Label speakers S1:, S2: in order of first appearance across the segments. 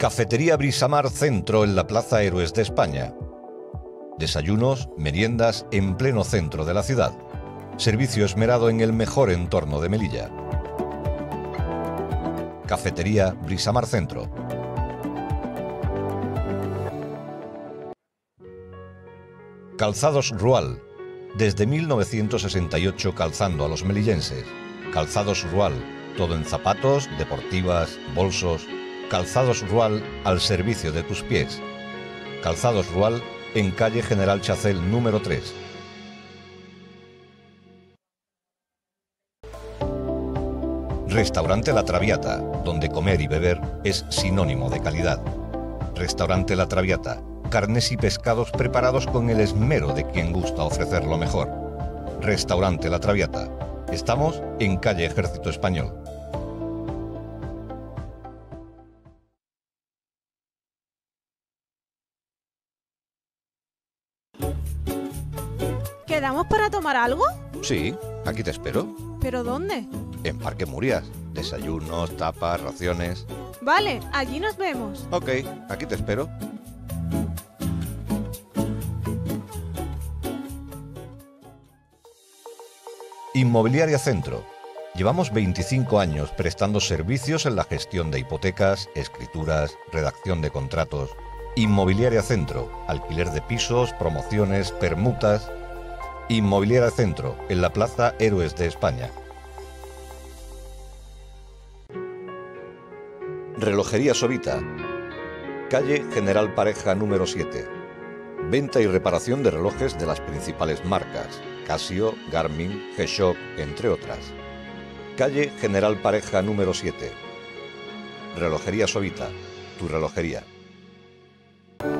S1: Cafetería Brisamar Centro en la Plaza Héroes de España. Desayunos, meriendas en pleno centro de la ciudad. Servicio esmerado en el mejor entorno de Melilla. Cafetería Brisamar Centro. Calzados Rual. Desde 1968 calzando a los melillenses. Calzados Rual. Todo en zapatos, deportivas, bolsos. Calzados Rual al servicio de tus pies. Calzados Rual en calle General Chacel número 3. Restaurante La Traviata, donde comer y beber es sinónimo de calidad. Restaurante La Traviata, carnes y pescados preparados con el esmero de quien gusta ofrecer lo mejor. Restaurante La Traviata. Estamos en calle Ejército Español.
S2: ¿Quedamos para tomar algo?
S1: Sí, aquí te espero.
S2: ¿Pero dónde?
S1: En Parque Murias. Desayunos, tapas, raciones.
S2: Vale, allí nos vemos.
S1: Ok, aquí te espero. Inmobiliaria Centro. Llevamos 25 años prestando servicios en la gestión de hipotecas, escrituras, redacción de contratos. Inmobiliaria Centro. Alquiler de pisos, promociones, permutas. Inmobiliaria Centro, en la Plaza Héroes de España. Relojería Sovita. Calle General Pareja número 7. Venta y reparación de relojes de las principales marcas. Casio, Garmin, G-Shock, entre otras. Calle General Pareja número 7. Relojería Sovita. Tu relojería.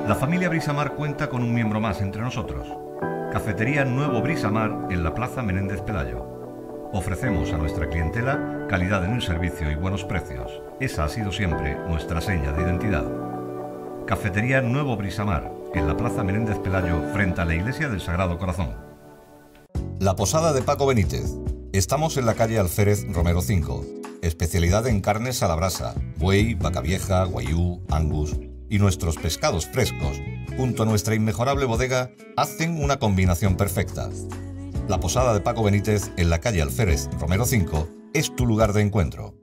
S3: La familia Brisamar cuenta con un miembro más entre nosotros. Cafetería Nuevo Brisamar en la Plaza Menéndez Pelayo. Ofrecemos a nuestra clientela calidad en el servicio y buenos precios. Esa ha sido siempre nuestra seña de identidad. Cafetería Nuevo Brisamar en la Plaza Menéndez Pelayo frente a la Iglesia del Sagrado Corazón.
S1: La Posada de Paco Benítez. Estamos en la calle Alférez Romero 5. Especialidad en carnes a la brasa, buey, vaca vieja, guayú, angus y nuestros pescados frescos, junto a nuestra inmejorable bodega, hacen una combinación perfecta. La Posada de Paco Benítez en la calle Alférez Romero 5 es tu lugar de encuentro.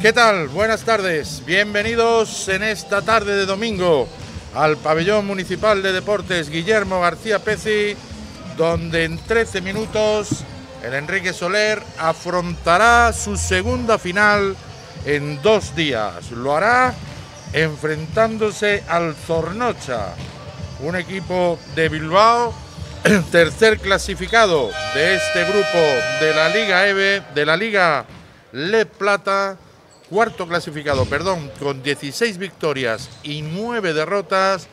S4: ¿Qué tal? Buenas tardes. Bienvenidos en esta tarde de domingo al pabellón municipal de deportes Guillermo García Peci, donde en 13 minutos el Enrique Soler afrontará su segunda final en dos días. Lo hará enfrentándose al Zornocha, un equipo de Bilbao, tercer clasificado de este grupo de la Liga EVE, de la Liga Le Plata, cuarto clasificado, perdón, con 16 victorias y 9 derrotas,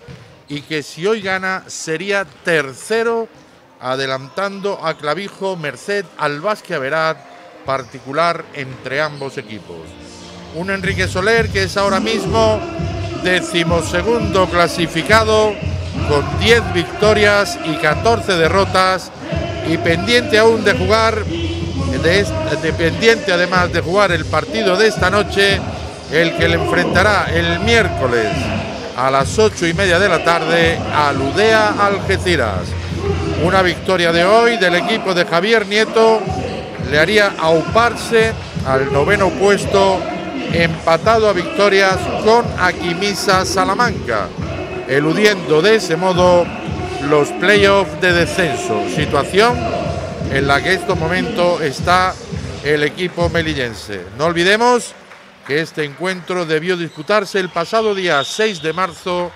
S4: y que si hoy gana sería tercero, adelantando a Clavijo Merced al Basquiaverat, particular entre ambos equipos. Un Enrique Soler que es ahora mismo decimosegundo clasificado con 10 victorias y 14 derrotas y pendiente aún de jugar, de, pendiente además de jugar el partido de esta noche, el que le enfrentará el miércoles a las ocho y media de la tarde a Ludea Algeciras. Una victoria de hoy del equipo de Javier Nieto le haría auparse al noveno puesto empatado a victorias con Aquimisa Salamanca, eludiendo de ese modo los playoffs de descenso, situación en la que en estos momentos está el equipo melillense. No olvidemos que este encuentro debió disputarse el pasado día 6 de marzo,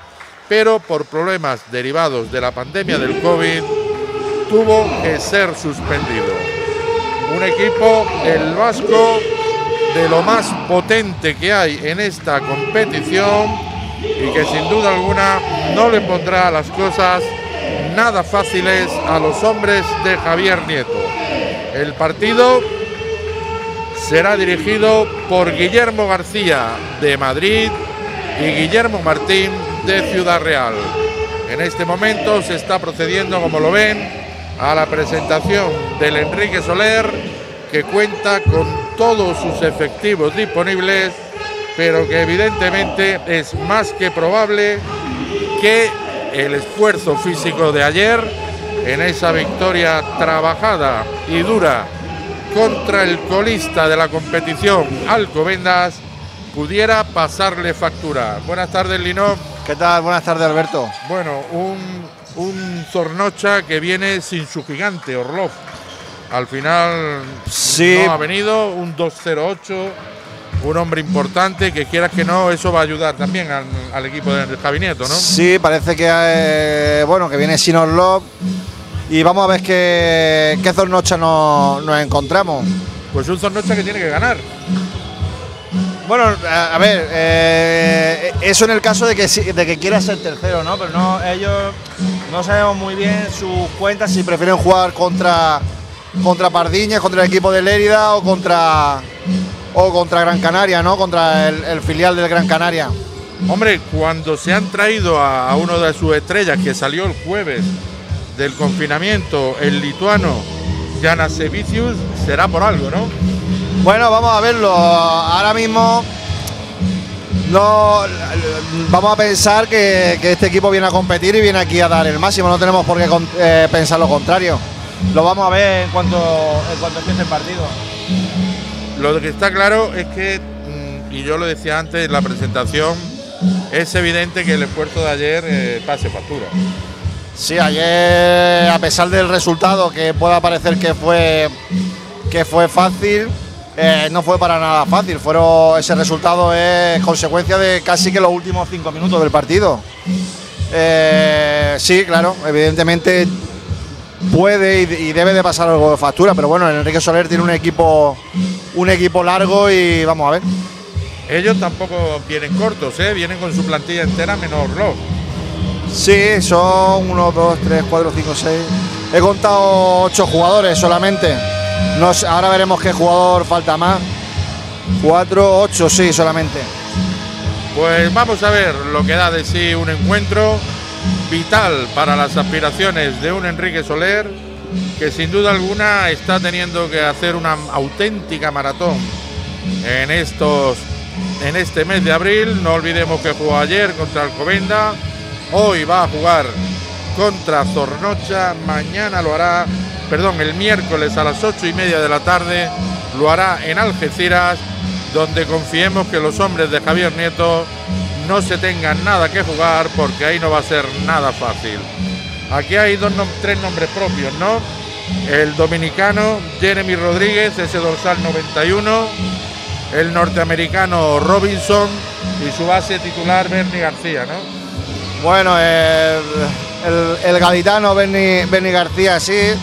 S4: pero por problemas derivados de la pandemia del COVID tuvo que ser suspendido. Un equipo, el Vasco, de lo más potente que hay en esta competición y que sin duda alguna no le pondrá las cosas nada fáciles a los hombres de Javier Nieto. El partido será dirigido por Guillermo García de Madrid y Guillermo Martín de Ciudad Real. En este momento se está procediendo, como lo ven, a la presentación del Enrique Soler, que cuenta con todos sus efectivos disponibles, pero que evidentemente es más que probable que el esfuerzo físico de ayer en esa victoria trabajada y dura contra el colista de la competición Alcobendas pudiera pasarle factura. Buenas tardes, Lino.
S5: ¿Qué tal? Buenas tardes, Alberto.
S4: Bueno, un, un Zornocha que viene sin su gigante, Orlov. Al final
S5: sí.
S4: no ha venido, un 2-0-8, un hombre importante que quieras que no, eso va a ayudar también al, equipo del Javinieto, ¿no?
S5: Sí, parece que eh, bueno que viene sin Orlov y vamos a ver qué, qué Zornocha nos, encontramos.
S4: Pues un Zornocha que tiene que ganar.
S5: Bueno, a, ver, eh, eso en el caso de que, de que quiera ser tercero, ¿no? Pero no, ellos no sabemos muy bien sus cuentas si prefieren jugar contra contra Pardiñas, contra el equipo de Lérida o contra o contra Gran Canaria, ¿no? Contra el, filial del Gran Canaria.
S4: Hombre, cuando se han traído a, uno de sus estrellas que salió el jueves del confinamiento, el lituano Janasevicius, será por algo, ¿no?
S5: Bueno, vamos a verlo. Ahora mismo no vamos a pensar que, este equipo viene a competir y viene aquí a dar el máximo. No tenemos por qué eh, pensar lo contrario lo vamos a ver en cuanto, en cuanto empiece el partido.
S4: Lo que está claro es que, mm, y yo lo decía antes en la presentación, es evidente que el esfuerzo de ayer eh, pase factura.
S5: Sí, ayer, a pesar del resultado que pueda parecer que fue, que fue fácil, eh, no fue para nada fácil. Fueron, ese resultado es consecuencia de casi que los últimos cinco minutos del partido. Eh, sí, claro, evidentemente puede y, debe de pasar algo de factura, pero bueno, Enrique Soler tiene un equipo, un equipo largo y vamos a ver.
S4: Ellos tampoco vienen cortos, ¿eh? vienen con su plantilla entera menos Rock.
S5: Sí, son 1, 2, 3, 4, 5, 6. He contado 8 jugadores solamente. No ahora veremos qué jugador falta más. 4, 8, sí, solamente.
S4: Pues vamos a ver lo que da de sí un encuentro vital para las aspiraciones de un Enrique Soler que sin duda alguna está teniendo que hacer una auténtica maratón en estos en este mes de abril. No olvidemos que jugó ayer contra Alcobenda, hoy va a jugar contra Zornocha, mañana lo hará, perdón, el miércoles a las ocho y media de la tarde lo hará en Algeciras donde confiemos que los hombres de Javier Nieto no se tengan nada que jugar porque ahí no va a ser nada fácil. Aquí hay dos tres nombres propios, ¿no? El dominicano Jeremy Rodríguez, ese dorsal 91, el norteamericano Robinson y su base titular Bernie García, ¿no?
S5: Bueno, el, el, gaditano Bernie, García, sí,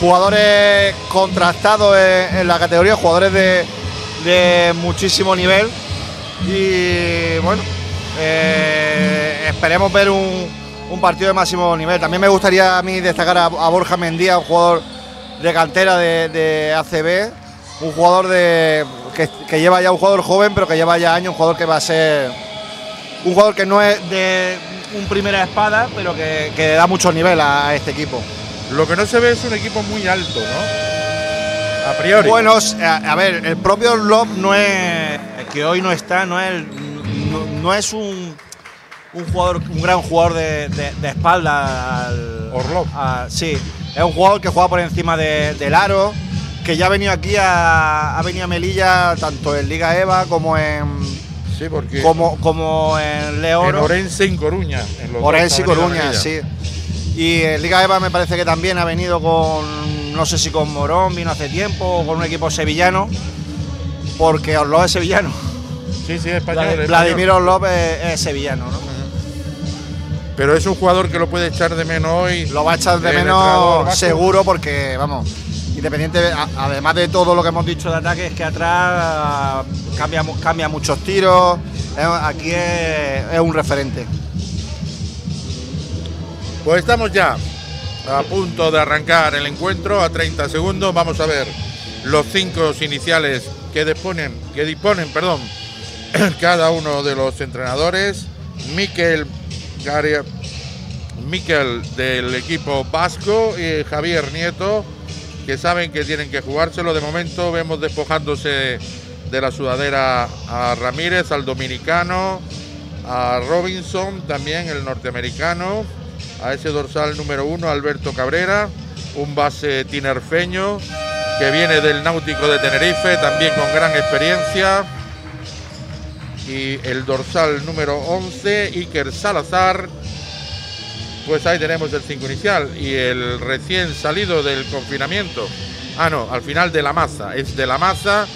S5: jugadores contrastados en, la categoría, jugadores de, muchísimo nivel y bueno, eh, esperemos ver un, partido de máximo nivel. También me gustaría a mí destacar a, Borja Mendía, un jugador de cantera de, de ACB, un jugador de que, lleva ya un jugador joven, pero que lleva ya años, un jugador que va a ser un jugador que no es de un primera espada, pero que, da mucho nivel a, este equipo.
S4: Lo que no se ve es un equipo muy alto, ¿no? A priori.
S5: Bueno, a, ver, el propio Orlov no es que hoy no está, no es no, es un, un jugador, un gran jugador de, espalda. Al,
S4: Orlov.
S5: sí, es un jugador que juega por encima del aro que ya ha venido aquí a, ha venido a Melilla tanto en Liga EVA como en
S4: sí, porque
S5: como, como en León. En
S4: Orense y Coruña.
S5: En Orense y Coruña, sí. Y en Liga EVA me parece que también ha venido con, no sé si con Morón, vino hace tiempo, o con un equipo sevillano, porque Orlov es sevillano.
S4: Sí, sí, es español.
S5: Vladimir Orlov es, sevillano, ¿no?
S4: Pero es un jugador que lo puede echar de menos hoy.
S5: Lo va a echar de menos seguro porque, vamos, Independiente, además de todo lo que hemos dicho de ataque, es que atrás cambia, cambia muchos tiros. Aquí es, un referente.
S4: Pues estamos ya a punto de arrancar el encuentro a 30 segundos. Vamos a ver los cinco iniciales que disponen, que disponen, perdón, cada uno de los entrenadores. Miquel Garia, Miquel del equipo vasco y Javier Nieto que saben que tienen que jugárselo. De momento vemos despojándose de la sudadera a Ramírez, al dominicano, a Robinson, también el norteamericano, a ese dorsal número uno, Alberto Cabrera, un base tinerfeño que viene del Náutico de Tenerife, también con gran experiencia. Y el dorsal número 11, Iker Salazar, pues ahí tenemos el 5 inicial y el recién salido del confinamiento. Ah, no, al final de la masa. Es de la masa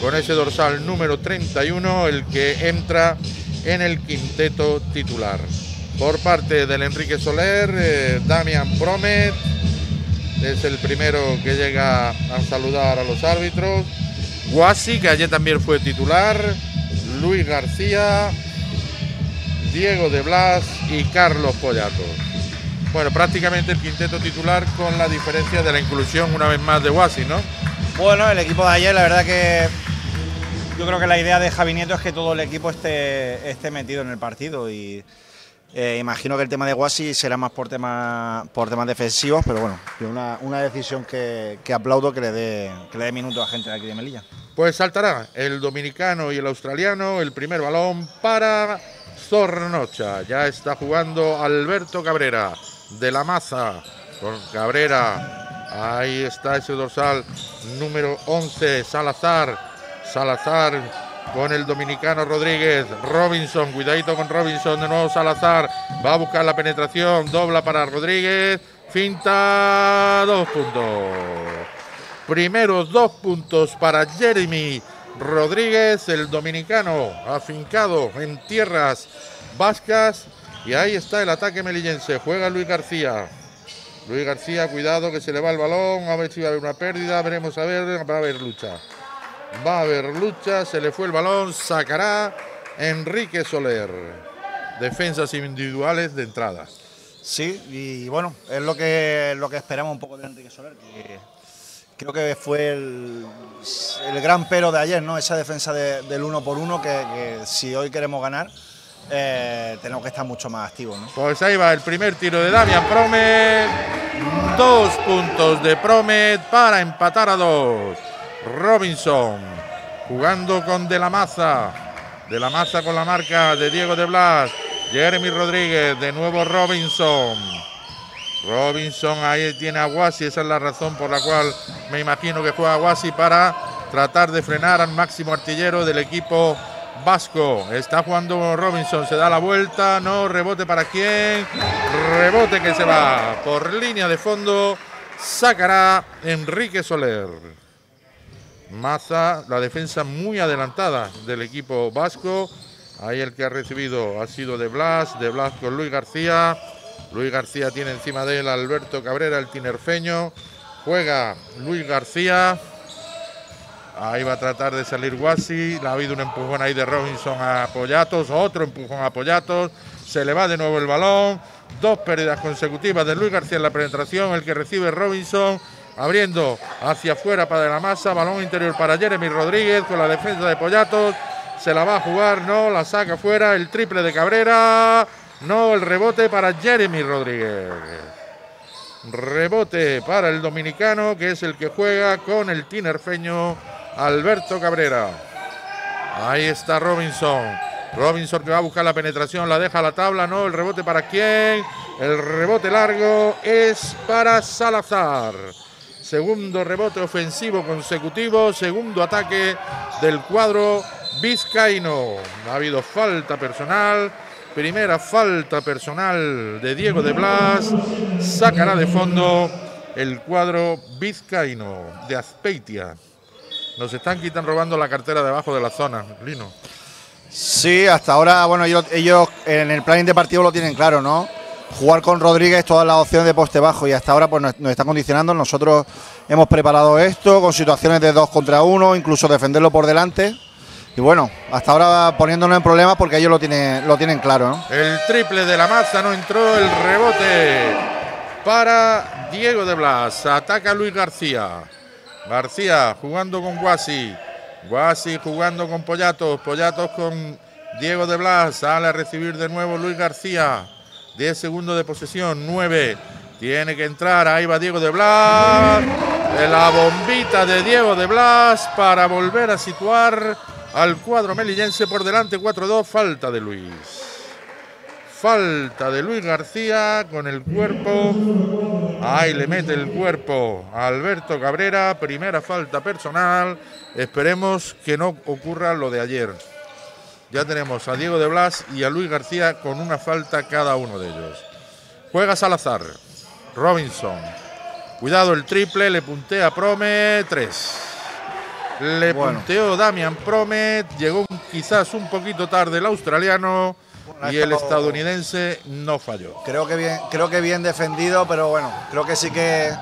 S4: con ese dorsal número 31 el que entra en el quinteto titular. Por parte del Enrique Soler, eh, Damian Promet es el primero que llega a saludar a los árbitros. Guasi, que ayer también fue titular. Luis García, Diego de Blas y Carlos Pollato. Bueno, prácticamente el quinteto titular con la diferencia de la inclusión una vez más de Guasi, ¿no?
S5: Bueno, el equipo de ayer, la verdad que yo creo que la idea de Javi Nieto es que todo el equipo esté, esté metido en el partido y eh, imagino que el tema de Guasi será más por, tema, por temas defensivos, pero bueno, una, una decisión que, aplaudo que le dé que le dé minutos a gente de aquí de Melilla.
S4: Pues saltará el dominicano y el australiano, el primer balón para Zornocha. Ya está jugando Alberto Cabrera de la Maza con Cabrera. Ahí está ese dorsal número 11, Salazar. Salazar con el dominicano Rodríguez. Robinson, cuidadito con Robinson. De nuevo Salazar. Va a buscar la penetración. Dobla para Rodríguez. Finta. Dos puntos. Primeros dos puntos para Jeremy Rodríguez, el dominicano, afincado en tierras vascas. Y ahí está el ataque melillense. Juega Luis García. Luis García, cuidado que se le va el balón. A ver si va a haber una pérdida. Veremos a ver. Va a haber lucha. Va a haber lucha. Se le fue el balón. Sacará Enrique Soler. Defensas individuales de entrada.
S5: Sí, y bueno, es lo que, lo que esperamos un poco de Enrique Soler. creo que fue el, gran pero de ayer, ¿no? Esa defensa del uno por uno que si hoy queremos ganar eh, tenemos que estar mucho más activos. ¿no?
S4: Pues ahí va el primer tiro de Damian Promet. Dos puntos de Promet para empatar a dos. Robinson jugando con De la Maza. De la Maza con la marca de Diego de Blas. Jeremy Rodríguez, de nuevo Robinson. Robinson ahí tiene a Guasi, esa es la razón por la cual me imagino que juega Guasi para tratar de frenar al máximo artillero del equipo vasco. Está jugando Robinson, se da la vuelta, no, rebote para quién, rebote que se va por línea de fondo, sacará Enrique Soler. Maza, la defensa muy adelantada del equipo vasco. Ahí el que ha recibido ha sido de Blas, de Blas con Luis García. Luis García tiene encima de él a Alberto Cabrera, el tinerfeño. Juega Luis García. Ahí va a tratar de salir Guasi. Ha habido un empujón ahí de Robinson a Pollatos. Otro empujón a Pollatos. Se le va de nuevo el balón. Dos pérdidas consecutivas de Luis García en la penetración. El que recibe Robinson. Abriendo hacia afuera para de la masa. Balón interior para Jeremy Rodríguez con la defensa de Pollatos. Se la va a jugar. No, la saca fuera. El triple de Cabrera. No, el rebote para Jeremy Rodríguez. Rebote para el dominicano, que es el que juega con el tinerfeño Alberto Cabrera. Ahí está Robinson. Robinson que va a buscar la penetración, la deja a la tabla, no, el rebote para quién. El rebote largo es para Salazar. Segundo rebote ofensivo consecutivo, segundo ataque del cuadro vizcaíno. Ha habido falta personal. Primera falta personal de Diego de Blas. Sacará de fondo el cuadro vizcaíno de Azpeitia. Nos están quitando robando la cartera debajo de la zona, Lino.
S6: Sí, hasta ahora, bueno, ellos, ellos en el planning de partido lo tienen claro, ¿no? Jugar con Rodríguez todas las opciones de poste bajo y hasta ahora pues nos, están condicionando. Nosotros hemos preparado esto con situaciones de dos contra uno, incluso defenderlo por delante. Y bueno, hasta ahora poniéndonos en problemas porque ellos lo tienen, lo tienen claro.
S4: El triple de la masa no entró, el rebote para Diego de Blas. Ataca Luis García. García jugando con Guasi. Guasi jugando con Pollatos. Pollatos con Diego de Blas. Sale a recibir de nuevo Luis García. 10 segundos de posesión. 9. Tiene que entrar. Ahí va Diego de Blas. La bombita de Diego de Blas para volver a situar al cuadro melillense por delante 4-2. Falta de Luis. Falta de Luis García con el cuerpo. Ahí le mete el cuerpo Alberto Cabrera. Primera falta personal. Esperemos que no ocurra lo de ayer. Ya tenemos a Diego de Blas y a Luis García con una falta cada uno de ellos. Juega Salazar. Robinson. Cuidado el triple. Le puntea Prome. 3. Le
S6: Bueno.
S4: punteó Damian Promet. Llegó quizás un poquito tarde el australiano. Y el
S6: estado-
S4: estadounidense no falló.
S6: Creo que bien, creo que bien defendido, pero bueno, creo que sí que,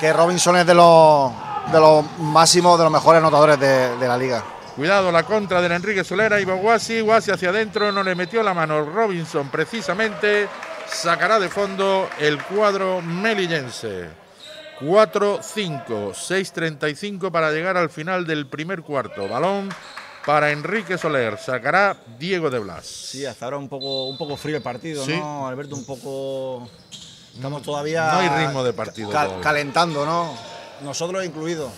S6: que Robinson es de los de los máximos, de los mejores anotadores de, de la liga.
S4: Cuidado la contra del Enrique Solera, iba Guasi, Guasi hacia adentro, no le metió la mano Robinson precisamente, sacará de fondo el cuadro melillense. 4-5, 6-35 para llegar al final del primer cuarto. Balón para Enrique Soler, sacará Diego de Blas.
S5: Sí, hasta ahora un poco, un poco frío el partido,
S4: Sí.
S5: ¿no? Alberto, un poco. Estamos todavía.
S4: No hay ritmo de partido.
S6: Cal-
S4: todavía.
S6: calentando, ¿no?
S5: Nosotros incluidos.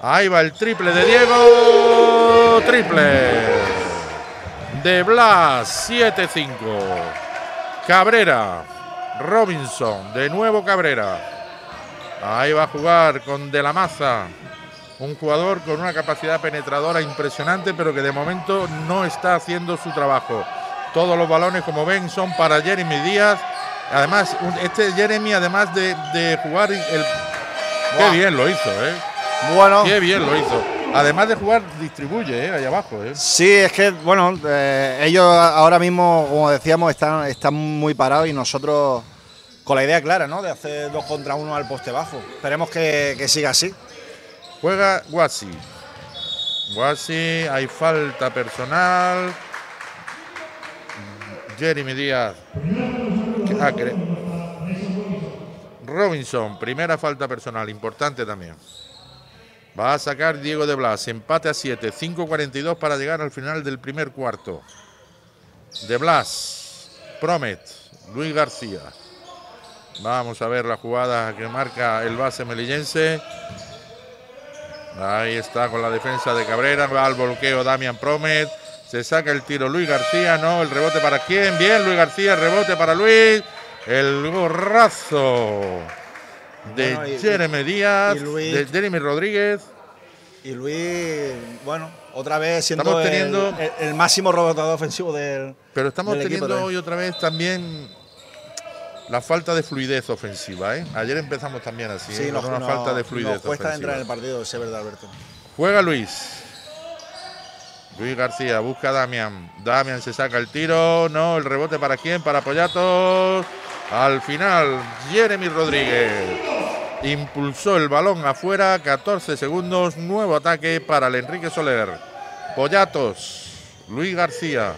S4: Ahí va el triple de Diego. Triple. De Blas, 7-5. Cabrera. Robinson. De nuevo Cabrera. Ahí va a jugar con De la Maza. Un jugador con una capacidad penetradora impresionante, pero que de momento no está haciendo su trabajo. Todos los balones, como ven, son para Jeremy Díaz. Además, este Jeremy, además de, de jugar, el, qué bien lo hizo, ¿eh?
S6: Bueno,
S4: Qué bien lo hizo. Además de jugar, distribuye, ¿eh? Ahí abajo, ¿eh?
S6: sí, es que, bueno, eh, ellos ahora mismo, como decíamos, están, están muy parados y nosotros con la idea clara, ¿no? De hacer dos contra uno al poste bajo. Esperemos que, que siga así.
S4: Juega Guasi. Guasi, hay falta personal. Jeremy Díaz. Ah, Robinson, primera falta personal, importante también. Va a sacar Diego de Blas, empate a 7, 5.42 para llegar al final del primer cuarto. De Blas, Promet, Luis García. Vamos a ver la jugada que marca el base melillense. Ahí está con la defensa de Cabrera, va al bloqueo Damian Promet, se saca el tiro Luis García, no, el rebote para quién, bien Luis García, rebote para Luis, el gorrazo de
S5: Bueno, y-
S4: Jeremy Díaz,
S5: y Luis-
S4: de Jeremy Rodríguez,
S5: Y Luis, bueno, otra vez siendo
S4: Estamos
S5: el-
S4: teniendo-
S5: el, el máximo rebotador ofensivo del.
S4: Pero estamos
S5: del
S4: teniendo hoy otra vez también la falta de fluidez ofensiva. ¿eh? Ayer empezamos también así, ¿eh?
S5: Sí, nos,
S4: con una falta de fluidez
S5: nos cuesta
S4: ofensiva.
S5: entrar en el partido, es verdad, Alberto.
S4: Juega Luis. Luis García busca a Damian. Damian se saca el tiro. No, el rebote para quién? Para Pollatos. Al final, Jeremy Rodríguez impulsó el balón afuera. 14 segundos. Nuevo ataque para el Enrique Soler. Pollatos. Luis García.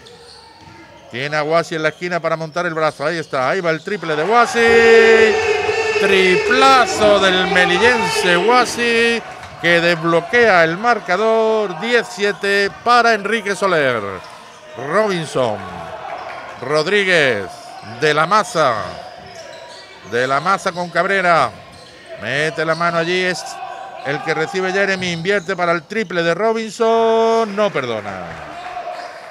S4: Tiene a Guasi en la esquina para montar el brazo. Ahí está. Ahí va el triple de Guasi. Triplazo del melillense Guasi que desbloquea el marcador 17 para Enrique Soler. Robinson. Rodríguez. De la masa. De la masa con Cabrera. Mete la mano allí. Es el que recibe Jeremy. Invierte para el triple de Robinson. No perdona.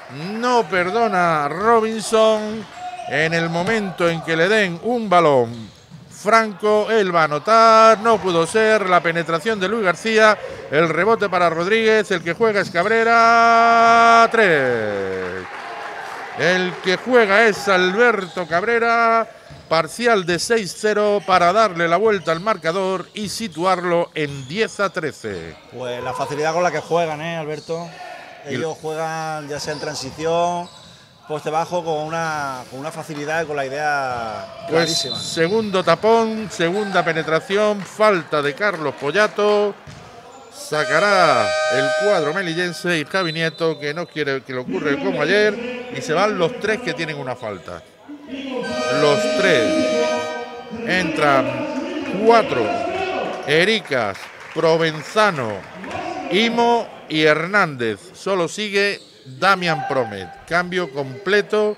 S4: No perdona Robinson en el momento en que le den un balón. Franco, él va a anotar, no pudo ser la penetración de Luis García, el rebote para Rodríguez, el que juega es Cabrera, 3. El que juega es Alberto Cabrera, parcial de 6-0 para darle la vuelta al marcador y situarlo en 10 a 13.
S5: Pues la facilidad con la que juegan, ¿eh, Alberto? Ellos juegan ya sea en transición, poste bajo, con una, con una facilidad y con la idea
S4: Pues
S5: clarísima.
S4: segundo tapón, segunda penetración, falta de Carlos Pollato. Sacará el cuadro melillense y Javi Nieto, que no quiere que le ocurra como ayer, y se van los tres que tienen una falta. Los tres. Entran cuatro. Ericas, Provenzano, Imo y Hernández. Solo sigue Damian Promet. Cambio completo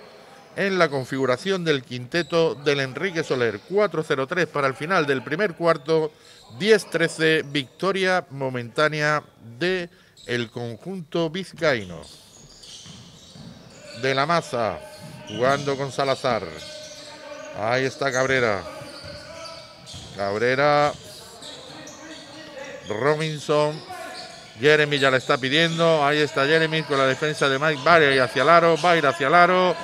S4: en la configuración del quinteto del Enrique Soler. 4-0-3 para el final del primer cuarto. 10-13, victoria momentánea de el conjunto vizcaíno. De la masa, jugando con Salazar. Ahí está Cabrera. Cabrera. Robinson. Jeremy ya le está pidiendo. Ahí está Jeremy con la defensa de Mike. A ir hacia el aro. Va a ir hacia el aro.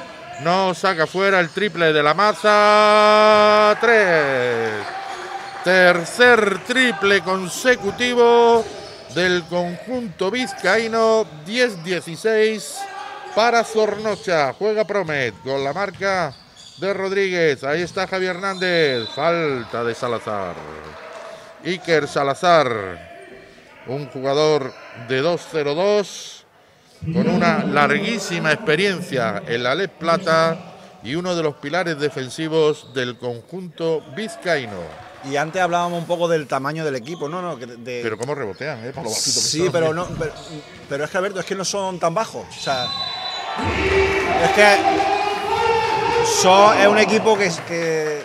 S4: No saca fuera el triple de la masa. Tres. Tercer triple consecutivo del conjunto vizcaíno. 10-16 para Zornocha. Juega Promet con la marca de Rodríguez. Ahí está Javier Hernández. Falta de Salazar. Iker Salazar. Un jugador de 2-0-2 con una larguísima experiencia en la Les Plata y uno de los pilares defensivos del conjunto vizcaíno.
S5: Y antes hablábamos un poco del tamaño del equipo, ¿no? no que de-
S4: Pero cómo rebotean, ¿eh? Por lo bajito que
S5: Sí,
S4: son.
S5: pero no, pero, pero es que Alberto, es que no son tan bajos. O sea, es que son, es un equipo que, que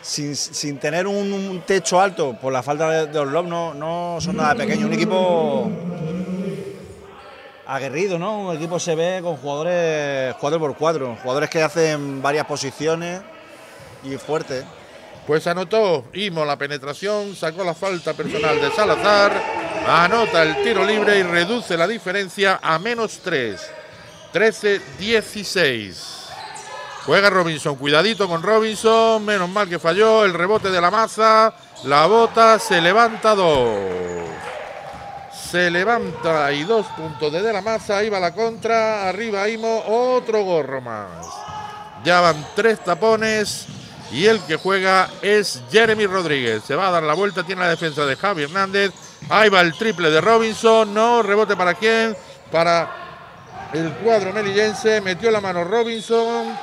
S5: sin, sin tener un, un techo alto por la falta de, de Orlov no, no son nada pequeños. Un equipo aguerrido, ¿no? Un equipo se ve con jugadores 4x4, jugadores que hacen varias posiciones y fuertes.
S4: Pues anotó Imo la penetración, sacó la falta personal de Salazar, anota el tiro libre y reduce la diferencia a menos 3. 13-16. Juega Robinson, cuidadito con Robinson, menos mal que falló, el rebote de la masa, la bota, se levanta dos. Se levanta y dos puntos de De la masa, ahí va la contra, arriba Imo, otro gorro más. Ya van tres tapones y el que juega es Jeremy Rodríguez. Se va a dar la vuelta, tiene la defensa de Javi Hernández. Ahí va el triple de Robinson, no, rebote para quién, para el cuadro melillense, metió la mano Robinson.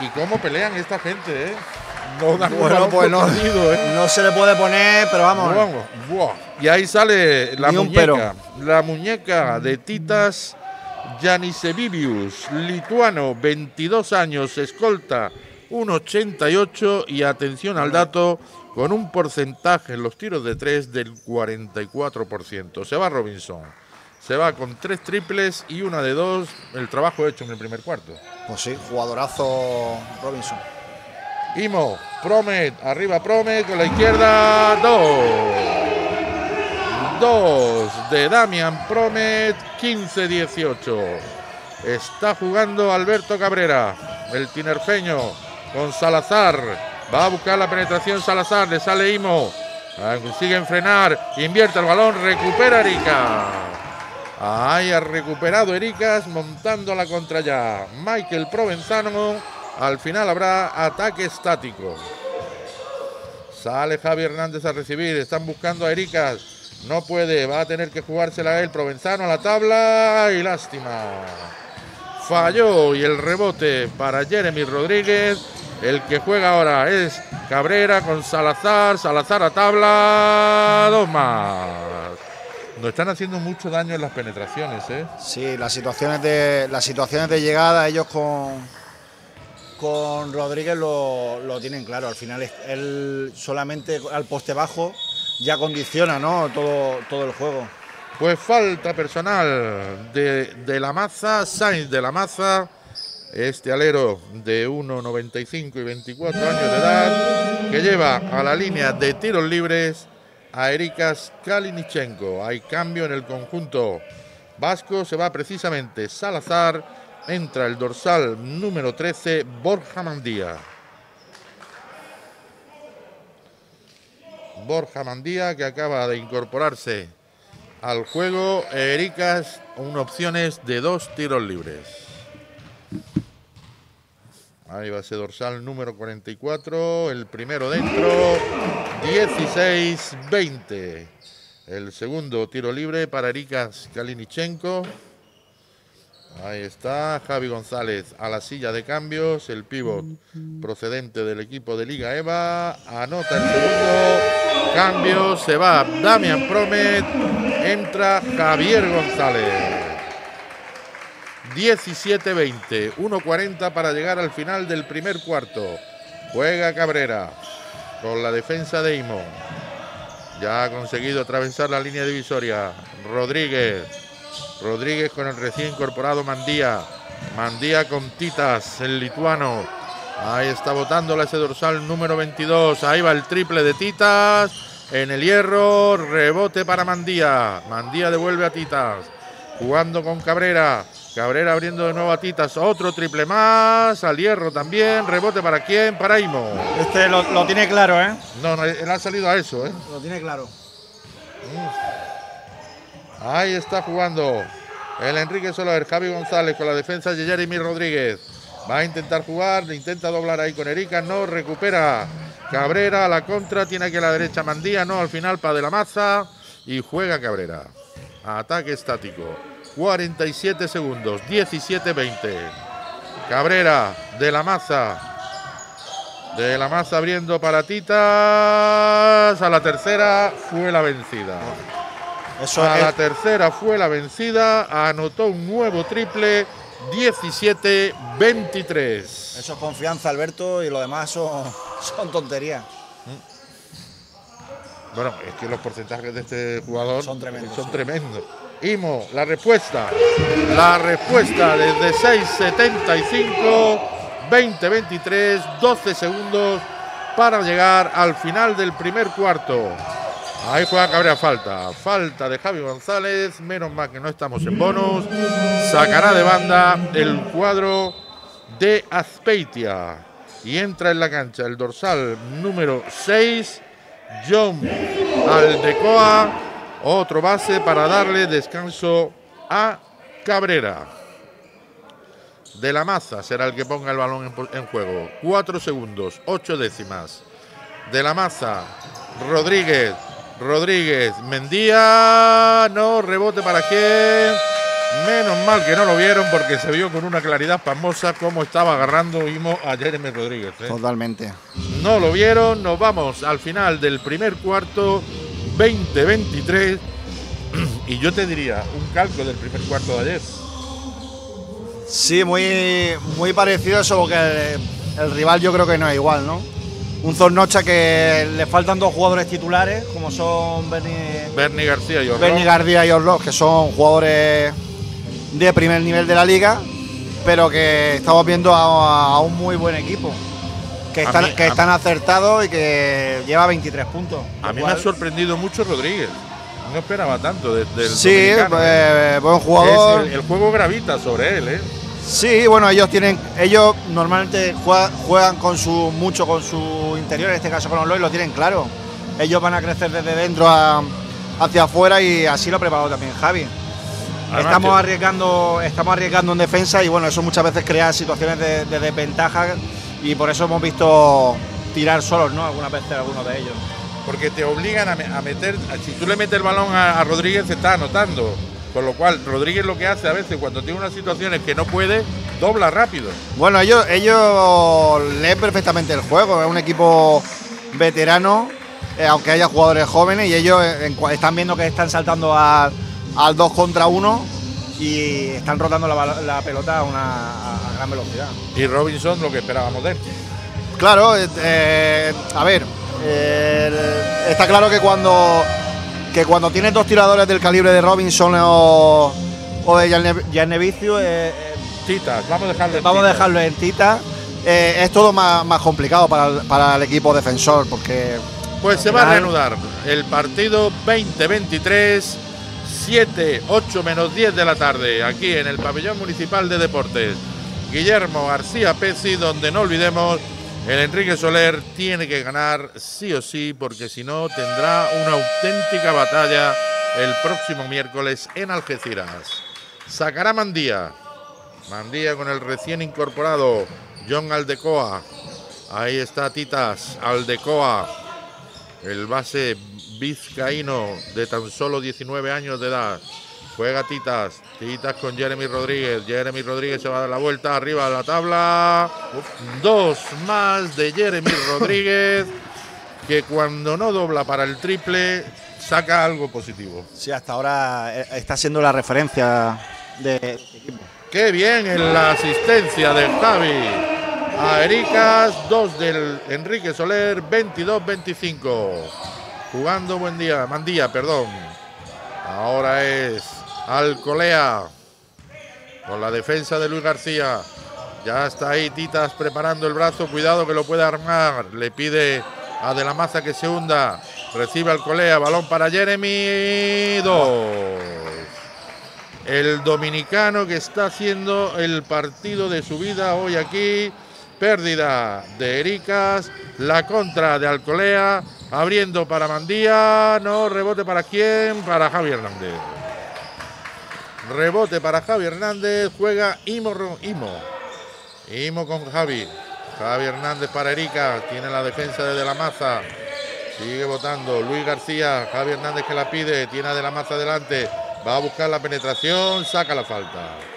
S4: Y cómo pelean esta gente, ¿eh? No un
S5: Bueno, pues no,
S4: ¿eh?
S5: no se le puede poner, pero vamos.
S4: Vamos, buah. Y ahí sale la muñeca, la muñeca de Titas Janisevivius, lituano, 22 años, escolta 1,88 y atención al dato, con un porcentaje en los tiros de tres del 44%. Se va Robinson, se va con tres triples y una de dos, el trabajo hecho en el primer cuarto.
S5: Pues sí, jugadorazo Robinson.
S4: Imo, Promet, arriba Promet con la izquierda, dos. Dos de Damian Promet, 15-18. Está jugando Alberto Cabrera, el tinerfeño, con Salazar. Va a buscar la penetración Salazar, le sale Imo. Ah, Consiguen frenar, invierte el balón, recupera Erika. Ahí ha recuperado Ericas montando la contra ya. Michael Provenzano. Al final habrá ataque estático. Sale Javi Hernández a recibir. Están buscando a Ericas. No puede. Va a tener que jugársela él. Provenzano a la tabla. Y lástima. Falló. Y el rebote para Jeremy Rodríguez. El que juega ahora es Cabrera con Salazar. Salazar a tabla. Dos más. Nos están haciendo mucho daño en las penetraciones, ¿eh?
S5: Sí, las situaciones de, las situaciones de llegada, ellos con, con Rodríguez lo, lo tienen claro. Al final él solamente al poste bajo ya condiciona ¿no? todo, todo el juego.
S4: Pues falta personal de, de la maza, Sainz de la maza, este alero de 1,95 y 24 años de edad, que lleva a la línea de tiros libres a Erikas Kalinichenko. Hay cambio en el conjunto vasco, se va precisamente Salazar, entra el dorsal número 13, Borja Mandía. Borja Mandía que acaba de incorporarse al juego. Ericas, una opciones de dos tiros libres. Ahí va ese dorsal número 44, el primero dentro, 16-20. El segundo tiro libre para Ericas Kalinichenko. Ahí está Javi González a la silla de cambios, el pívot procedente del equipo de Liga EVA, anota el segundo cambio, se va Damian Promet, entra Javier González. 17-20, 1.40 para llegar al final del primer cuarto. Juega Cabrera con la defensa de Imo. Ya ha conseguido atravesar la línea divisoria. Rodríguez. Rodríguez con el recién incorporado Mandía. Mandía con Titas, el lituano. Ahí está botándola ese dorsal número 22. Ahí va el triple de Titas. En el hierro, rebote para Mandía. Mandía devuelve a Titas. Jugando con Cabrera. Cabrera abriendo de nuevo a Titas. Otro triple más. Al hierro también. Rebote para quién? Para Imo.
S5: Este lo, lo tiene claro, ¿eh?
S4: No, no, él ha salido a eso, ¿eh?
S5: Lo tiene claro.
S4: Ahí está jugando el Enrique Soler, Javi González con la defensa de Jeremy Rodríguez. Va a intentar jugar, intenta doblar ahí con Erika, no recupera Cabrera a la contra, tiene aquí a la derecha Mandía, no, al final para de la maza y juega Cabrera. Ataque estático, 47 segundos, 17-20. Cabrera de la maza, de la maza abriendo para Titas, a la tercera fue la vencida.
S5: Eso
S4: A la tercera fue la vencida, anotó un nuevo triple, 17-23.
S5: eso es confianza, Alberto, y lo demás son, son tonterías.
S4: Bueno, es que los porcentajes de este jugador
S5: Son tremendos,
S4: Son
S5: sí.
S4: Imo, la respuesta. La respuesta desde 6.75, 20-23, 12 segundos para llegar al final del primer cuarto. Ahí juega Cabrera falta. Falta de Javi González. Menos mal que no estamos en bonus. Sacará de banda el cuadro de Azpeitia. Y entra en la cancha el dorsal número 6, John Aldecoa. Otro base para darle descanso a Cabrera. De la Maza será el que ponga el balón en, juego. Cuatro segundos, ocho décimas. De la Maza, Rodríguez, Rodríguez, Mendía, no, rebote para quién. Menos mal que no lo vieron porque se vio con una claridad pasmosa cómo estaba agarrando Imo a Jeremy Rodríguez. ¿eh?
S5: Totalmente.
S4: No lo vieron, nos vamos al final del primer cuarto, 20-23. Y yo te diría, un calco del primer cuarto de ayer.
S5: Sí, muy, muy parecido eso, porque el, el rival yo creo que no es igual, ¿no? Un Zornocha que le faltan dos jugadores titulares, como son Berni,
S4: Bernie García y Orlov.
S5: Berni García y Orlov, que son jugadores de primer nivel de la liga, pero que estamos viendo a, a un muy buen equipo. Que están,
S4: mí-
S5: que están acertados y que lleva 23 puntos.
S4: A mí me ha sorprendido mucho Rodríguez. No esperaba tanto
S5: Sí,
S4: dominicano, ¿eh?
S5: eh, buen jugador.
S4: El, el juego gravita sobre él, ¿eh?
S5: Sí, bueno, ellos tienen, ellos normalmente juegan, juegan con su mucho con su interior, en este caso con los lo tienen claro. Ellos van a crecer desde dentro a- hacia afuera y así lo ha preparado también Javi.
S4: Además
S5: estamos arriesgando, estamos arriesgando en defensa y bueno, eso muchas veces crea situaciones de, de desventaja y por eso hemos visto tirar solos, ¿no? Algunas veces algunos de ellos.
S4: Porque te obligan a, me- a meter, si tú le metes el balón a, a Rodríguez, se está anotando. Con lo cual, Rodríguez lo que hace a veces cuando tiene unas situaciones que no puede, dobla rápido.
S5: Bueno, ellos, ellos leen perfectamente el juego, es un equipo veterano, eh, aunque haya jugadores jóvenes, y ellos eh, están viendo que están saltando a- al 2 contra 1 y están rotando la, pelota a una a- a gran velocidad.
S4: Y Robinson, lo que esperábamos de él.
S5: Claro, eh, eh, a ver, eh, está claro que cuando que cuando tienes dos tiradores del calibre de Robinson o, o de Yarne- Yarnevicio, eh, eh,
S4: Titas, vamos a dejarle.
S5: vamos a
S4: Titas.
S5: dejarlo en Tita. eh, es todo más, más complicado para el, para el equipo defensor porque
S4: Pues se va a reanudar el partido 2023, 7, 8 menos 10 de la tarde, aquí en el Pabellón Municipal de Deportes. Guillermo García Pezzi, donde no olvidemos, el Enrique Soler tiene que ganar sí o sí, porque si no tendrá una auténtica batalla el próximo miércoles en Algeciras. Sacará Mandía. Mandía con el recién incorporado John Aldecoa. Ahí está Titas Aldecoa el base vizcaíno de tan solo 19 años de edad. Juega Titas, Titas con Jeremy Rodríguez. Jeremy Rodríguez se va a dar la vuelta arriba de la tabla. Dos más de Jeremy Rodríguez, que cuando no dobla para el triple, saca algo positivo.
S5: sí, hasta ahora eh, está siendo la referencia de este equipo.
S4: Qué bien en la asistencia de Javi. A Ericas, dos del Enrique Soler, 22-25. Jugando buen día, Mandía, perdón. Ahora es Alcolea. Con la defensa de Luis García. Ya está ahí Titas preparando el brazo. Cuidado que lo puede armar. Le pide a De la Maza que se hunda. Recibe Alcolea. Balón para Jeremy. Dos el dominicano que está haciendo el partido de su vida hoy aquí. Pérdida de Ericas, la contra de Alcolea, abriendo para Mandía, no, rebote para quién, para Javi Hernández. Rebote para Javi Hernández, juega Imo, Imo. Imo con Javi. Javi Hernández para Erika, tiene la defensa de De la Maza. Sigue votando Luis García, Javi Hernández que la pide, tiene a De la Maza adelante, va a buscar la penetración, saca la falta.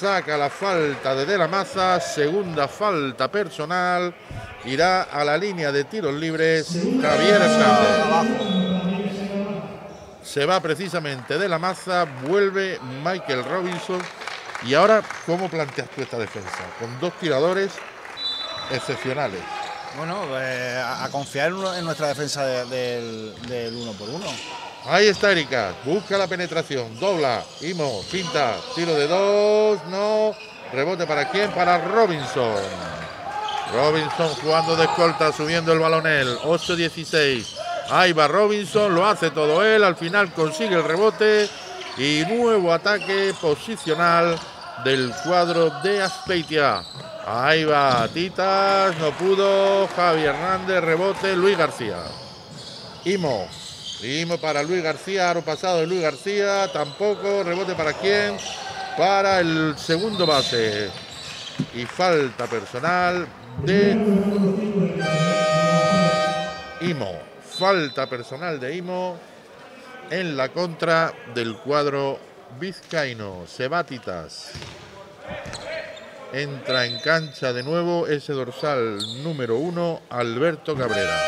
S4: Saca la falta de De la Maza, segunda falta personal, irá a la línea de tiros libres Javier Hernández. Se va precisamente De la Maza, vuelve Michael Robinson. Y ahora, ¿cómo planteas tú esta defensa? Con dos tiradores excepcionales.
S5: Bueno, eh, a, confiar en, nuestra defensa de- del, uno por uno.
S4: Ahí está Erika, busca la penetración, dobla, Imo, pinta, tiro de dos, no, rebote para quién, para Robinson. Robinson jugando de escolta, subiendo el balón él, 8-16. Ahí va Robinson, lo hace todo él, al final consigue el rebote. Y nuevo ataque posicional del cuadro de Aspeitia. Ahí va Titas, no pudo, Javi Hernández, rebote, Luis García. Imo. Imo para Luis García, aro pasado de Luis García, tampoco, rebote para quién, para el segundo base. Y falta personal de Imo. Falta personal de Imo en la contra del cuadro vizcaíno. Sebatitas. Entra en cancha de nuevo ese dorsal número uno, Alberto Cabrera.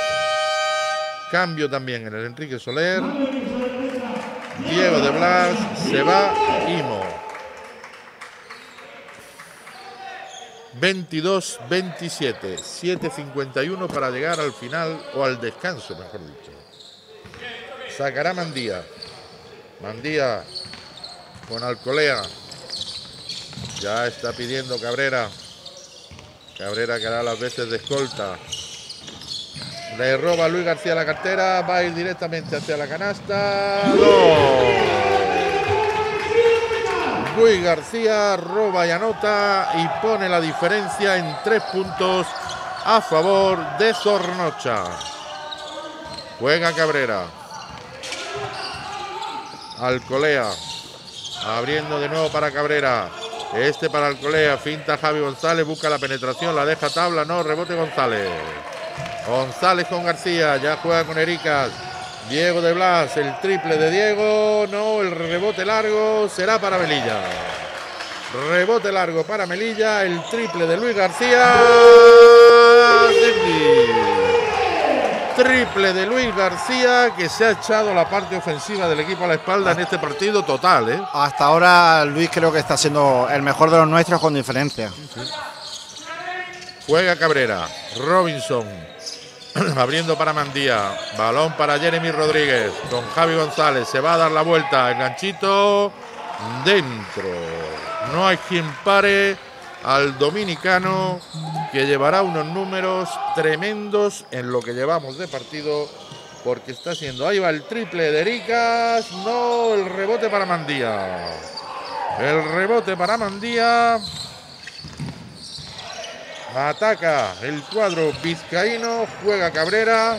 S4: Cambio también en el Enrique Soler. Diego de Blas, se va Imo. 22-27, 7-51 para llegar al final o al descanso, mejor dicho. Sacará Mandía. Mandía con Alcolea. Ya está pidiendo Cabrera. Cabrera que hará las veces de escolta. Le roba Luis García la cartera. Va a ir directamente hacia la canasta. Luis García roba y anota y pone la diferencia en tres puntos a favor de Zornocha. Juega Cabrera. Alcolea. Abriendo de nuevo para Cabrera. Este para Alcolea. Finta Javi González. Busca la penetración. La deja tabla. No. Rebote González. González con García. Ya juega con Ericas. Diego de Blas. El triple de Diego. No. El rebote largo será para Melilla. Rebote largo para Melilla. El triple de Luis García. Triple de Luis García que se ha echado la parte ofensiva del equipo a la espalda en este partido total. ¿eh?
S5: Hasta ahora Luis creo que está siendo el mejor de los nuestros con diferencia.
S4: Juega Cabrera. Robinson. Abriendo para Mandía. Balón para Jeremy Rodríguez. Con Javi González. Se va a dar la vuelta. El ganchito. Dentro. No hay quien pare al dominicano que llevará unos números tremendos en lo que llevamos de partido porque está siendo ahí va el triple de Ericas no el rebote para Mandía el rebote para Mandía ataca el cuadro vizcaíno juega Cabrera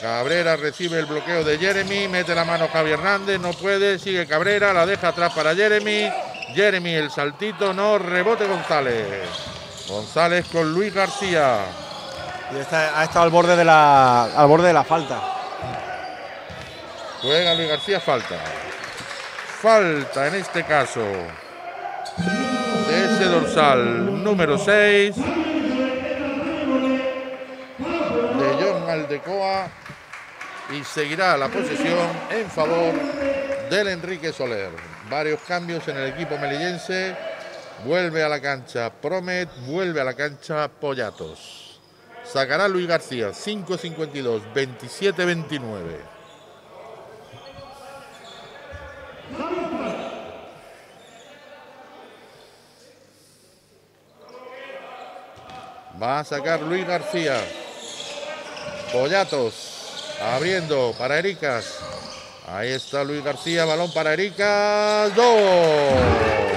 S4: Cabrera recibe el bloqueo de Jeremy, mete la mano Javi Hernández, no puede, sigue Cabrera, la deja atrás para Jeremy. Jeremy el saltito, no, rebote González. González con Luis García.
S5: Y está, ha estado al borde de la, al borde de la falta.
S4: Juega Luis García, falta. Falta en este caso de ese dorsal número 6 de John Aldecoa y seguirá la posesión en favor del Enrique Soler. Varios cambios en el equipo melillense. Vuelve a la cancha Promet, vuelve a la cancha Pollatos. Sacará Luis García, 5.52, 27-29. Va a sacar Luis García. Pollatos abriendo para Ericas. Ahí está Luis García, balón para Ericas. Dos.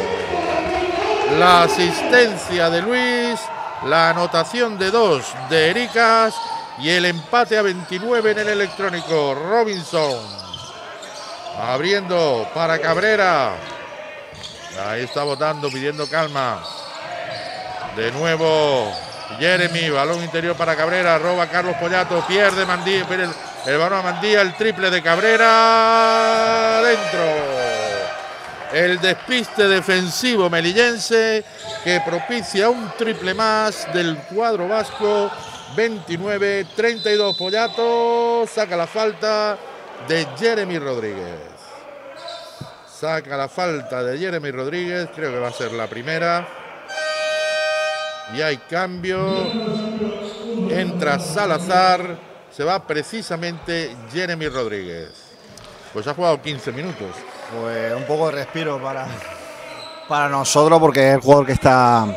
S4: La asistencia de Luis, la anotación de dos de Ericas y el empate a 29 en el electrónico. Robinson abriendo para Cabrera. Ahí está votando, pidiendo calma. De nuevo Jeremy, balón interior para Cabrera, roba Carlos Pollato, pierde Mandía, el, el balón a Mandía, el triple de Cabrera dentro. El despiste defensivo melillense que propicia un triple más del cuadro vasco. 29-32 Pollato, saca la falta de Jeremy Rodríguez. Saca la falta de Jeremy Rodríguez, creo que va a ser la primera. Y hay cambio. Entra Salazar. Se va precisamente Jeremy Rodríguez. Pues ha jugado 15 minutos.
S5: Pues un poco de respiro para, para nosotros porque es el jugador que está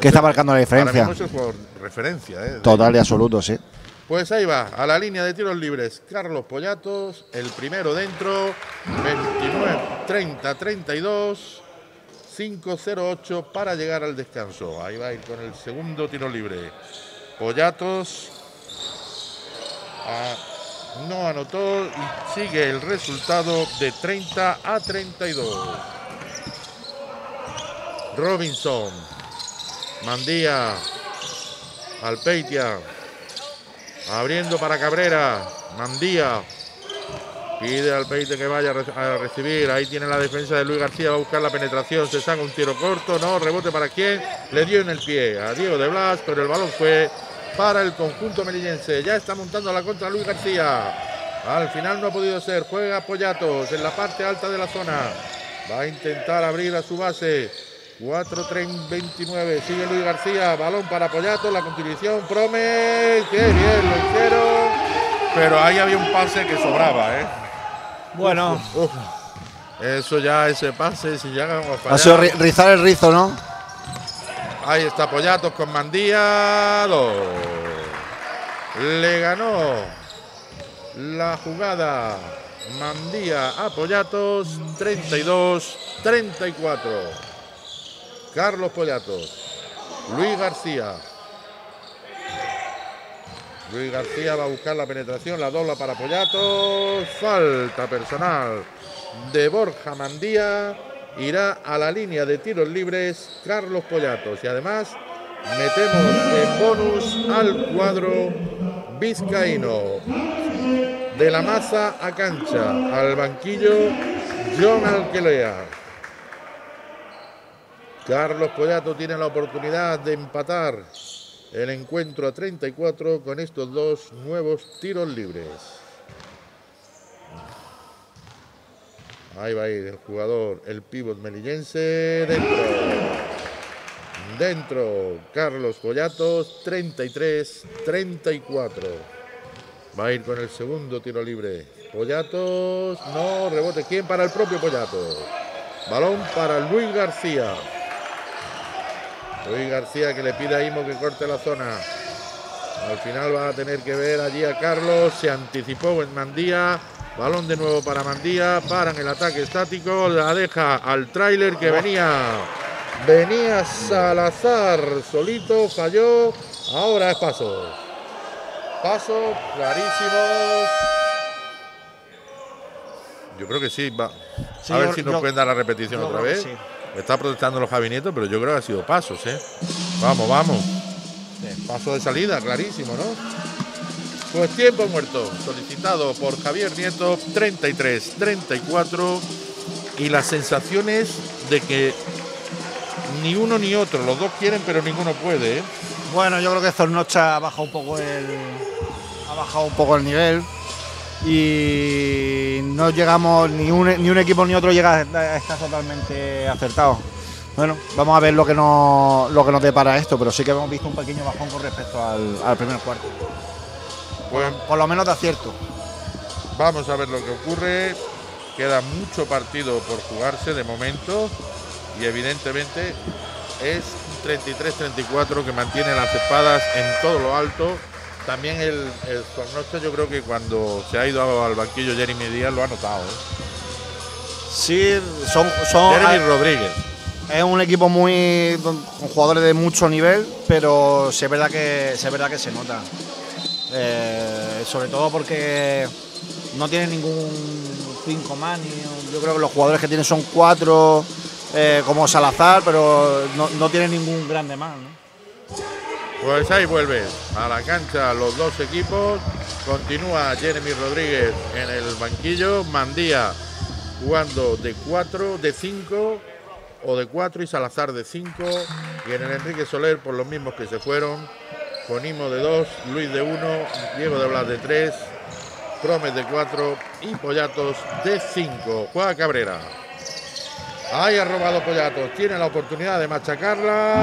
S5: que está marcando la diferencia.
S4: Ahora mismo es jugador referencia. ¿eh?
S5: Total y absoluto, sí.
S4: Pues ahí va, a la línea de tiros libres, Carlos Pollatos, el primero dentro, 29, 30, 32. 5-0-8 para llegar al descanso. Ahí va a ir con el segundo tiro libre. Pollatos ah, no anotó y sigue el resultado de 30 a 32. Robinson, Mandía, Alpeitia, abriendo para Cabrera, Mandía, Pide al Peite que vaya a recibir. Ahí tiene la defensa de Luis García. Va a buscar la penetración. Se saca un tiro corto. No, rebote para quién. Le dio en el pie a Diego de Blas, pero el balón fue para el conjunto melillense. Ya está montando la contra Luis García. Al final no ha podido ser. Juega Pollatos en la parte alta de la zona. Va a intentar abrir a su base. 4-3-29. Sigue Luis García. Balón para Pollatos. La continuación. Prome. Qué bien lo hicieron. Pero ahí había un pase que sobraba, ¿eh?
S5: Bueno,
S4: Uf, uf. Eso ya, ese pase, si llegan a
S5: ha
S4: fallar.
S5: sido ri- rizar el rizo, ¿no?
S4: Ahí está Pollatos con Mandía. Le ganó la jugada Mandía a Pollatos 32-34. Carlos Pollatos. Luis García. Luis García va a buscar la penetración, la dobla para Pollatos. Falta personal de Borja Mandía. Irá a la línea de tiros libres Carlos Pollatos. Y además metemos en bonus al cuadro vizcaíno. De la masa a cancha, al banquillo John Alquelea. Carlos Pollato tiene la oportunidad de empatar el encuentro a 34 con estos dos nuevos tiros libres. Ahí va a ir el jugador, el pívot melillense, dentro. Dentro, Carlos Pollatos, 33-34. Va a ir con el segundo tiro libre. Pollatos, no, rebote. ¿Quién para el propio Pollatos? Balón para Luis García. Luis García que le pide a Imo que corte la zona. Al final va a tener que ver allí a Carlos. Se anticipó en Mandía. Balón de nuevo para Mandía. Paran el ataque estático. La deja al tráiler que venía. Venía Salazar solito. Falló. Ahora es paso. Paso clarísimo. Yo creo que sí. Va.
S5: Sí,
S4: a ver
S5: yo-
S4: si nos
S5: yo-
S4: pueden dar la repetición otra vez.
S5: sí.
S4: Está protestando los Javinietos, pero yo creo que ha sido pasos, ¿eh? Vamos, vamos. Paso de salida, clarísimo, ¿no? Pues tiempo muerto, solicitado por Javier Nieto, 33-34. Y las sensaciones de que ni uno ni otro, los dos quieren, pero ninguno puede, ¿eh?
S5: Bueno, yo creo que Zornocha ha bajado un poco el. ha bajado un poco el nivel. Y no llegamos, ni un, ni un equipo ni otro llega a estar totalmente acertado. Bueno, vamos a ver lo que nos, lo que nos depara esto, pero sí que hemos visto un pequeño bajón con respecto al, al primer cuarto.
S4: Pues
S5: Por lo menos de acierto.
S4: Vamos a ver lo que ocurre. Queda mucho partido por jugarse de momento y evidentemente es un 33-34 que mantiene las espadas en todo lo alto. También el, el yo creo que cuando se ha ido al banquillo Jeremy Díaz lo ha notado. ¿eh?
S5: Sí, son, son
S4: Jeremy Rodríguez.
S5: es un equipo muy con jugadores de mucho nivel, pero sí es verdad que sí es verdad que se nota. Eh, sobre todo porque no tiene ningún cinco más. ni- yo creo que los jugadores que tienen son cuatro, eh, como Salazar, pero no, no tiene ningún grande más. ¿no?
S4: Pues ahí vuelve a la cancha los dos equipos. Continúa Jeremy Rodríguez en el banquillo. Mandía jugando de 4, de 5 o de 4 y Salazar de 5. Y en el Enrique Soler por los mismos que se fueron. Conimo de 2, Luis de 1, Diego de Blas de 3, Promes de 4 y Pollatos de 5. Juega Cabrera. Ahí ha robado Pollatos. Tiene la oportunidad de machacarla.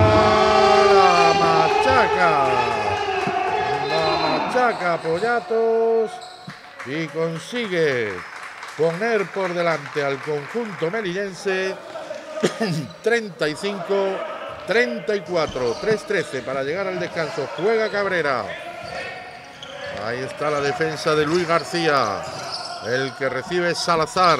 S4: La machaca. La machaca Pollatos. Y consigue poner por delante al conjunto melillense 35 34 3-13 para llegar al descanso. Juega Cabrera. Ahí está la defensa de Luis García. El que recibe es Salazar.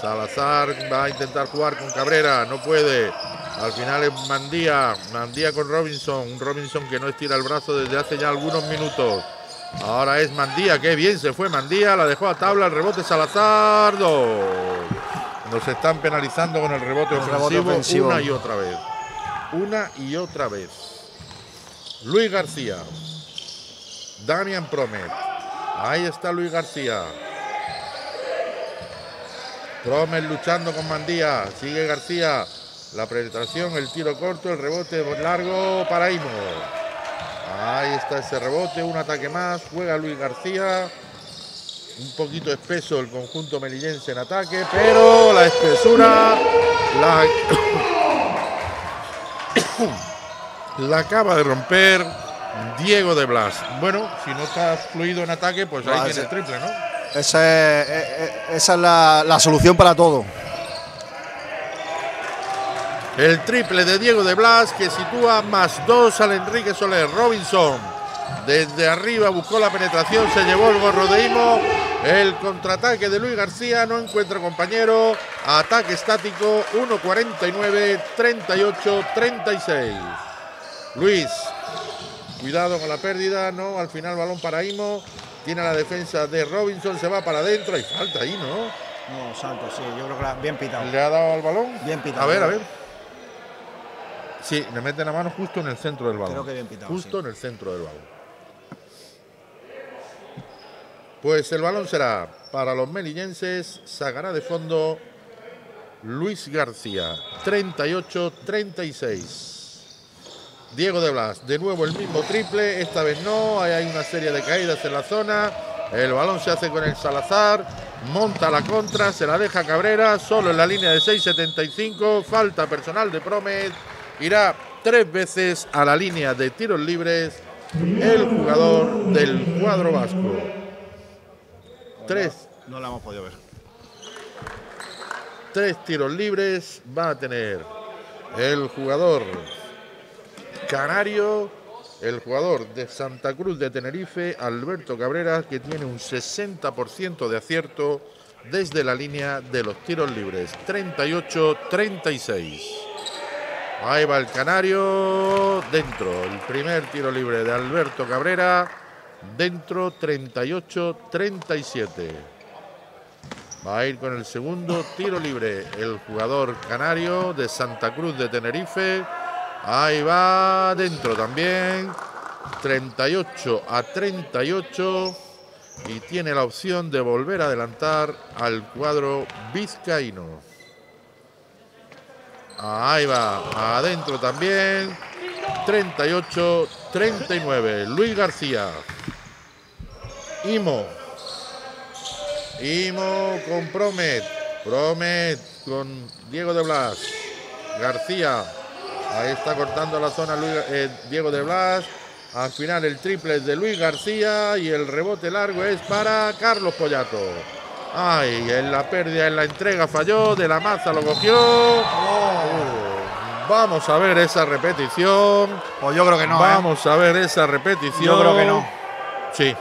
S4: Salazar va a intentar jugar con Cabrera, no puede. Al final es Mandía, Mandía con Robinson, un Robinson que no estira el brazo desde hace ya algunos minutos. Ahora es Mandía, qué bien se fue Mandía, la dejó a tabla, el rebote Salazar, dos. Nos están penalizando con el rebote,
S5: El
S4: ofensivo,
S5: rebote ofensivo.
S4: una y otra vez. Una y otra vez. Luis García. Damian Promet. Ahí está Luis García. Promet luchando con Mandía. Sigue García. La penetración, el tiro corto, el rebote largo para Imo. Ahí está ese rebote, un ataque más. Juega Luis García. Un poquito espeso el conjunto melillense en ataque, pero la espesura la, la acaba de romper Diego de Blas. Bueno, si no estás fluido en ataque, pues ahí
S5: Ah,
S4: tiene
S5: sí.
S4: el triple, ¿no?
S5: Esa es, eh, eh, esa es la, la solución para todo.
S4: El triple de Diego de Blas que sitúa más dos al Enrique Soler. Robinson Desde arriba buscó la penetración, se llevó el gorro de Imo. El contraataque de Luis García no encuentra compañero. Ataque estático 1.49, 38, 36. Luis, cuidado con la pérdida, no, al final balón para Imo. Tiene la defensa de Robinson, se va para adentro. Hay falta ahí, ¿no?
S5: No, santo, sí, yo creo que la- bien pitado.
S4: ¿Le ha dado al balón?
S5: Bien pitado.
S4: A ver, a ver. Sí, le mete la mano justo en el centro del balón.
S5: Creo que bien pitado,
S4: Justo
S5: sí.
S4: en el centro del balón. Pues el balón será para los melillenses. Sacará de fondo Luis García. 38-36. Diego de Blas, de nuevo el mismo triple, esta vez no, hay una serie de caídas en la zona, el balón se hace con el Salazar, monta la contra, se la deja Cabrera, solo en la línea de 6.75, falta personal de Promet, irá tres veces a la línea de tiros libres el jugador del cuadro vasco. Tres,
S5: No la hemos podido ver.
S4: tres tiros libres va a tener el jugador canario, el jugador de Santa Cruz de Tenerife, Alberto Cabrera, que tiene un 60% de acierto desde la línea de los tiros libres. 38-36. Ahí va el canario, dentro, el primer tiro libre de Alberto Cabrera, dentro 38-37. Va a ir con el segundo tiro libre el jugador canario de Santa Cruz de Tenerife. Ahí va dentro también. 38 a 38. Y tiene la opción de volver a adelantar al cuadro vizcaíno. Ahí va, adentro también. 38 39. Luis García. Imo. Imo con Promet. Promet con Diego de Blas. García. Ahí está cortando la zona Luis- eh, Diego de Blas. Al final el triple es de Luis García y el rebote largo es para Carlos Pollato. Ay, en la pérdida, en la entrega falló, de la maza lo cogió. Uh, vamos a ver esa repetición.
S5: Pues yo creo que no. ¿eh?
S4: Vamos a ver esa repetición.
S5: Yo creo que no.
S4: Sí,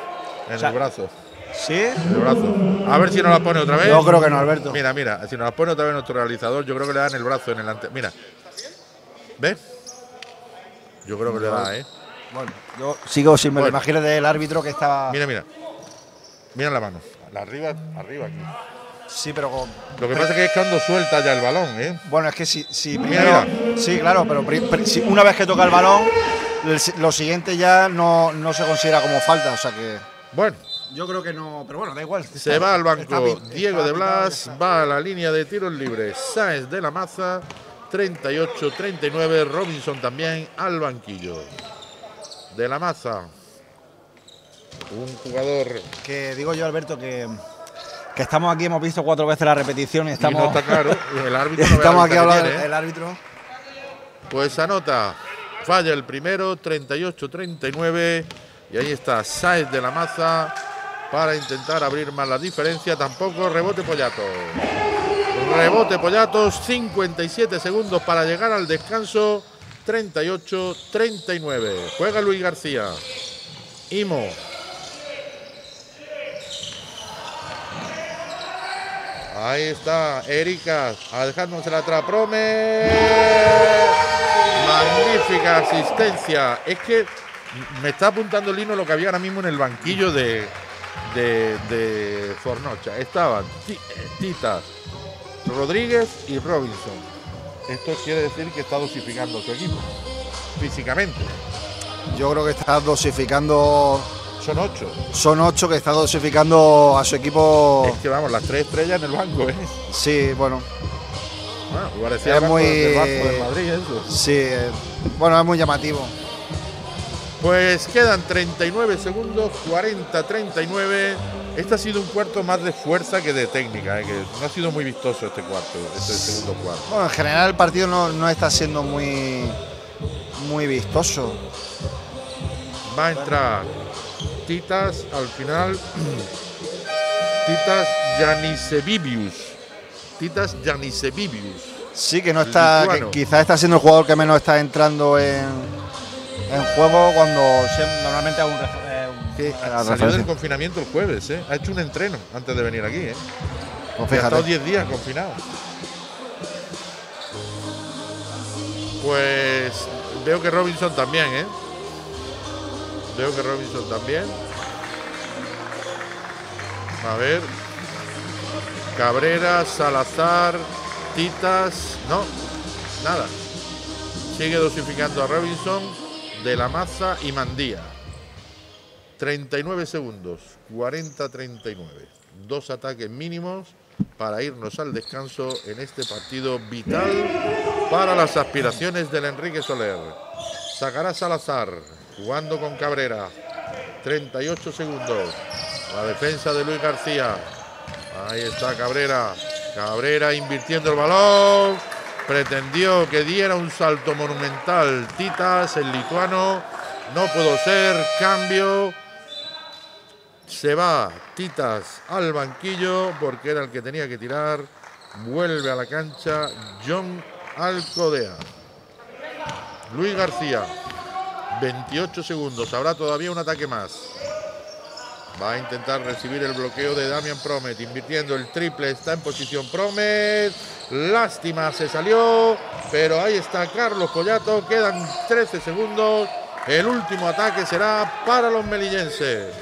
S4: en
S5: O sea,
S4: el brazo.
S5: ¿Sí?
S4: En el brazo. A ver si nos la pone otra vez.
S5: Yo creo que no, Alberto.
S4: Mira, mira, si nos la pone otra vez nuestro realizador, yo creo que le da en el brazo, en el ante. Mira. ¿Ves? Yo creo que le da, ¿eh?
S5: Bueno, yo sigo sin me lo
S4: Bueno.
S5: imagino del árbitro que estaba.
S4: Mira, mira. Mira la mano. La arriba, arriba aquí.
S5: Sí, pero con-
S4: Lo que pasa es que es cuando suelta ya el balón, ¿eh?
S5: Bueno, es que si, si
S4: Mira,
S5: primero. Sí, claro, pero pri- pri- si una vez que toca el balón, lo siguiente ya no, no se considera como falta. O sea que.
S4: Bueno,
S5: Yo creo que no. Pero bueno, da igual.
S4: se va al banco
S5: Está
S4: Diego de Blas, va a la línea de tiros libres. Sáenz de la Maza, 38-39. Robinson también al banquillo. De la Maza. Un jugador
S5: Que digo yo, Alberto, que, que estamos aquí, hemos visto cuatro veces la repetición y
S4: y
S5: estamos.
S4: no está claro. El árbitro no
S5: estamos aquí hablando
S4: ¿eh?
S5: árbitro.
S4: Pues anota. Falla el primero, 38-39. Y ahí está Sáez de la Maza para intentar abrir más la diferencia. Tampoco rebote Pollato. Rebote Pollatos, 57 segundos para llegar al descanso. 38-39. Juega Luis García. Imo. Ahí está Erika, a dejándose atrás. Prome. Magnífica asistencia. Es que me está apuntando Lino lo que había ahora mismo en el banquillo de, de, de Fornocha. Estaban eh, Tita, Rodríguez y Robinson. Esto quiere decir que está dosificando su equipo físicamente.
S5: Yo creo que está dosificando.
S4: Son ocho.
S5: Son ocho que está dosificando a su equipo.
S4: Es que vamos, las tres estrellas en el banco, ¿eh?
S5: Sí, bueno.
S4: Bueno, parecía
S5: Es
S4: el banco
S5: muy-
S4: del banco del Madrid, eso.
S5: Sí, eh, bueno, es muy llamativo.
S4: Pues quedan 39 segundos, 40-39. Este ha sido un cuarto más de fuerza que de técnica, ¿eh? que no ha sido muy vistoso este cuarto, este segundo cuarto.
S5: Bueno, en general el partido no, no está siendo muy, muy vistoso.
S4: Va a entrar Titas al final. Titas Janisevibius. Titas Janisevibius.
S5: Sí, que no está. Que quizás está siendo el jugador que menos está entrando en, en juego cuando normalmente es un, eh, un-
S4: salió del confinamiento el jueves, ¿eh? Ha hecho un entreno antes de venir aquí, ¿eh?
S5: Pues
S4: ha estado
S5: fíjate.
S4: 10 días confinado. Pues veo que Robinson también, ¿eh? Veo que Robinson también. A ver. Cabrera, Salazar, Titas. No, nada. Sigue dosificando a Robinson, De la Maza y Mandía. 39 segundos, 40-39. Dos ataques mínimos para irnos al descanso en este partido vital para las aspiraciones del Enrique Soler. Sacará Salazar, jugando con Cabrera. 38 segundos. La defensa de Luis García. Ahí está Cabrera. Cabrera invirtiendo el balón. Pretendió que diera un salto monumental. Titas, el lituano. No pudo ser. Cambio. Se va Titas al banquillo porque era el que tenía que tirar. Vuelve a la cancha John Alcodea. Luis García. 28 segundos. Habrá todavía un ataque más. Va a intentar recibir el bloqueo de Damian Promet, invirtiendo el triple, está en posición Promet. Lástima, se salió, pero ahí está Carlos Collato, quedan 13 segundos. El último ataque será para los melillenses.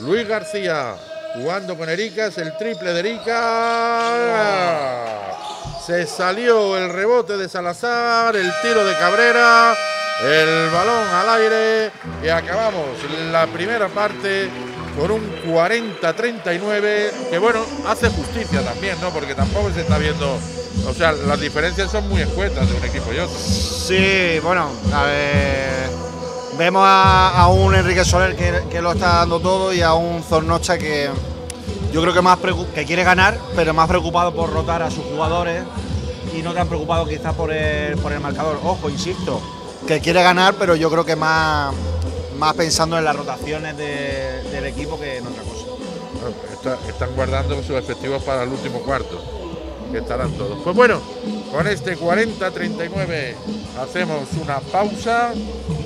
S4: Luis García jugando con Ericas, el triple de Ericas. Se salió el rebote de Salazar, el tiro de Cabrera, el balón al aire y acabamos la primera parte con un 40-39 que bueno, hace justicia también, ¿no? Porque tampoco se está viendo, o sea, las diferencias son muy escuetas de un equipo y otro.
S5: Sí, bueno, a ver, vemos a, un Enrique Soler que, lo está dando todo y a un Zornocha que yo creo que más que quiere ganar, pero más preocupado por rotar a sus jugadores y no tan preocupado quizás por el, por el marcador. Ojo, insisto, que quiere ganar, pero yo creo que más, más pensando en las rotaciones de- del equipo que en otra cosa.
S4: Está- están guardando sus efectivos para el último cuarto, que estarán todos. Pues bueno, con este 40-39 hacemos una pausa,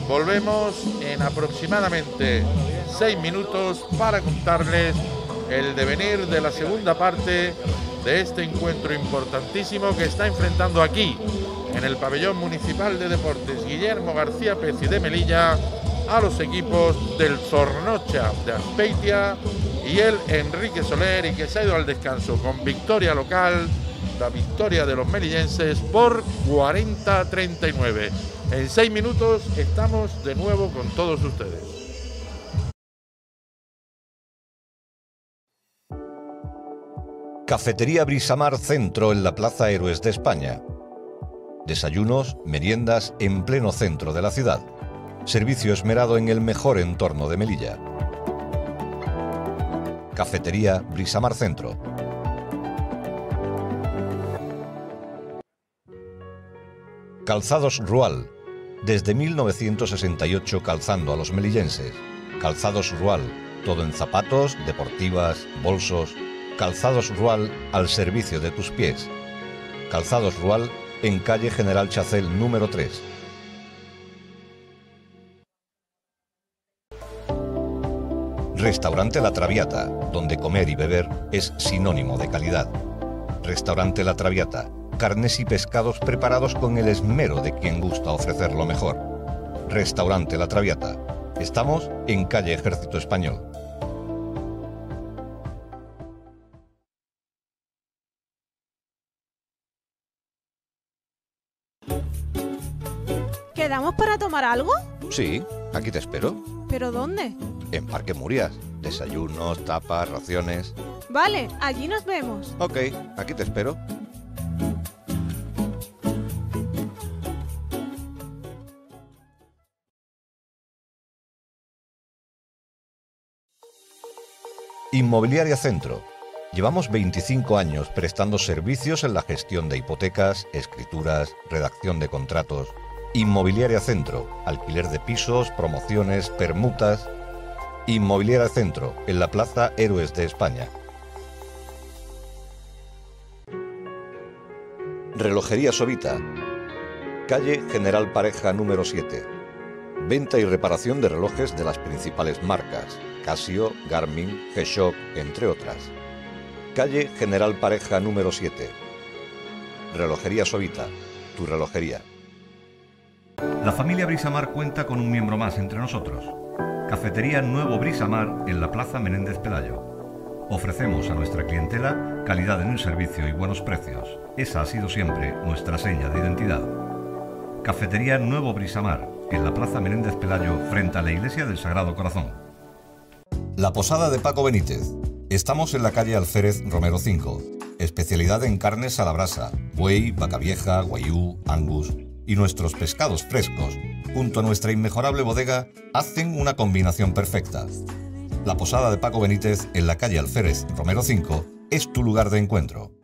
S4: volvemos en aproximadamente seis minutos para contarles el devenir de la segunda parte de este encuentro importantísimo que está enfrentando aquí, en el pabellón municipal de deportes Guillermo García Peci de Melilla, a los equipos del Zornocha de Aspeitia y el Enrique Soler y que se ha ido al descanso con victoria local, la victoria de los melillenses por 40-39. En seis minutos estamos de nuevo con todos ustedes.
S1: Cafetería Brisamar Centro en la Plaza Héroes de España. Desayunos, meriendas en pleno centro de la ciudad. Servicio esmerado en el mejor entorno de Melilla. Cafetería Brisamar Centro. Calzados Rual. Desde 1968 calzando a los melillenses. Calzados Rual. Todo en zapatos, deportivas, bolsos. Calzados Rual al servicio de tus pies. Calzados Rual en calle General Chacel número 3. Restaurante La Traviata, donde comer y beber es sinónimo de calidad. Restaurante La Traviata, carnes y pescados preparados con el esmero de quien gusta ofrecer lo mejor. Restaurante La Traviata. Estamos en calle Ejército Español.
S2: ¿Quedamos para tomar algo?
S1: Sí, aquí te espero.
S2: ¿Pero dónde?
S1: En Parque Murias. Desayunos, tapas, raciones.
S2: Vale, allí nos vemos.
S1: Ok, aquí te espero. Inmobiliaria Centro. Llevamos 25 años prestando servicios en la gestión de hipotecas, escrituras, redacción de contratos. Inmobiliaria Centro. Alquiler de pisos, promociones, permutas. Inmobiliaria Centro, en la Plaza Héroes de España. Relojería Sovita. Calle General Pareja número 7. Venta y reparación de relojes de las principales marcas, Casio, Garmin, G-Shock, entre otras. Calle General Pareja número 7. Relojería Sovita, tu relojería.
S3: La familia Brisamar cuenta con un miembro más entre nosotros. Cafetería Nuevo Brisamar en la Plaza Menéndez Pelayo. Ofrecemos a nuestra clientela calidad en el servicio y buenos precios. Esa ha sido siempre nuestra seña de identidad. Cafetería Nuevo Brisamar en la Plaza Menéndez Pelayo frente a la Iglesia del Sagrado Corazón.
S1: La Posada de Paco Benítez. Estamos en la calle Alférez Romero 5. Especialidad en carnes a la brasa, buey, vaca vieja, guayú, angus y nuestros pescados frescos, junto a nuestra inmejorable bodega, hacen una combinación perfecta. La Posada de Paco Benítez en la calle Alférez Romero 5 es tu lugar de encuentro.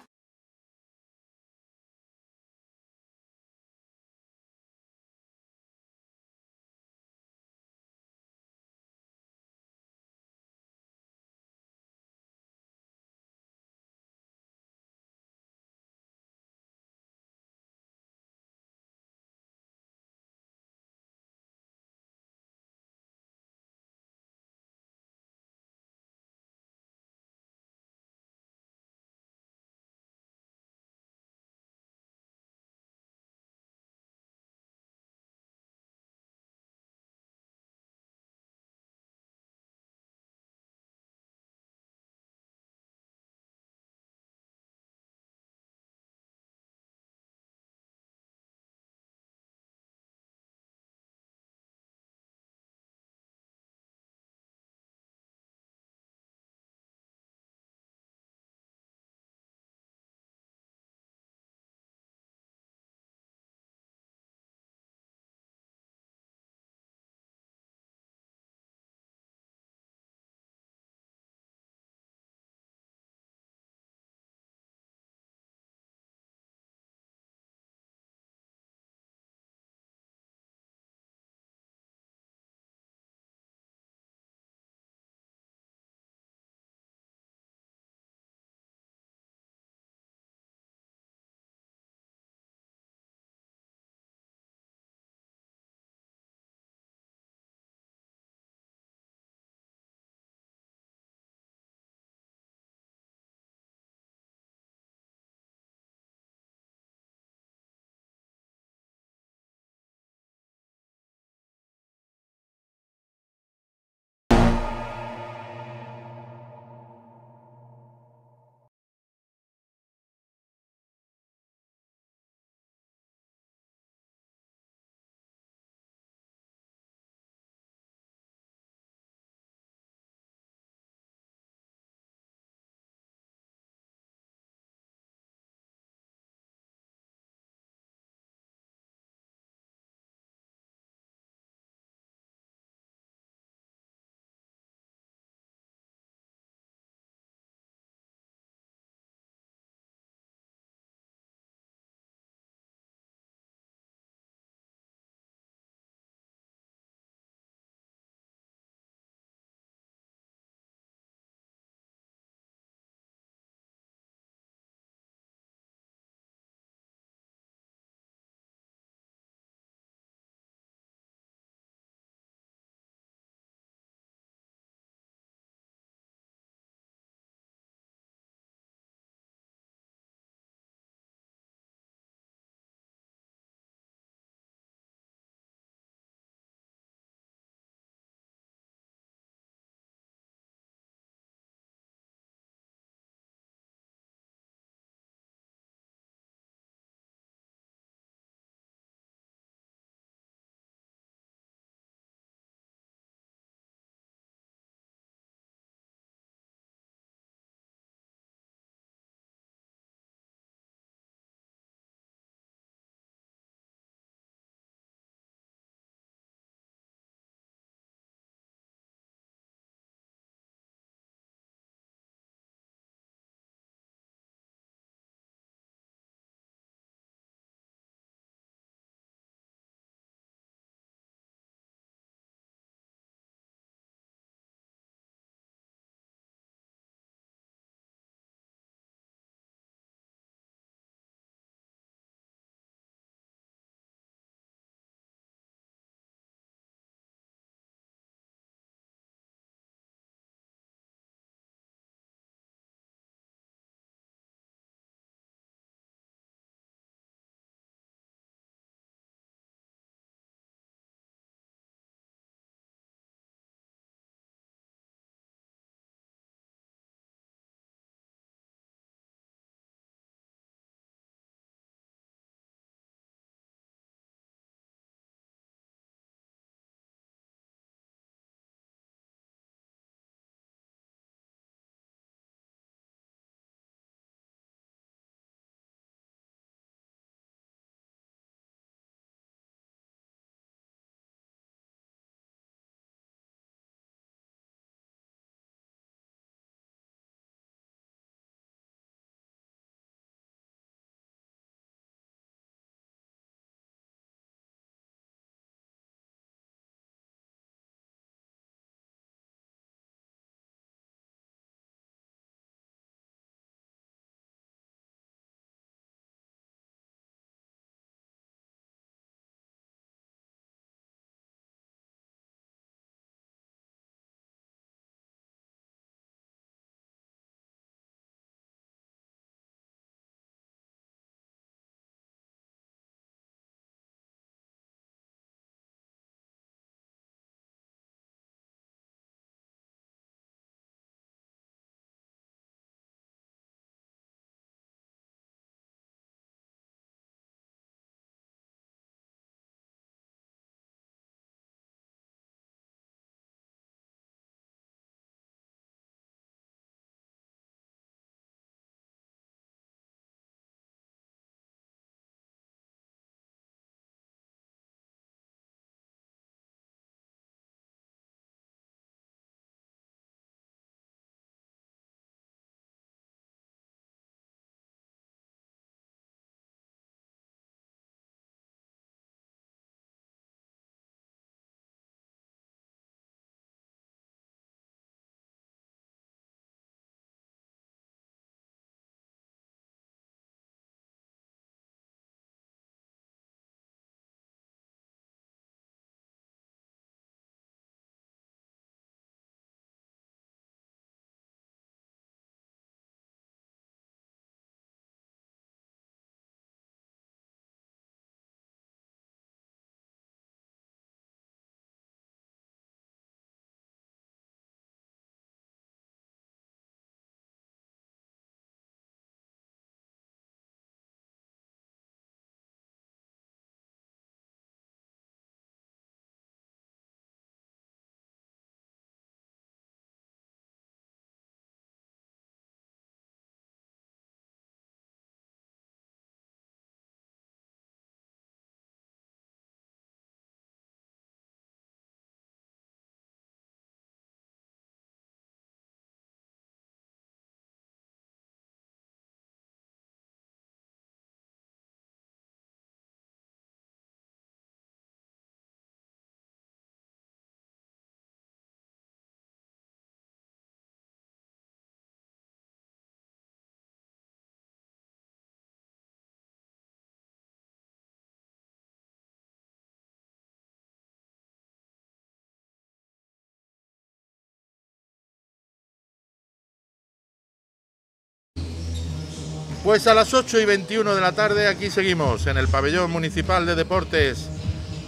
S4: Pues a las 8 y 21 de la tarde aquí seguimos en el pabellón municipal de deportes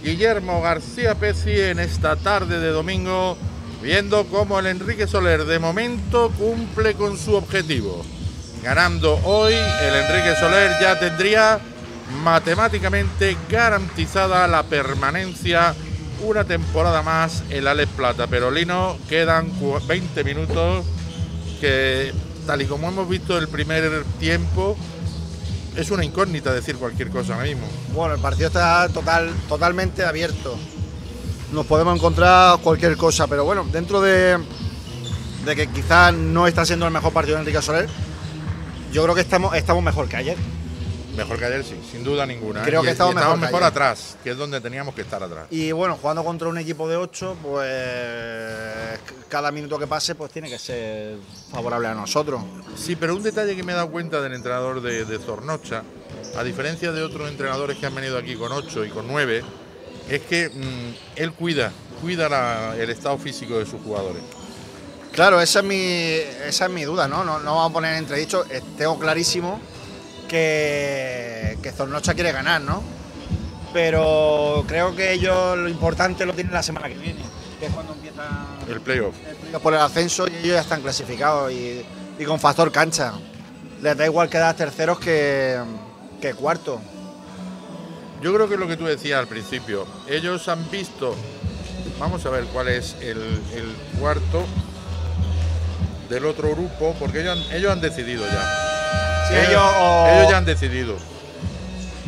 S4: Guillermo García Peci en esta tarde de domingo, viendo cómo el Enrique Soler de momento cumple con su objetivo. Ganando hoy, el Enrique Soler ya tendría matemáticamente garantizada la permanencia una temporada más en la Plata. Pero Lino, quedan 20 minutos que, y como hemos visto el primer tiempo, es una incógnita decir cualquier cosa ahora mismo.
S5: Bueno, el partido está total, totalmente abierto. Nos podemos encontrar cualquier cosa, pero bueno, dentro de, de que quizás no está siendo el mejor partido de Enrique Soler, yo creo que estamos, estamos mejor que ayer.
S4: Mejor que ayer, sí, sin duda ninguna. ¿eh?
S5: Creo que estamos mejor,
S4: mejor atrás, que es donde teníamos que estar atrás.
S5: Y bueno, jugando contra un equipo de 8, pues cada minuto que pase pues tiene que ser favorable a nosotros.
S4: Sí, pero un detalle que me he dado cuenta del entrenador de, de Zornocha, a diferencia de otros entrenadores que han venido aquí con 8 y con 9, es que mmm, él cuida, cuida la, el estado físico de sus jugadores.
S5: Claro, esa es mi, esa es mi duda, ¿no? No, no vamos a poner en entredicho, tengo clarísimo que, que Zornocha quiere ganar, ¿no? Pero creo que ellos lo importante lo tienen la semana que viene, que es cuando empieza
S4: el playoff.
S5: El playoff por el ascenso y ellos ya están clasificados y, y, con factor cancha. Les da igual quedar terceros que, que cuarto.
S4: Yo creo que es lo que tú decías al principio. Ellos han visto, vamos a ver cuál es el, el cuarto del otro grupo, porque ellos han, ellos han decidido ya.
S5: Sí, ellos, o,
S4: ellos, ya han decidido.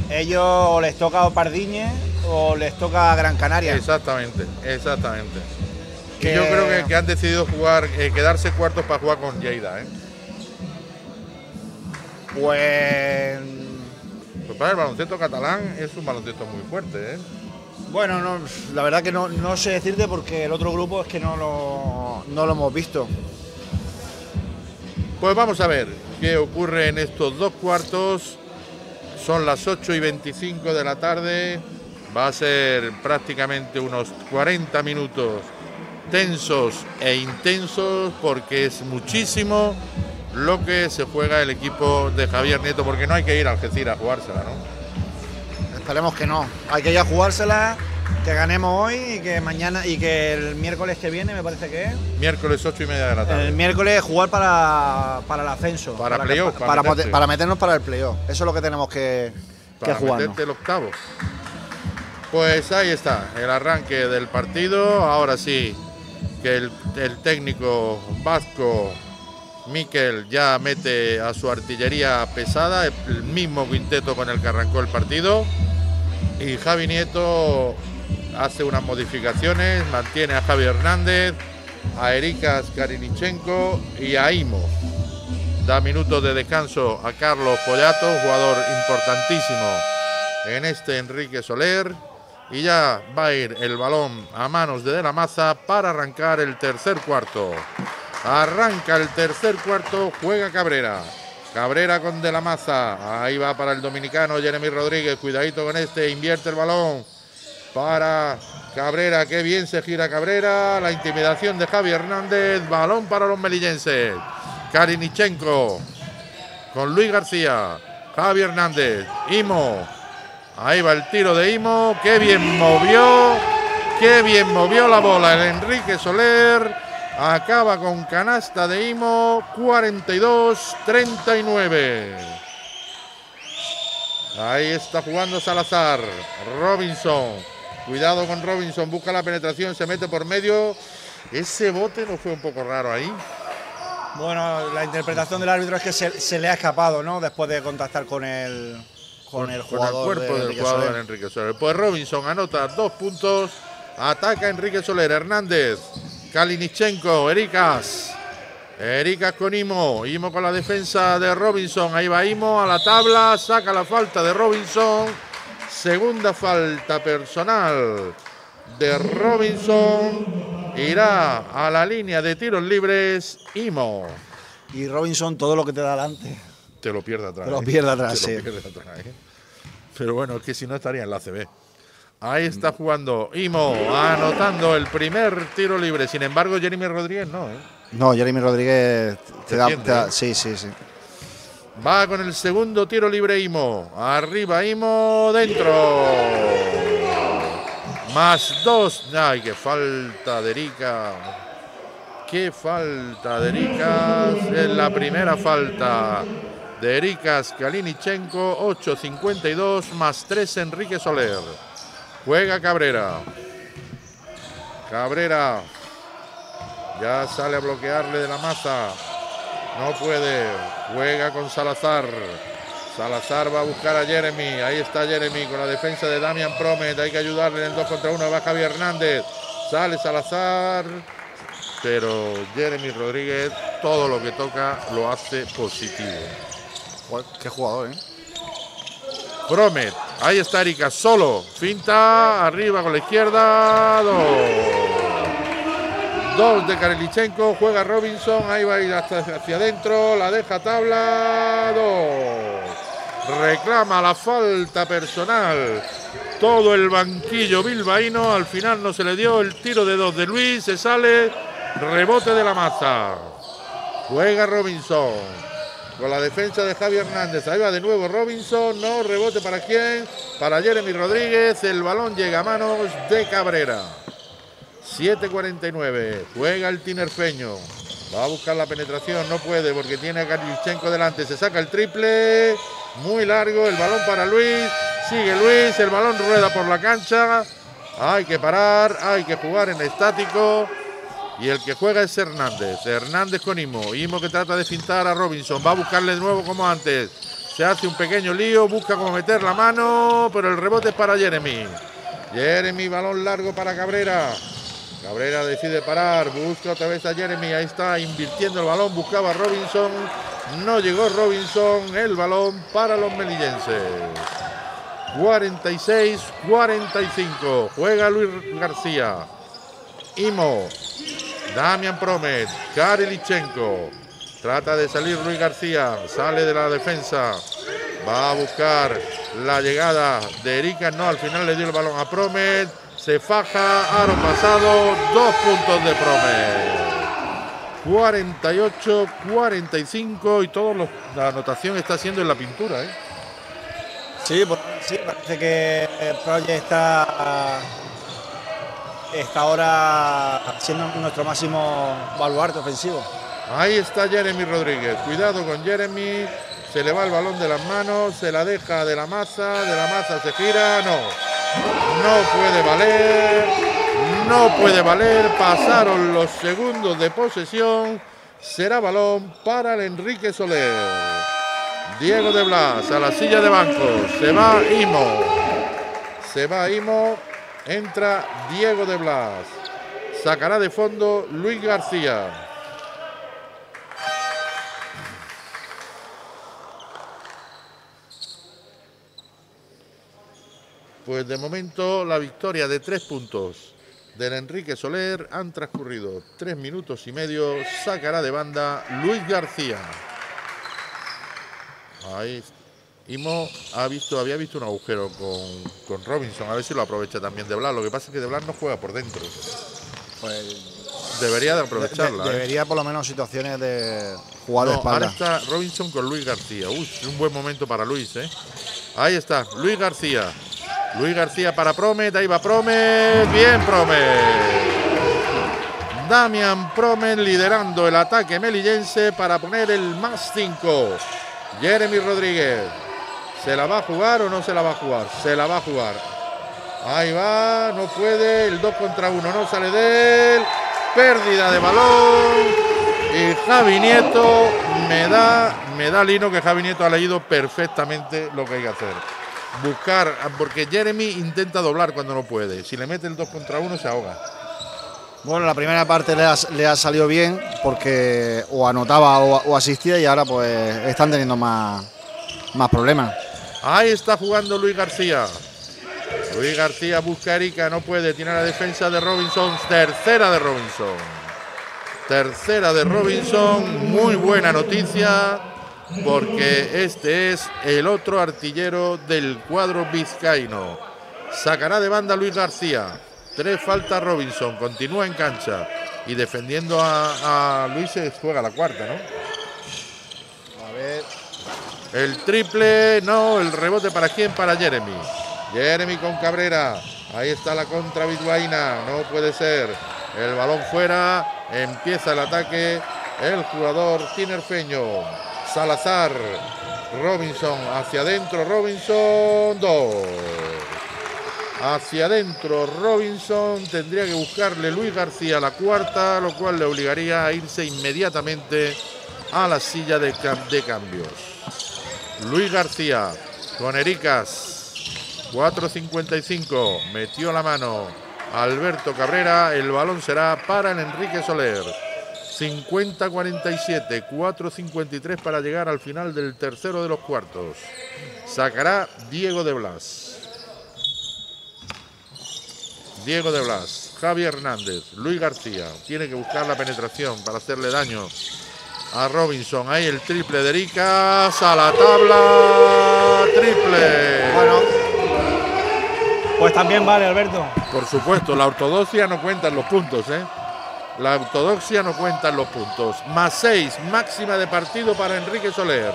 S5: Ellos o les toca Pardiñe o les toca Gran Canaria.
S4: Exactamente, exactamente. Que... yo creo que, que, han decidido jugar, eh, quedarse cuartos para jugar con Lleida, ¿eh?
S5: Pues.
S4: Pues para el baloncesto catalán es un baloncesto muy fuerte, ¿eh?
S5: Bueno, no, la verdad que no, no, sé decirte porque el otro grupo es que no lo, no lo hemos visto.
S4: Pues vamos a ver qué ocurre en estos dos cuartos. Son las 8 y 25 de la tarde. Va a ser prácticamente unos 40 minutos tensos e intensos porque es muchísimo lo que se juega el equipo de Javier Nieto, porque no hay que ir a Algeciras a jugársela, ¿no?
S5: Esperemos que no. Hay que ir a jugársela que ganemos hoy y que mañana y que el miércoles que viene me parece que es.
S4: Miércoles ocho y media de la tarde.
S5: El miércoles jugar para, para el ascenso.
S4: Para, para playoff
S5: para, para, para, meternos para el playoff. Eso es lo que tenemos que,
S4: para
S5: que jugar
S4: el octavo. Pues ahí está el arranque del partido. Ahora sí que el, el técnico vasco Miquel ya mete a su artillería pesada el mismo quinteto con el que arrancó el partido. Y Javi Nieto hace unas modificaciones, mantiene a Javi Hernández, a Erika Skarinichenko y a Imo. Da minutos de descanso a Carlos Pollato, jugador importantísimo en este Enrique Soler. Y ya va a ir el balón a manos de De la Maza para arrancar el tercer cuarto. Arranca el tercer cuarto, juega Cabrera. Cabrera con De la Maza. Ahí va para el dominicano Jeremy Rodríguez. Cuidadito con este, invierte el balón para Cabrera, qué bien se gira Cabrera, la intimidación de Javi Hernández, balón para los melillenses, Karinichenko con Luis García, Javi Hernández, Imo, ahí va el tiro de Imo, qué bien movió, qué bien movió la bola el Enrique Soler, acaba con canasta de Imo, 42-39. Ahí está jugando Salazar, Robinson, Cuidado con Robinson, busca la penetración, se mete por medio. Ese bote no fue un poco raro ahí.
S5: Bueno, la interpretación del árbitro es que se, se le ha escapado, ¿no? Después de contactar con el, con, con el jugador.
S4: Con el cuerpo
S5: de
S4: del jugador Soler. Enrique Soler. Pues Robinson anota dos puntos. Ataca Enrique Soler. Hernández. Kalinichenko. Ericas. Ericas con Imo. Imo con la defensa de Robinson. Ahí va Imo a la tabla. Saca la falta de Robinson. Segunda falta personal de Robinson. Irá a la línea de tiros libres Imo.
S5: Y Robinson todo lo que te da adelante.
S4: Te lo pierde atrás.
S5: Te lo pierde atrás,
S4: te
S5: sí.
S4: Lo pierde atrás, ¿eh? Pero bueno, es que si no estaría en la CB. Ahí está jugando Imo, anotando el primer tiro libre. Sin embargo, Jeremy Rodríguez no, ¿eh?
S5: No, Jeremy Rodríguez te,
S4: Te
S5: da,
S4: siente,
S5: te da-
S4: ¿eh?
S5: Sí, sí, sí.
S4: Va con el segundo tiro libre Imo. Arriba Imo, dentro. Más dos. Ay, qué falta de Erika. Qué falta de Erika. Es la primera falta de Erika Skalinichenko. 8.52 más 3 Enrique Soler. Juega Cabrera. Cabrera. Ya sale a bloquearle de la masa. No puede. Juega con Salazar. Salazar va a buscar a Jeremy. Ahí está Jeremy con la defensa de Damian Promet. Hay que ayudarle en el 2 contra 1. Va Javier Hernández. Sale Salazar. Pero Jeremy Rodríguez todo lo que toca lo hace positivo.
S6: Qué jugador, ¿eh?
S4: Promet. Ahí está Erika solo. Finta. Arriba con la izquierda. Dos. Dos de Karelichenko, juega Robinson, ahí va a ir hacia adentro, la deja tabla, dos. Reclama la falta personal. Todo el banquillo bilbaíno, al final no se le dio el tiro de dos de Luis, se sale, rebote de la masa. Juega Robinson. Con la defensa de Javi Hernández. Ahí va de nuevo Robinson. No, rebote para quién. Para Jeremy Rodríguez. El balón llega a manos de Cabrera. 7.49. Juega el tinerfeño. Va a buscar la penetración. No puede porque tiene a Karlichenko delante. Se saca el triple. Muy largo. El balón para Luis. Sigue Luis. El balón rueda por la cancha. Hay que parar. Hay que jugar en estático. Y el que juega es Hernández. Hernández con Imo. Imo que trata de fintar a Robinson. Va a buscarle de nuevo como antes. Se hace un pequeño lío. Busca cómo meter la mano. Pero el rebote es para Jeremy. Jeremy, balón largo para Cabrera. Cabrera decide parar, busca otra vez a Jeremy, ahí está invirtiendo el balón, buscaba Robinson, no llegó Robinson, el balón para los melillenses. 46-45, juega Luis García, Imo, Damian Promet, Karilichenko, trata de salir Luis García, sale de la defensa, va a buscar la llegada de Erika, no, al final le dio el balón a Promet, se faja, aro pasado, dos puntos de Promet. 48, 45 y todo lo, la anotación está siendo en la pintura. ¿eh?
S5: Sí, pues, sí, parece que Project está, está ahora siendo nuestro máximo baluarte ofensivo.
S4: Ahí está Jeremy Rodríguez. Cuidado con Jeremy. Se le va el balón de las manos, se la deja de la masa, de la masa se gira, no. No puede valer, no puede valer. Pasaron los segundos de posesión. Será balón para el Enrique Soler. Diego de Blas a la silla de bancos. Se va Imo. Se va Imo. Entra Diego de Blas. Sacará de fondo Luis García. Pues de momento la victoria de tres puntos del Enrique Soler han transcurrido tres minutos y medio. Sacará de banda Luis García. Ahí Imo ha visto, había visto un agujero con, con Robinson, a ver si lo aprovecha también de Blas. Lo que pasa es que de Blas no juega por dentro.
S5: Pues
S4: Debería de aprovecharla.
S5: de-
S4: ¿eh?
S5: debería por lo menos situaciones de jugar de
S4: No, ahora
S5: espalda.
S4: está Robinson con Luis García. Uy, un buen momento para Luis, ¿eh? Ahí está, Luis García. Luis García para Promet, ahí va Promet. Bien, Promet. Damian Promet liderando el ataque melillense para poner el más 5. Jeremy Rodríguez. ¿Se la va a jugar o no se la va a jugar? Se la va a jugar. Ahí va, no puede. El 2 contra 1 no sale de él. Pérdida de balón. Y Javi Nieto me da, me da lino que Javi Nieto ha leído perfectamente lo que hay que hacer. Buscar, porque Jeremy intenta doblar cuando no puede. Si le mete el 2 contra 1 se ahoga.
S5: Bueno, la primera parte le ha, le ha salido bien porque o anotaba o, o asistía y ahora pues están teniendo más, más problemas.
S4: Ahí está jugando Luis García. Luis García busca a Erika, no puede. Tiene la defensa de Robinson. Tercera de Robinson. Tercera de Robinson. Muy buena noticia. Porque este es el otro artillero del cuadro vizcaíno. Sacará de banda Luis García. Tres faltas Robinson. Continúa en cancha. Y defendiendo a, a Luis se juega la cuarta, ¿no?
S5: A ver.
S4: El triple, no, el rebote para quién, para Jeremy. Jeremy con Cabrera. Ahí está la contra Vituaina, no puede ser. El balón fuera, empieza el ataque. El jugador tinerfeño, Salazar. Robinson hacia adentro, Robinson, dos. Hacia adentro, Robinson tendría que buscarle Luis García la cuarta, lo cual le obligaría a irse inmediatamente a la silla de, de cambios. Luis García con Ericas, 4.55, metió la mano Alberto Cabrera, el balón será para el Enrique Soler. 50-47, 4-53 para llegar al final del tercero de los cuartos. Sacará Diego de Blas. Diego de Blas, Javi Hernández, Luis García. Tiene que buscar la penetración para hacerle daño a Robinson. Ahí el triple de Ericas a la tabla. Triple.
S5: Bueno, pues también vale, Alberto.
S4: Por supuesto, la ortodoxia no cuenta en los puntos, ¿eh? La ortodoxia no cuenta en los puntos. Más seis, máxima de partido para Enrique Soler.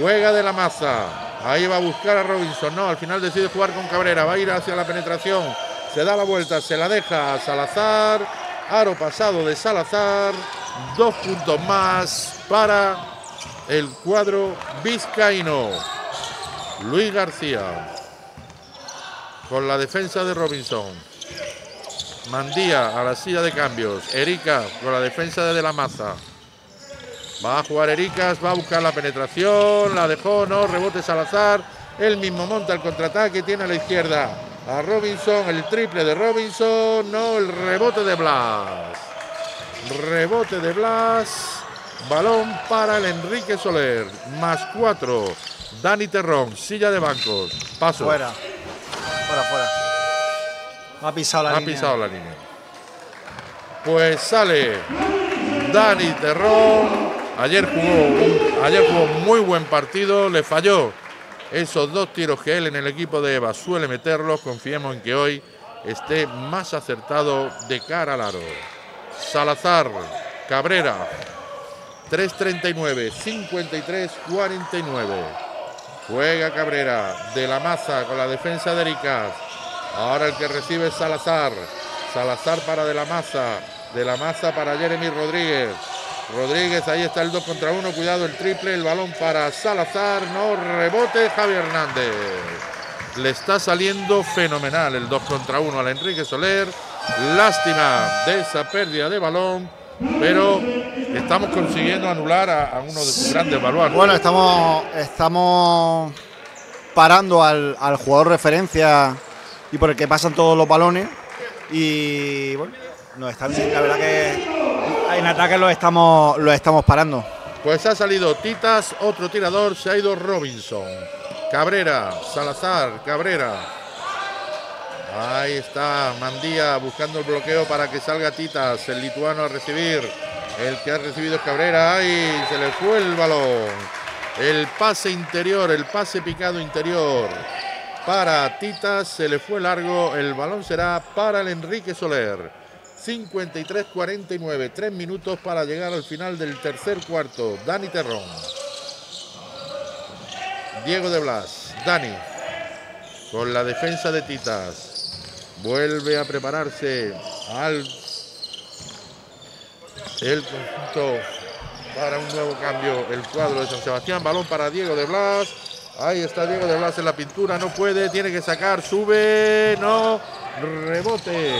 S4: Juega de la masa. Ahí va a buscar a Robinson. No, al final decide jugar con Cabrera. Va a ir hacia la penetración. Se da la vuelta, se la deja a Salazar. Aro pasado de Salazar. Dos puntos más para el cuadro vizcaíno. Luis García. Con la defensa de Robinson. Mandía a la silla de cambios. Erika con la defensa de De la Maza. Va a jugar Ericas, va a buscar la penetración. La dejó, no, rebote Salazar. Él mismo monta el contraataque, tiene a la izquierda a Robinson, el triple de Robinson. No, el rebote de Blas. Rebote de Blas. Balón para el Enrique Soler. Más cuatro. Dani Terrón, silla de bancos. Paso.
S5: Fuera. Fuera, fuera. Ha pisado la
S4: ha
S5: línea.
S4: pisado la línea. Pues sale Dani Terrón. Ayer jugó, un- ayer jugó muy buen partido, le falló esos dos tiros que él en el equipo de Eva suele meterlos. Confiemos en que hoy esté más acertado de cara al aro. Salazar, Cabrera, 3.39, 53-49. Juega Cabrera de la Maza con la defensa de Ericas. Ahora el que recibe es Salazar. Salazar para de la Maza. De la Maza para Jeremy Rodríguez. Rodríguez, ahí está el 2 contra 1. Cuidado el triple. El balón para Salazar. No rebote Javi Hernández. Le está saliendo fenomenal el 2 contra 1 al Enrique Soler. Lástima de esa pérdida de balón. Pero estamos consiguiendo anular a, uno de sus grandes baluartes.
S6: Bueno, estamos, estamos parando al jugador referencia y por el que pasan todos los balones. Y bueno, nos está bien. La verdad que en ataque lo estamos, estamos parando.
S4: Pues ha salido Titas, otro tirador, se ha ido Robinson. Cabrera, Salazar, Cabrera. Ahí está Mandía buscando el bloqueo para que salga Titas, el lituano a recibir. El que ha recibido es Cabrera. Ahí se le fue el balón. El pase interior, el pase picado interior. Para Titas se le fue largo. El balón será para el Enrique Soler. 53-49, tres minutos para llegar al final del tercer cuarto. Dani Terrón. Diego de Blas. Dani. Con la defensa de Titas. Vuelve a prepararse al el conjunto para un nuevo cambio. El cuadro de San Sebastián. Balón para Diego de Blas. Ahí está Diego de Blas en la pintura. No puede. Tiene que sacar. Sube. No. Rebote.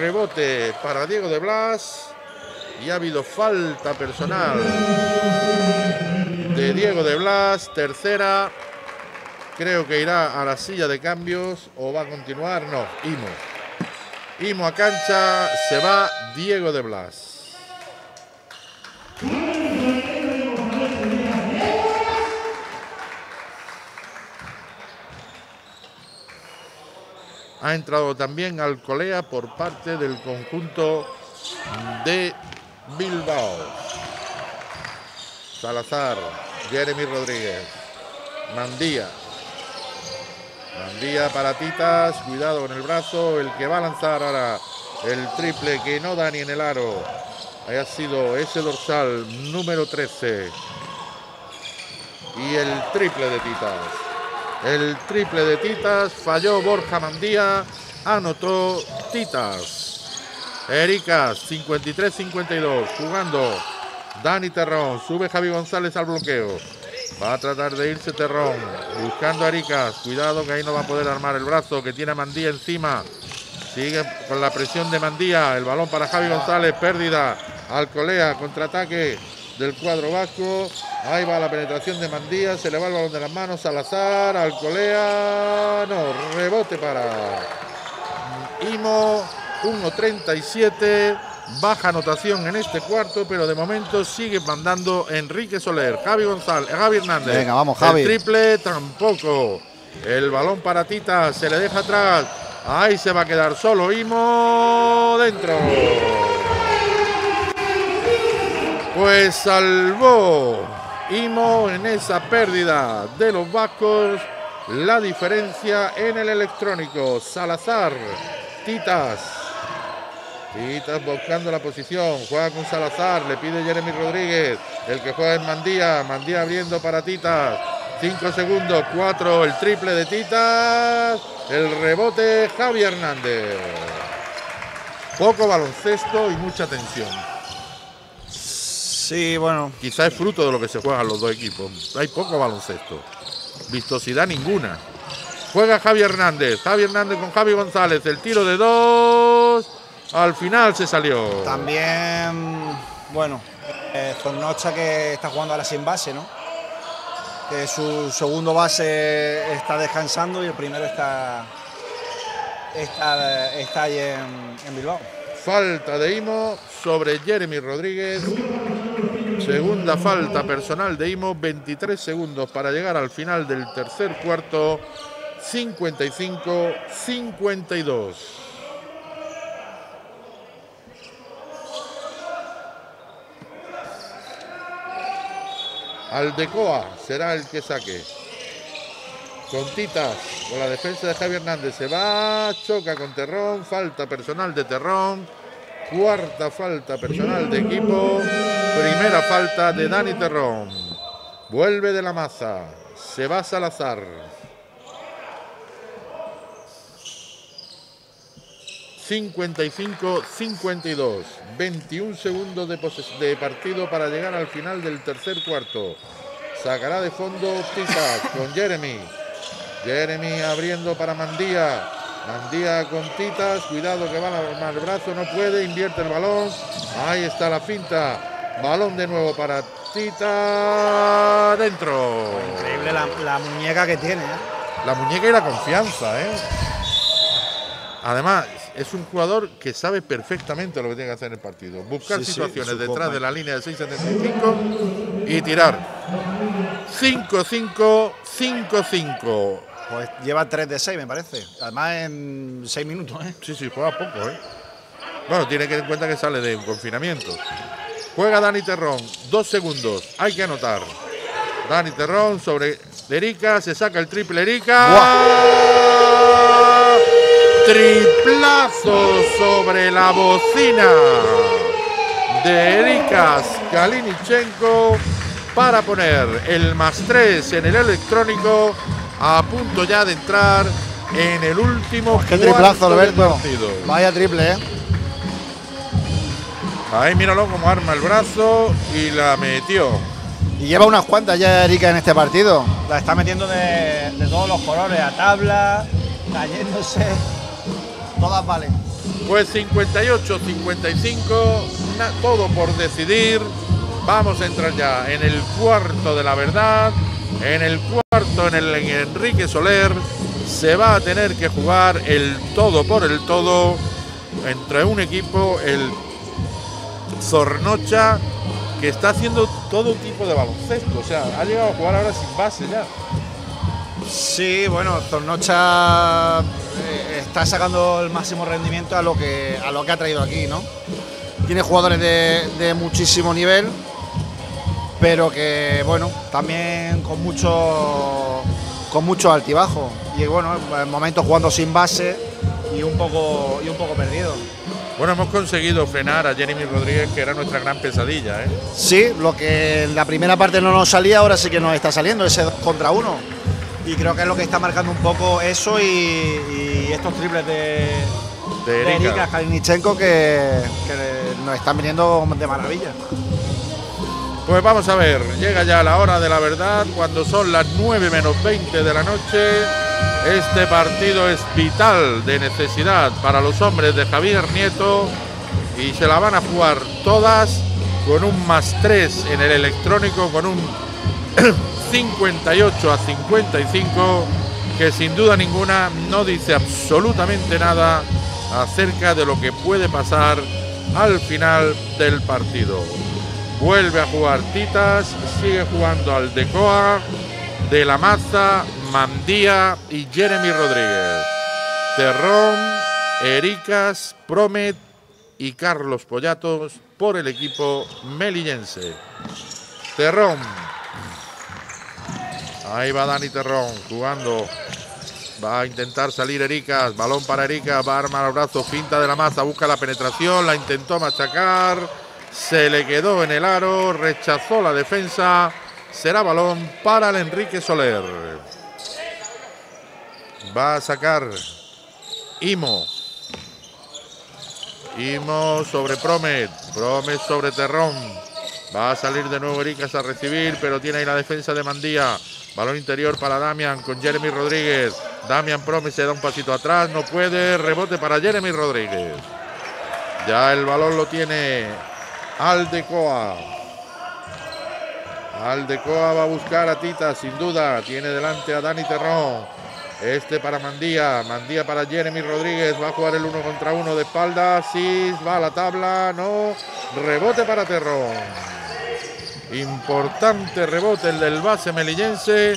S4: Rebote para Diego de Blas. Y ha habido falta personal de Diego de Blas. Tercera. Creo que irá a la silla de cambios o va a continuar. No, Imo. Imo a cancha. Se va Diego de Blas. Ha entrado también Alcolea por parte del conjunto de Bilbao. Salazar, Jeremy Rodríguez, Mandía. Mandía para Titas, cuidado con el brazo, el que va a lanzar ahora el triple que no da ni en el aro. Ha sido ese dorsal número 13. y el triple de Titas. El triple de Titas falló Borja Mandía, anotó Titas. Ericas 53-52, jugando Dani Terrón, sube Javi González al bloqueo. Va a tratar de irse Terrón, buscando a Ericas. Cuidado que ahí no va a poder armar el brazo, que tiene a Mandía encima. Sigue con la presión de Mandía. El balón para Javi González. Pérdida. Alcolea. Contraataque del cuadro vasco. Ahí va la penetración de Mandía. Se le va el balón de las manos. Salazar. Alcolea. No. Rebote para Imo. 1.37. Baja anotación en este cuarto, pero de momento sigue mandando Enrique Soler, Javi González, Javi Hernández.
S6: Venga, vamos, Javi.
S4: El triple tampoco. El balón para Tita, se le deja atrás. Ahí se va a quedar solo Imo dentro. Pues salvó Imo en esa pérdida de los vascos. La diferencia en el electrónico. Salazar, Titas. Titas buscando la posición. Juega con Salazar. Le pide Jeremy Rodríguez. El que juega es Mandía. Mandía abriendo para Titas. 5 segundos, 4, el triple de Titas, el rebote Javi Hernández. Poco baloncesto y mucha tensión.
S5: Sí, bueno.
S4: Quizá es fruto de lo que se juegan los dos equipos. Hay poco baloncesto. Vistosidad ninguna. Juega Javi Hernández. Javi Hernández con Javi González. El tiro de dos. Al final se salió.
S5: También, bueno, eh, Zornocha que está jugando ahora sin base, ¿no? Que su segundo base está descansando y el primero está, está, está ahí en, en Bilbao.
S4: Falta de Imo sobre Jeremy Rodríguez. Segunda falta personal de Imo. 23 segundos para llegar al final del tercer cuarto. 55-52. Aldecoa será el que saque. Con Titas, con la defensa de Javier Hernández, se va, choca con Terrón, falta personal de Terrón, cuarta falta personal de equipo, primera falta de Dani Terrón. Vuelve de la masa, se va Salazar. ...55-52... ...21 segundos de, de partido... ...para llegar al final del tercer cuarto... ...sacará de fondo Titas... ...con Jeremy... Jeremy abriendo para Mandía. Mandía con Titas. Cuidado que va a el brazo. No puede. Invierte el balón. Ahí está la finta. Balón de nuevo para Tita. Dentro.
S5: Increíble la, la muñeca que tiene. ¿eh?
S4: La muñeca y la confianza. ¿eh? Además, es un jugador que sabe perfectamente lo que tiene que hacer en el partido. Buscar
S5: Sí,
S4: situaciones detrás de la línea de 6.75 y tirar. 5-5, 5-5.
S5: Pues lleva 3 de 6, me parece. Además en 6 minutos. ¿eh?
S4: Sí, sí, juega poco, ¿eh? Bueno, tiene que tener en cuenta que sale de un confinamiento. Juega Dani Terrón, dos segundos, hay que anotar. Dani Terrón sobre Erika, se saca el triple Erika. Triplazo sobre la bocina de Erika Kalinichenko para poner el más 3 en el electrónico a punto ya de entrar en el último
S6: Qué triplazo, Alberto.
S4: partido.
S6: Vaya triple, ¿eh?
S4: Ahí míralo cómo arma el brazo y la metió.
S6: Y lleva unas cuantas ya Erika en este partido.
S5: La está metiendo de, de todos los colores, a tabla, cayéndose. Todas valen.
S4: Pues 58, 55, na- todo por decidir. Vamos a entrar ya en el cuarto de la verdad. En el cuarto, en el en Enrique Soler, se va a tener que jugar el todo por el todo entre un equipo, el Zornocha, que está haciendo todo tipo de baloncesto. O sea, ha llegado a jugar ahora sin base ya.
S5: Sí, bueno, Zornocha eh, está sacando el máximo rendimiento a lo que a lo que ha traído aquí, ¿no?
S6: Tiene jugadores de, de muchísimo nivel.
S5: Pero que bueno, también con mucho con mucho altibajo. Y bueno, en momentos jugando sin base y un poco y un poco perdido.
S4: Bueno, hemos conseguido frenar a Jeremy Rodríguez, que era nuestra gran pesadilla. ¿eh?
S6: Sí, lo que en la primera parte no nos salía, ahora sí que nos está saliendo, ese 2 contra uno. Y creo que es lo que está marcando un poco eso y, y estos triples de,
S4: De
S6: de
S4: Erika.
S6: Erika Kalinichenko que, que nos están viniendo de maravilla.
S4: Pues vamos a ver, llega ya la hora de la verdad, cuando son las 9 menos 20 de la noche. Este partido es vital de necesidad para los hombres de Javier Nieto y se la van a jugar todas con un más 3 en el electrónico, con un 58 a 55, que sin duda ninguna no dice absolutamente nada acerca de lo que puede pasar al final del partido. Vuelve a jugar Titas, sigue jugando al Decoa, De la Maza, Mandía y Jeremy Rodríguez. Terrón, Ericas, Promet y Carlos Pollatos por el equipo melillense. Terrón. Ahí va Dani Terrón jugando. Va a intentar salir Ericas. Balón para Ericas. Va a armar el brazo. Finta de la maza. Busca la penetración. La intentó machacar. Se le quedó en el aro. Rechazó la defensa. Será balón para el Enrique Soler. Va a sacar Imo. Imo sobre Promet. Promet sobre Terrón. Va a salir de nuevo Ericas a recibir, pero tiene ahí la defensa de Mandía. Balón interior para Damian con Jeremy Rodríguez. Damian Promet se da un pasito atrás, no puede. Rebote para Jeremy Rodríguez. Ya el balón lo tiene Aldecoa. Aldecoa va a buscar a Tita, sin duda. Tiene delante a Dani Terrón. Este para Mandía. Mandía para Jeremy Rodríguez. Va a jugar el uno contra uno de espalda. Sí, va a la tabla. No. Rebote para Terrón. Importante rebote el del base melillense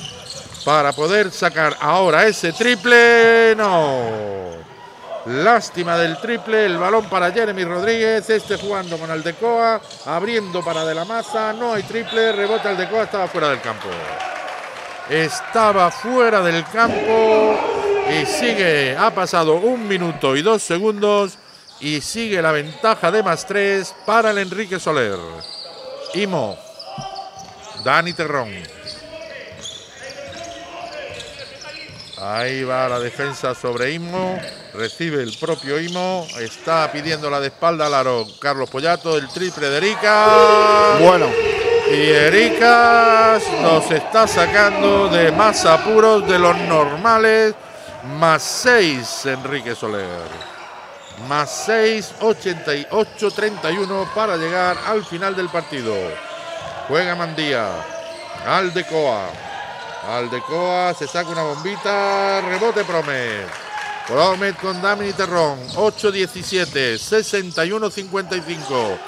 S4: para poder sacar ahora ese triple. No. Lástima del triple. El balón para Jeremy Rodríguez. Este jugando con Aldecoa. Abriendo para De la Maza. No hay triple. Rebote Aldecoa. Estaba fuera del campo. Estaba fuera del campo. Y sigue. Ha pasado un minuto y dos segundos. Y sigue la ventaja de más tres para el Enrique Soler. Imo. Dani Terrón. Ahí va la defensa sobre Imo. Recibe el propio Imo. Está pidiendo la de espalda al aro Carlos Pollato. El triple de Erika.
S6: Bueno,
S4: Y Erika nos está sacando de más apuros de los normales. Más 6 Enrique Soler. Más 6, 88, 31 para llegar al final del partido. Juega Mandía. Aldecoa. Aldecoa se saca una bombita. Rebote Promet. Promet con Dami Terrón. 8-17. 61-55.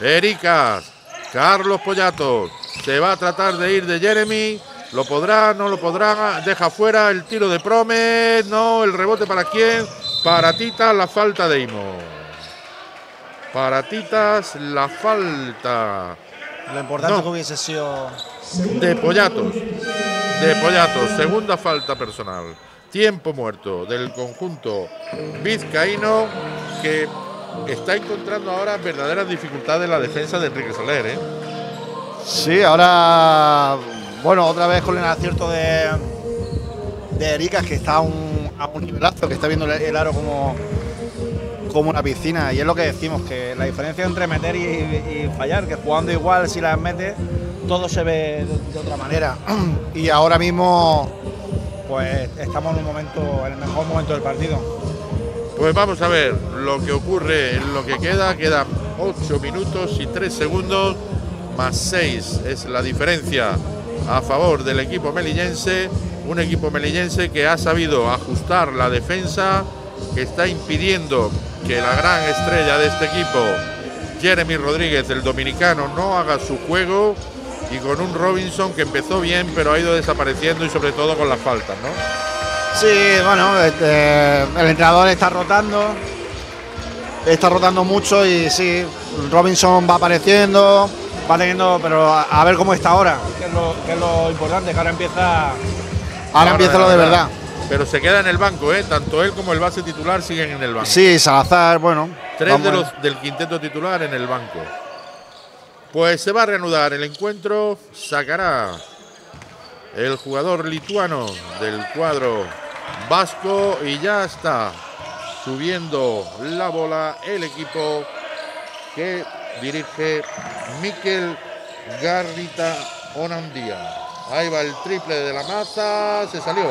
S4: Ericas. Carlos Pollato. Se va a tratar de ir de Jeremy. Lo podrá, no lo podrá. Deja fuera el tiro de Promet. No, el rebote para quién. Para Tita, la falta de Imo. Para Titas, la falta
S5: Lo importante
S4: No.
S5: que hubiese sido.
S4: De Pollatos. De Pollatos, segunda falta personal. Tiempo muerto del conjunto vizcaíno que está encontrando ahora verdaderas dificultades en la defensa de Enrique Soler. ¿eh?
S6: sí, ahora, bueno, otra vez con el acierto de, de que está a un, a nivelazo, que está viendo el, el aro como, como una piscina. Y es lo que decimos, que la diferencia entre meter y, y fallar, que jugando igual, si las metes, todo se ve de, otra manera. Y ahora mismo, pues estamos en un momento, en el mejor momento del partido.
S4: Pues vamos a ver lo que ocurre en lo que queda. Quedan 8 minutos y 3 segundos, más 6 es la diferencia a favor del equipo melillense. Un equipo melillense que ha sabido ajustar la defensa, que está impidiendo que la gran estrella de este equipo, Jeremy Rodríguez, el dominicano, no haga su juego. Y con un Robinson que empezó bien, pero ha ido desapareciendo y sobre todo con las faltas, ¿no?
S6: Sí, bueno, este, el entrenador está rotando, está rotando mucho y sí, Robinson va apareciendo,
S5: Va teniendo, pero a, a ver cómo está ahora. Que es, lo, que es lo importante, que ahora empieza.
S6: ahora, empieza lo de verdad.
S4: pero se queda en el banco, ¿eh? Tanto él como el base titular siguen en el banco.
S6: Sí, Salazar, bueno.
S4: Tres de los del quinteto titular en el banco. Pues se va a reanudar el encuentro. Sacará el jugador lituano del cuadro vasco y ya está subiendo la bola el equipo que dirige Miquel Garrita Onandía. Ahí va el triple de la maza, se salió.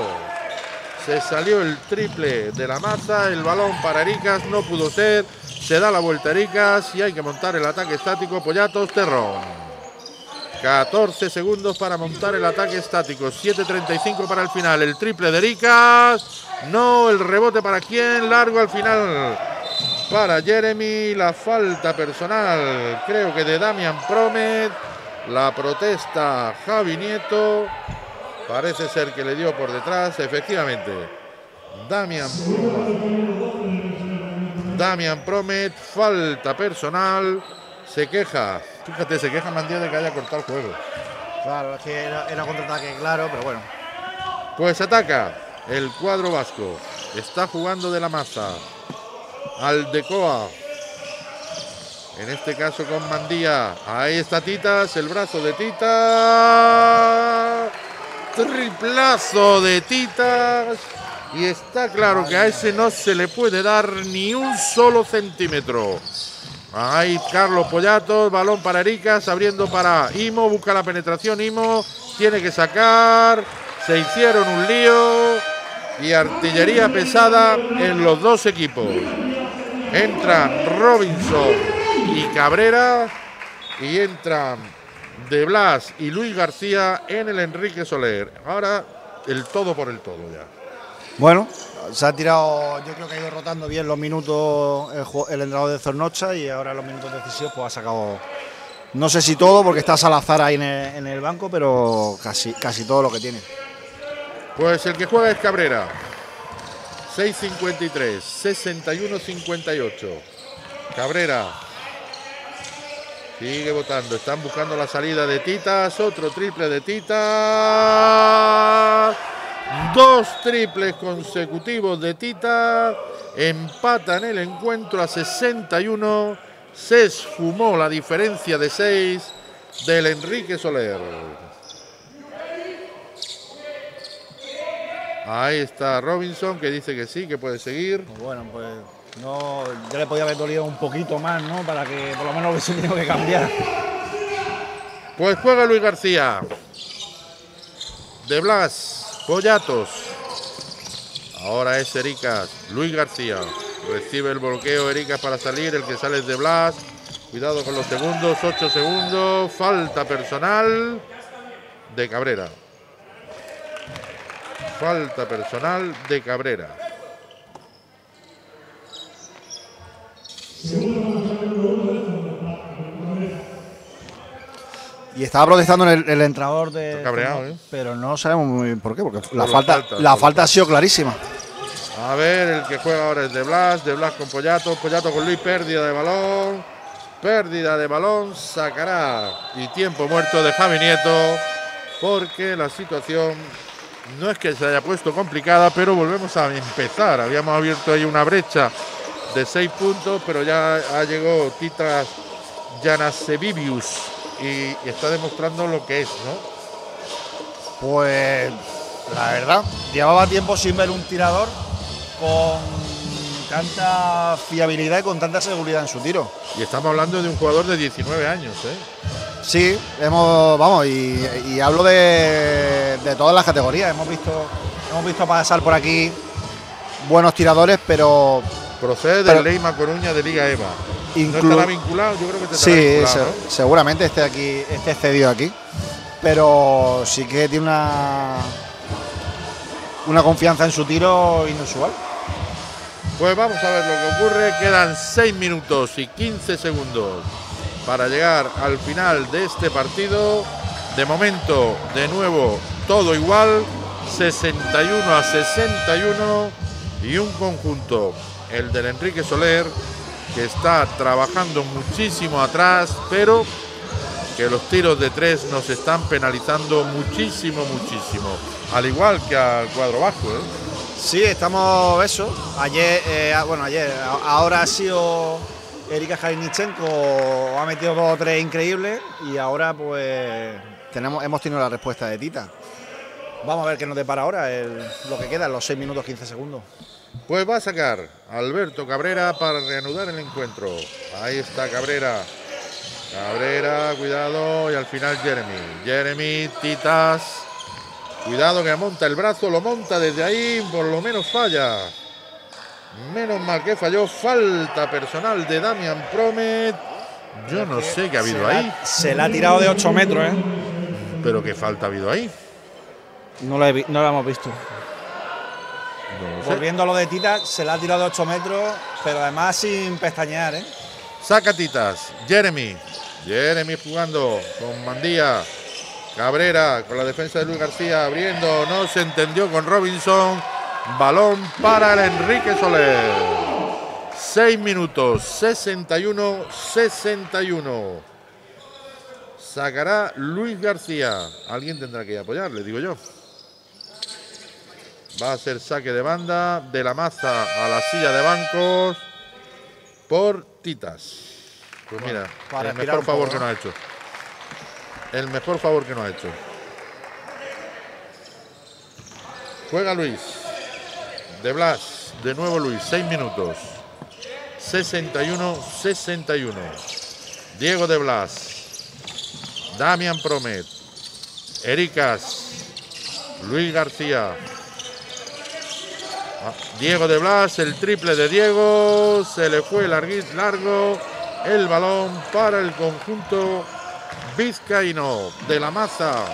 S4: Se salió el triple de la maza, el balón para Ericas, no pudo ser. Se da la vuelta a Ericas y hay que montar el ataque estático Pollatos Terrón. 14 segundos para montar el ataque estático, 7.35 para el final. El triple de Ericas, no, el rebote para quién, largo al final para Jeremy, la falta personal, creo que de Damian Promet, la protesta Javi Nieto, parece ser que le dio por detrás, efectivamente. Damian Damian Promet, falta personal, se queja, fíjate, se queja Mandía de que haya cortado el juego.
S5: Claro, es que era, era contraataque, claro, pero bueno.
S4: Pues ataca el cuadro vasco. Está jugando de la masa. Aldecoa. En este caso con Mandía. Ahí está Titas, el brazo de Titas. Triplazo de Titas. Y está claro que a ese no se le puede dar ni un solo centímetro. Ahí Carlos Pollatos, balón para Ericas, abriendo para Imo, busca la penetración Imo, tiene que sacar, se hicieron un lío y artillería pesada en los dos equipos. Entran Robinson y Cabrera y entran De Blas y Luis García en el Enrique Soler. Ahora el todo por el todo ya.
S5: Bueno, se ha tirado, yo creo que ha ido rotando bien los minutos el, el entrenador de Zornocha y ahora los minutos decisivos pues ha sacado, no sé si todo, porque está Salazar ahí en el, en el banco, pero casi, casi todo lo que tiene.
S4: Pues el que juega es Cabrera. 6.53, 61.58. Cabrera. Sigue votando. Están buscando la salida de Titas. Otro triple de Titas. Dos triples consecutivos de Titas. Empatan el encuentro a 61. Se esfumó la diferencia de 6 del Enrique Soler. Ahí está Robinson que dice que sí, que puede seguir.
S5: Pues bueno, pues no, ya le podía haber dolido un poquito más, ¿no? Para que por lo menos hubiese tenido que cambiar.
S4: Pues juega Luis García. De Blas, Pollatos. Ahora es Ericas, Luis García. Recibe el bloqueo Ericas para salir, el que sale es de Blas. Cuidado con los segundos, 8 segundos. Falta personal de Cabrera. Falta personal de Cabrera.
S5: Y estaba protestando el, el entrenador de.
S4: Está cabreado, ¿eh?
S5: Pero no sabemos muy bien por qué, porque la,
S4: la
S5: falta,
S4: falta,
S5: la
S4: por-
S5: falta ha sido clarísima.
S4: A ver, el que juega ahora es de Blas, de Blas con Pollato, Pollato con Luis, pérdida de balón, pérdida de balón, sacará y tiempo muerto de Javi Nieto, porque la situación no es que se haya puesto complicada, pero volvemos a empezar. Habíamos abierto ahí una brecha de seis puntos, pero ya ha llegado Titas Janasevivius y, y está demostrando lo que es, ¿no?
S5: Pues la verdad, llevaba tiempo sin ver un tirador con tanta fiabilidad y con tanta seguridad en su tiro.
S4: Y estamos hablando de un jugador de 19 años, ¿eh?
S5: Sí, hemos, vamos, y, y hablo de, de todas las categorías. Hemos visto, hemos visto pasar por aquí buenos tiradores, pero
S4: Procede del Leima Coruña de Liga EVA. ¿No
S5: inclu-
S4: estará vinculado? Yo creo que
S5: sí,
S4: vinculado,
S5: se-
S4: ¿no?
S5: seguramente esté aquí, esté cedido aquí. Pero sí que tiene una una confianza en su tiro inusual.
S4: Pues vamos a ver lo que ocurre. Quedan 6 minutos y 15 segundos para llegar al final de este partido. De momento, de nuevo, todo igual. 61 a 61 y un conjunto, el del Enrique Soler, que está trabajando muchísimo atrás, pero que los tiros de tres nos están penalizando muchísimo, muchísimo. Al igual que al cuadro bajo. ¿eh?
S5: Sí, estamos eso. Ayer, eh, bueno, ayer, ahora ha sido Erika Jainichenko, ha metido dos o tres increíbles y ahora pues tenemos, hemos tenido la respuesta de Tita. Vamos a ver qué nos depara ahora, lo que queda, los 6 minutos 15 segundos.
S4: Pues va a sacar Alberto Cabrera para reanudar el encuentro. Ahí está Cabrera. Cabrera, cuidado. Y al final Jeremy. Jeremy, Titas. Cuidado que monta el brazo, lo monta desde ahí, por lo menos falla. Menos mal que falló. Falta personal de Damian Promet. Yo no sé qué ha habido ahí.
S5: se la ha tirado de 8 metros, ¿eh?
S4: Pero qué falta ha habido ahí.
S5: No lo, no hemos visto. Volviendo a lo de Tita, se la ha tirado de 8 metros, pero además sin pestañear, ¿eh?
S4: Saca Titas, Jeremy. Jeremy jugando con Mandía. Cabrera con la defensa de Luis García abriendo. No se entendió con Robinson. Balón para el Enrique Soler. 6 minutos, 61, 61. Sacará Luis García. Alguien tendrá que apoyarle, digo yo. Va a ser saque de banda de la maza a la silla de bancos por Titas. Pues mira, el mejor favor que nos ha hecho. El mejor favor que nos ha hecho. Juega Luis. De Blas. De nuevo Luis. Seis minutos. 61-61. Diego de Blas. Damian Promet. Ericas. Luis García. Diego de Blas, el triple de Diego, se le fue largo el balón para el conjunto vizcaíno de la masa.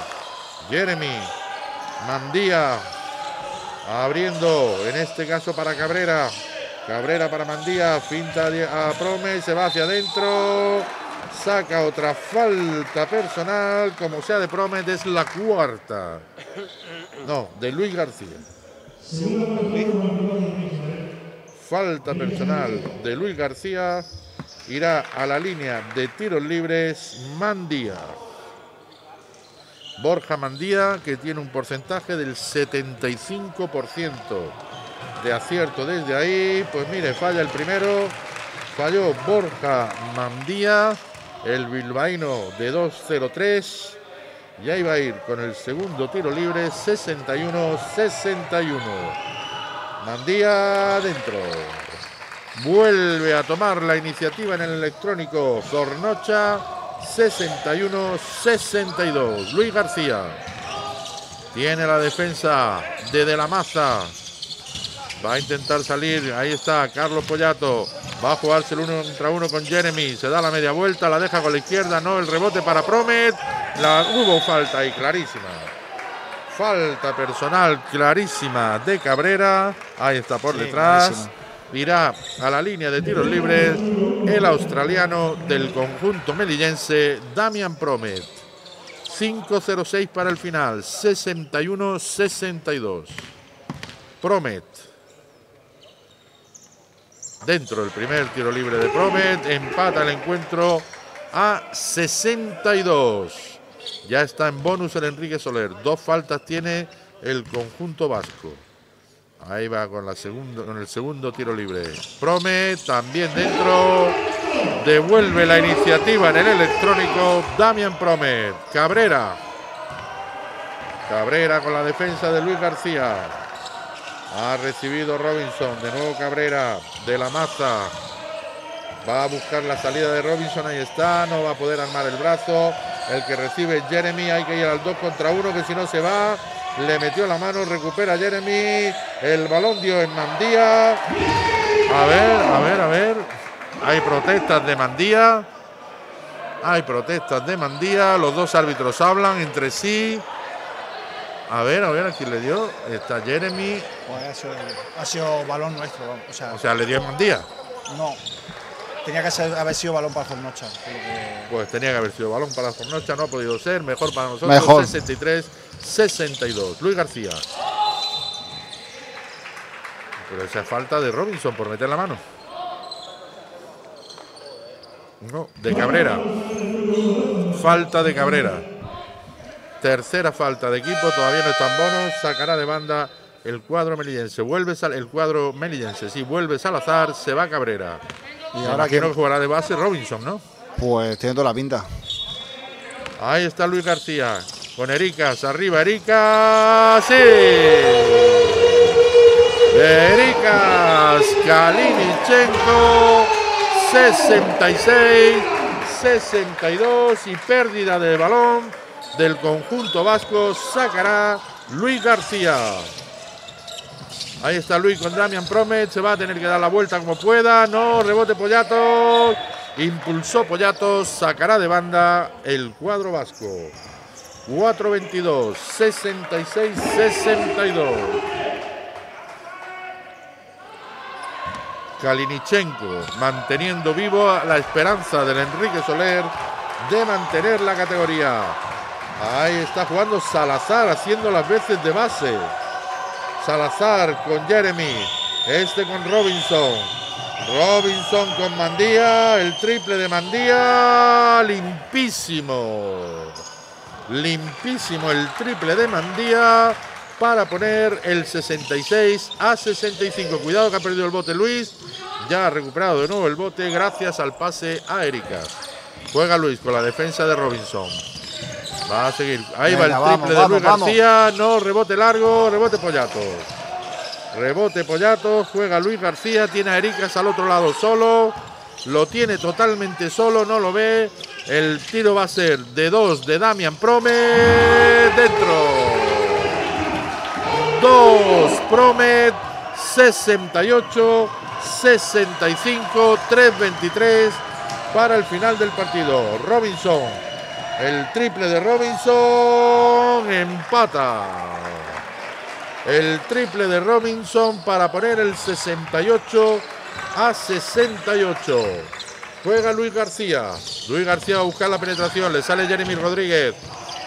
S4: Jeremy, Mandía, abriendo en este caso para Cabrera. Cabrera para Mandía, finta a Prome, se va hacia adentro, saca otra falta personal, como sea de Promet, es la cuarta. No, de Luis García. Falta personal de Luis García. Irá a la línea de tiros libres Mandía. Borja Mandía, que tiene un porcentaje del 75% de acierto desde ahí. Pues mire, falla el primero. Falló Borja Mandía, el bilbaíno de 2-0-3. Y ahí va a ir con el segundo tiro libre, 61-61. Mandía dentro. Vuelve a tomar la iniciativa en el electrónico. Zornocha, 61-62. Luis García. Tiene la defensa de De la Maza. Va a intentar salir. Ahí está Carlos Pollato. Va a jugarse el uno contra uno con Jeremy. Se da la media vuelta. La deja con la izquierda. No, el rebote para Promet. La, hubo falta ahí, clarísima. Falta personal clarísima de Cabrera. Ahí está por detrás. Irá a la línea de tiros libres el australiano del conjunto melillense, Damian Promet. 5-0-6 para el final, 61-62. Promet. Dentro del primer tiro libre de Promet, empata el encuentro a 62. Ya está en bonus el Enrique Soler. Dos faltas tiene el conjunto vasco. Ahí va con, la segundo, con el segundo tiro libre. Prome también dentro. Devuelve la iniciativa en el electrónico. Damian Promet. Cabrera. Cabrera con la defensa de Luis García. Ha recibido Robinson. De nuevo Cabrera. De la maza. Va a buscar la salida de Robinson. Ahí está. No va a poder armar el brazo. El que recibe Jeremy, hay que ir al 2 contra 1, que si no se va. Le metió la mano, recupera Jeremy. El balón dio en Mandía. A ver, a ver, a ver. Hay protestas de Mandía. Hay protestas de Mandía. Los dos árbitros hablan entre sí. A ver, a ver a quién le dio. Está Jeremy.
S5: Pues ha, sido, balón nuestro.
S4: O sea, o sea, le dio en Mandía.
S5: No, tenía que haber sido balón para Zornocha.
S4: Pues tenía que haber sido balón para Zornocha, no ha podido ser. Mejor para nosotros. Mejor. 63, 62. Luis García. Pero esa falta de Robinson por meter la mano. No, de Cabrera. Falta de Cabrera. Tercera falta de equipo, todavía no están bonos. Sacará de banda el cuadro melillense. Vuelve Sal- el cuadro melillense, sí, vuelve Salazar, se va Cabrera.
S6: Y ahora
S4: que jugará de base Robinson, ¿no?
S6: Pues tiene toda la pinta.
S4: Ahí está Luis García. Con Ericas, arriba Ericas, sí. Ericas, Kalinichenko, 66, 62 y pérdida de balón del conjunto vasco sacará Luis García. Ahí está Luis con Damian Promet, se va a tener que dar la vuelta como pueda, no, rebote Pollatos, impulsó Pollatos, sacará de banda el cuadro vasco. 4-22, 66-62. Kalinichenko manteniendo vivo la esperanza del Enrique Soler de mantener la categoría. Ahí está jugando Salazar haciendo las veces de base. Salazar con Jeremy. Este con Robinson. Robinson con Mandía. El triple de Mandía. Limpísimo. Limpísimo el triple de Mandía para poner el 66 a 65. Cuidado que ha perdido el bote Luis. Ya ha recuperado de nuevo el bote gracias al pase a Erika. Juega Luis con la defensa de Robinson. Va a seguir. Ahí va el
S6: vamos,
S4: triple de Luis
S6: vamos, vamos.
S4: García. No, rebote largo, rebote Pollatos. Rebote Pollatos, juega Luis García, tiene a Ericas al otro lado solo. Lo tiene totalmente solo, no lo ve. El tiro va a ser de dos de Damian Promet. Dentro. Dos Promet. 68, 65, 3-23 para el final del partido. Robinson. El triple de Robinson empata. El triple de Robinson para poner el 68 a 68. Juega Luis García. Luis García a buscar la penetración. Le sale Jeremy Rodríguez.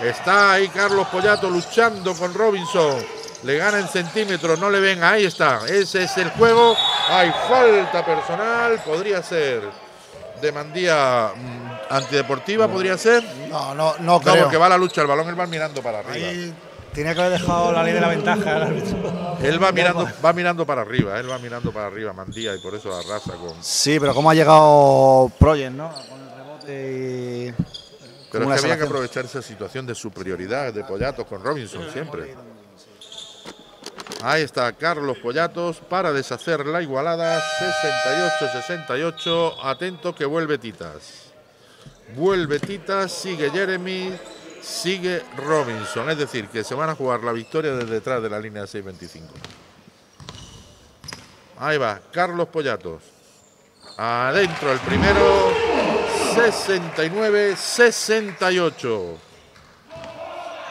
S4: Está ahí Carlos Pollato luchando con Robinson. Le gana en centímetros. No le ven. Ahí está. Ese es el juego. Hay falta personal. Podría ser de Antideportiva. Podría ser.
S6: No, no, no
S4: No,
S6: creo.
S4: porque va la lucha. El balón él va mirando para arriba.
S5: Ahí tenía que haber dejado la ley de la ventaja árbitro.
S4: Él va mirando, va mirando para arriba, él va mirando para arriba, Mandía, y por eso arrasa con.
S6: Sí, pero ¿cómo ha llegado Project, no? Con el rebote y.
S4: Pero es que había que aprovechar esa situación de superioridad de Pollatos con Robinson siempre. Ahí está Carlos Pollatos para deshacer la igualada 68-68. Atento que vuelve Titas. Vuelve Titas, sigue Jeremy, sigue Robinson. Es decir, que se van a jugar la victoria desde detrás de la línea de 6-25. Ahí va, Carlos Pollatos. Adentro el primero. 69-68.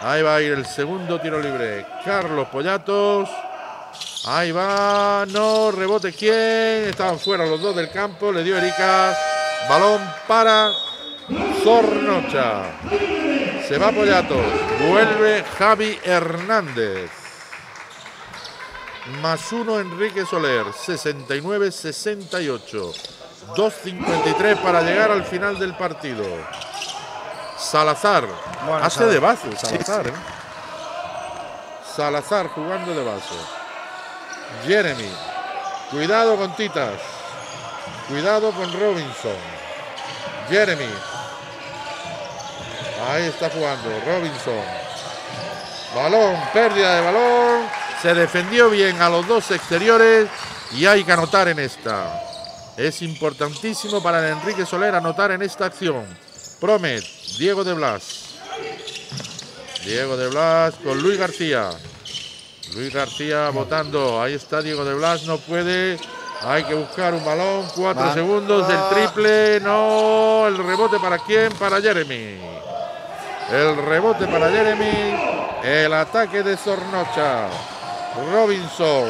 S4: Ahí va a ir el segundo tiro libre. Carlos Pollatos. Ahí va. No, rebote quién. Estaban fuera los dos del campo. Le dio Erika. Balón para Zornocha. Se va Pollatos. Vuelve Javi Hernández. Más uno Enrique Soler. 69-68. 2.53 para llegar al final del partido. Salazar.
S5: Bueno,
S4: Hace
S5: Sal-
S4: de base, Salazar.
S5: sí.
S4: ¿eh? Salazar jugando de base. Jeremy. Cuidado con Titas. Cuidado con Robinson. Jeremy. Ahí está jugando Robinson. Balón, pérdida de balón. Se defendió bien a los dos exteriores y hay que anotar en esta. Es importantísimo para el Enrique Soler anotar en esta acción. Promet, Diego de Blas. Diego de Blas con Luis García. Luis García votando. Ahí está Diego de Blas, no puede. Hay que buscar un balón. Cuatro segundos del
S6: Ah.
S4: triple. No. El rebote para quién? Para Jeremy. El rebote para Jeremy. El ataque de Zornocha. Robinson.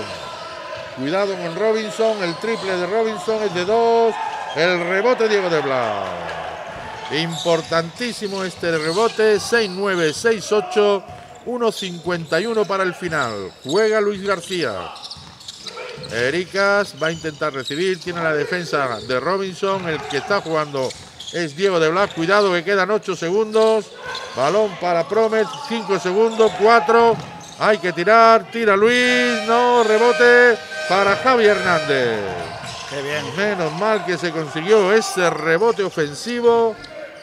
S4: Cuidado con Robinson. El triple de Robinson es de dos. El rebote Diego de Blas. Importantísimo este rebote. 6-9, 6-8. 1.51 para el final. Juega Luis García. Ericas va a intentar recibir. Tiene la defensa de Robinson. El que está jugando es Diego de Blas. Cuidado que quedan 8 segundos. Balón para Promet. 5 segundos. 4, Hay que tirar, tira Luis, no, rebote para Javi Hernández.
S5: Qué bien.
S4: Menos mal que se consiguió ese rebote ofensivo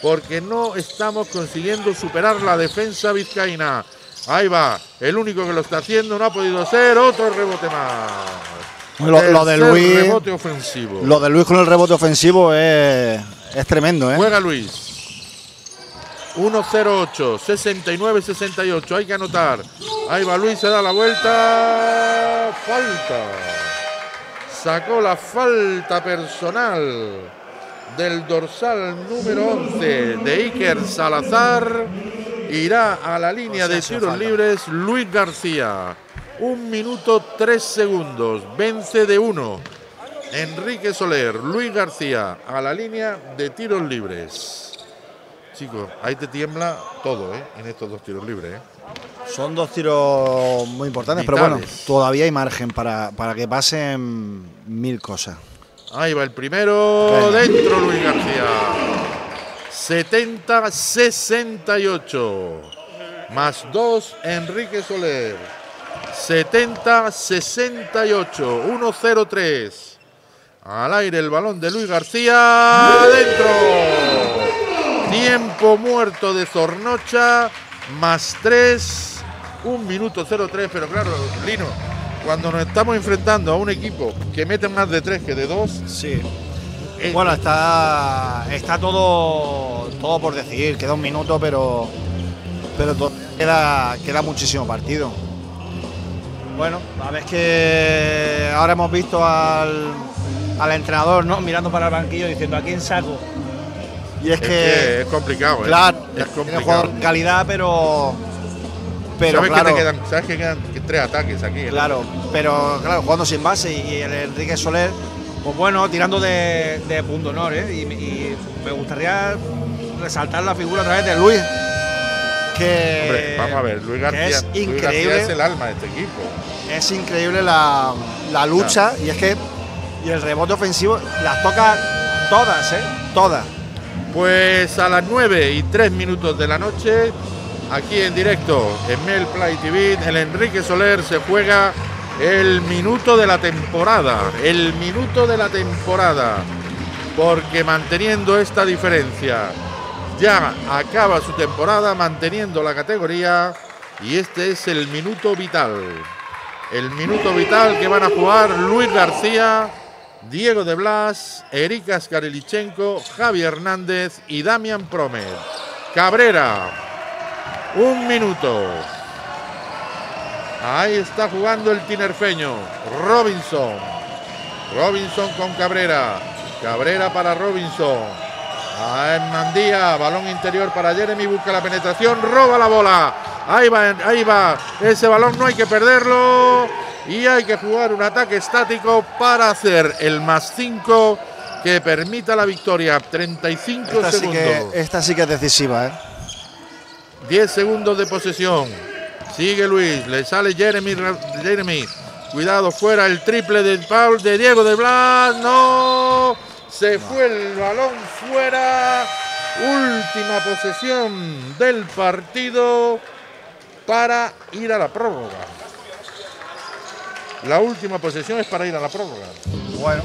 S4: porque no estamos consiguiendo superar la defensa vizcaína. Ahí va, el único que lo está haciendo no ha podido ser otro rebote más.
S6: Lo, lo de Luis.
S4: rebote ofensivo.
S6: Lo de Luis con el rebote ofensivo es, es tremendo, ¿eh?
S4: Juega Luis. 1-0-8, 69-68. Hay que anotar. Ahí va Luis, se da la vuelta. Falta. Sacó la falta personal del dorsal número 11 de Iker Salazar. Irá a la línea
S5: O sea,
S4: de tiros libres Luis García. Un minuto tres segundos. Vence de uno. Enrique Soler, Luis García a la línea de tiros libres. Chicos, ahí te tiembla todo, ¿eh? En estos dos tiros libres, ¿eh?
S5: Son dos tiros muy importantes, pero bueno, todavía hay margen para, para que pasen mil cosas.
S4: Ahí va el primero, dentro Luis García. 70-68. Más dos, Enrique Soler. 70-68. 1-0-3. Al aire el balón de Luis García. Dentro. Tiempo muerto de Zornocha. Más tres. Un minuto 0-3. Pero claro, Lino, cuando nos estamos enfrentando a un equipo que mete más de tres que de dos,
S5: Sí.
S4: eh,
S5: Bueno, está, está todo, todo por decidir. Queda un minuto, pero, pero queda, queda muchísimo partido. Bueno, a ver que ahora hemos visto al, al entrenador ¿no? mirando para el banquillo diciendo a quién saco. Y es,
S4: es
S5: que,
S4: que es complicado, ¿eh? es
S5: tiene
S4: complicado.
S5: jugador de calidad, pero. Pero
S4: ¿Sabes
S5: claro,
S4: que te quedan? ¿Sabes que quedan tres ataques aquí? eh?
S5: Claro, pero claro, jugando sin base y el Enrique Soler, pues bueno, tirando de, de punto honor, ¿eh? Y, y me gustaría resaltar la figura a través de Luis, que
S4: Hombre, vamos a ver, Luis García,
S5: es
S4: Luis García
S5: increíble.
S4: es el alma de este equipo.
S5: es increíble la, la lucha y es que y el rebote ofensivo las toca todas, ¿eh? Todas.
S4: Pues a las 9 y 3 minutos de la noche, aquí en directo en Mel Play TV, el Enrique Soler se juega el minuto de la temporada. El minuto de la temporada. Porque manteniendo esta diferencia, ya acaba su temporada manteniendo la categoría y este es el minuto vital. El minuto vital que van a jugar Luis García, Diego de Blas, Erika Skarilichenko, Javi Hernández y Damian Promet. Cabrera, un minuto. Ahí está jugando el tinerfeño, Robinson. Robinson con Cabrera. Cabrera para Robinson. A Mandía, balón interior para Jeremy, busca la penetración, roba la bola. Ahí va, ahí va. Ese balón no hay que perderlo. Y hay que jugar un ataque estático para hacer el más 5 que permita la victoria. 35
S5: Esta sí,
S4: segundos.
S5: que, esta sí que es decisiva, ¿eh?
S4: 10 segundos de posesión. Sigue Luis, le sale Jeremy. Jeremy. Cuidado, fuera el triple de Paul de Diego de Blas. No, se fue el balón fuera. Última posesión del partido para ir a la prórroga. La última posesión es para ir a la prórroga.
S5: Bueno,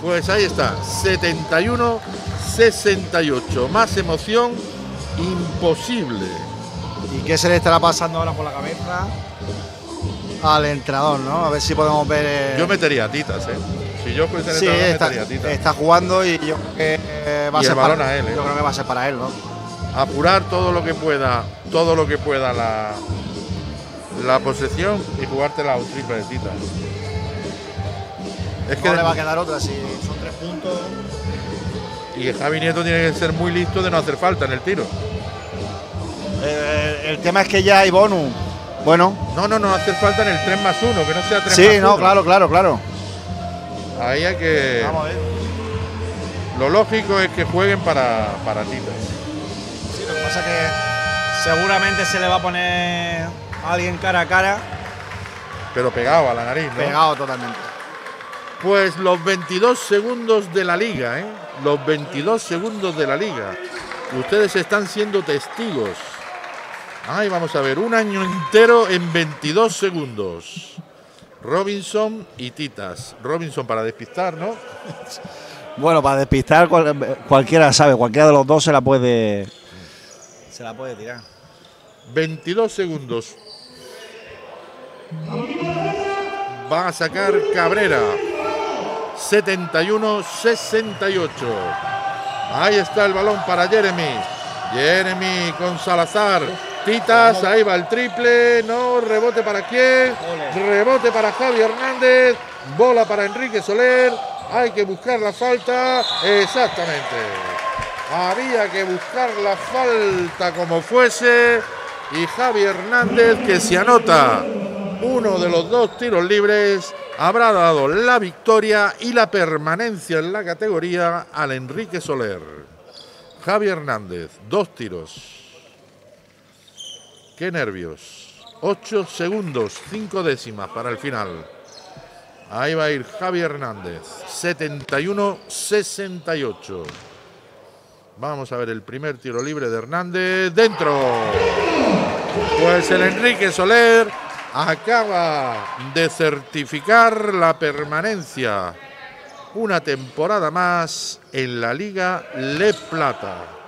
S4: Pues ahí está, 71-68. Más emoción imposible.
S5: ¿y qué se le estará pasando ahora por la cabeza al entrenador, no? A ver si podemos ver. eh,
S4: Yo metería titas, ¿eh? Si yo fuese
S5: Sí, está, está jugando y yo creo que eh, va a ser para
S4: a él, ¿eh?
S5: Yo creo que va a ser para él, ¿no?
S4: Apurar todo lo que pueda, todo lo que pueda la, la posesión y jugártela a un triple de titas. Es que
S5: no le va a quedar otra si son tres puntos.
S4: y Javi Nieto tiene que ser muy listo de no hacer falta en el tiro.
S5: Eh, el tema es que ya hay bonus. Bueno,
S4: No, no, no hacer falta en el 3 más 1, que no sea 3
S5: sí,
S4: más
S5: no,
S4: 1.
S5: claro, claro, claro.
S4: Ahí hay que.
S5: Vamos a ver.
S4: Lo lógico es que jueguen para, para.
S5: Sí, lo que pasa es que seguramente se le va a poner a alguien cara a cara,
S4: Pero pegado a la nariz, ¿no?
S5: pegado totalmente.
S4: Pues los 22 segundos de la liga, ¿eh? Los 22 segundos de la liga. Ustedes están siendo testigos Ay, vamos a ver, un año entero en 22 segundos. Robinson y Titas. Robinson para despistar, ¿no?
S5: Bueno, para despistar cual- cualquiera sabe, cualquiera de los dos se la puede. Se la puede tirar.
S4: 22 segundos. Va a sacar Cabrera. 71-68. Ahí está el balón para Jeremy. Jeremy con Salazar. Titas, ahí va el triple. No, rebote para quién. Rebote para Javi Hernández. Bola para Enrique Soler. Hay que buscar la falta. Exactamente. Había que buscar la falta como fuese. Y Javi Hernández que se anota uno de los dos tiros libres habrá dado la victoria y la permanencia en la categoría al Enrique Soler. Javi Hernández, dos tiros. Qué nervios. Ocho segundos, cinco décimas para el final. Ahí va a ir Javi Hernández. 71-68. Vamos a ver el primer tiro libre de Hernández. Dentro. Pues el Enrique Soler acaba de certificar la permanencia una temporada más en la Liga Le Plata.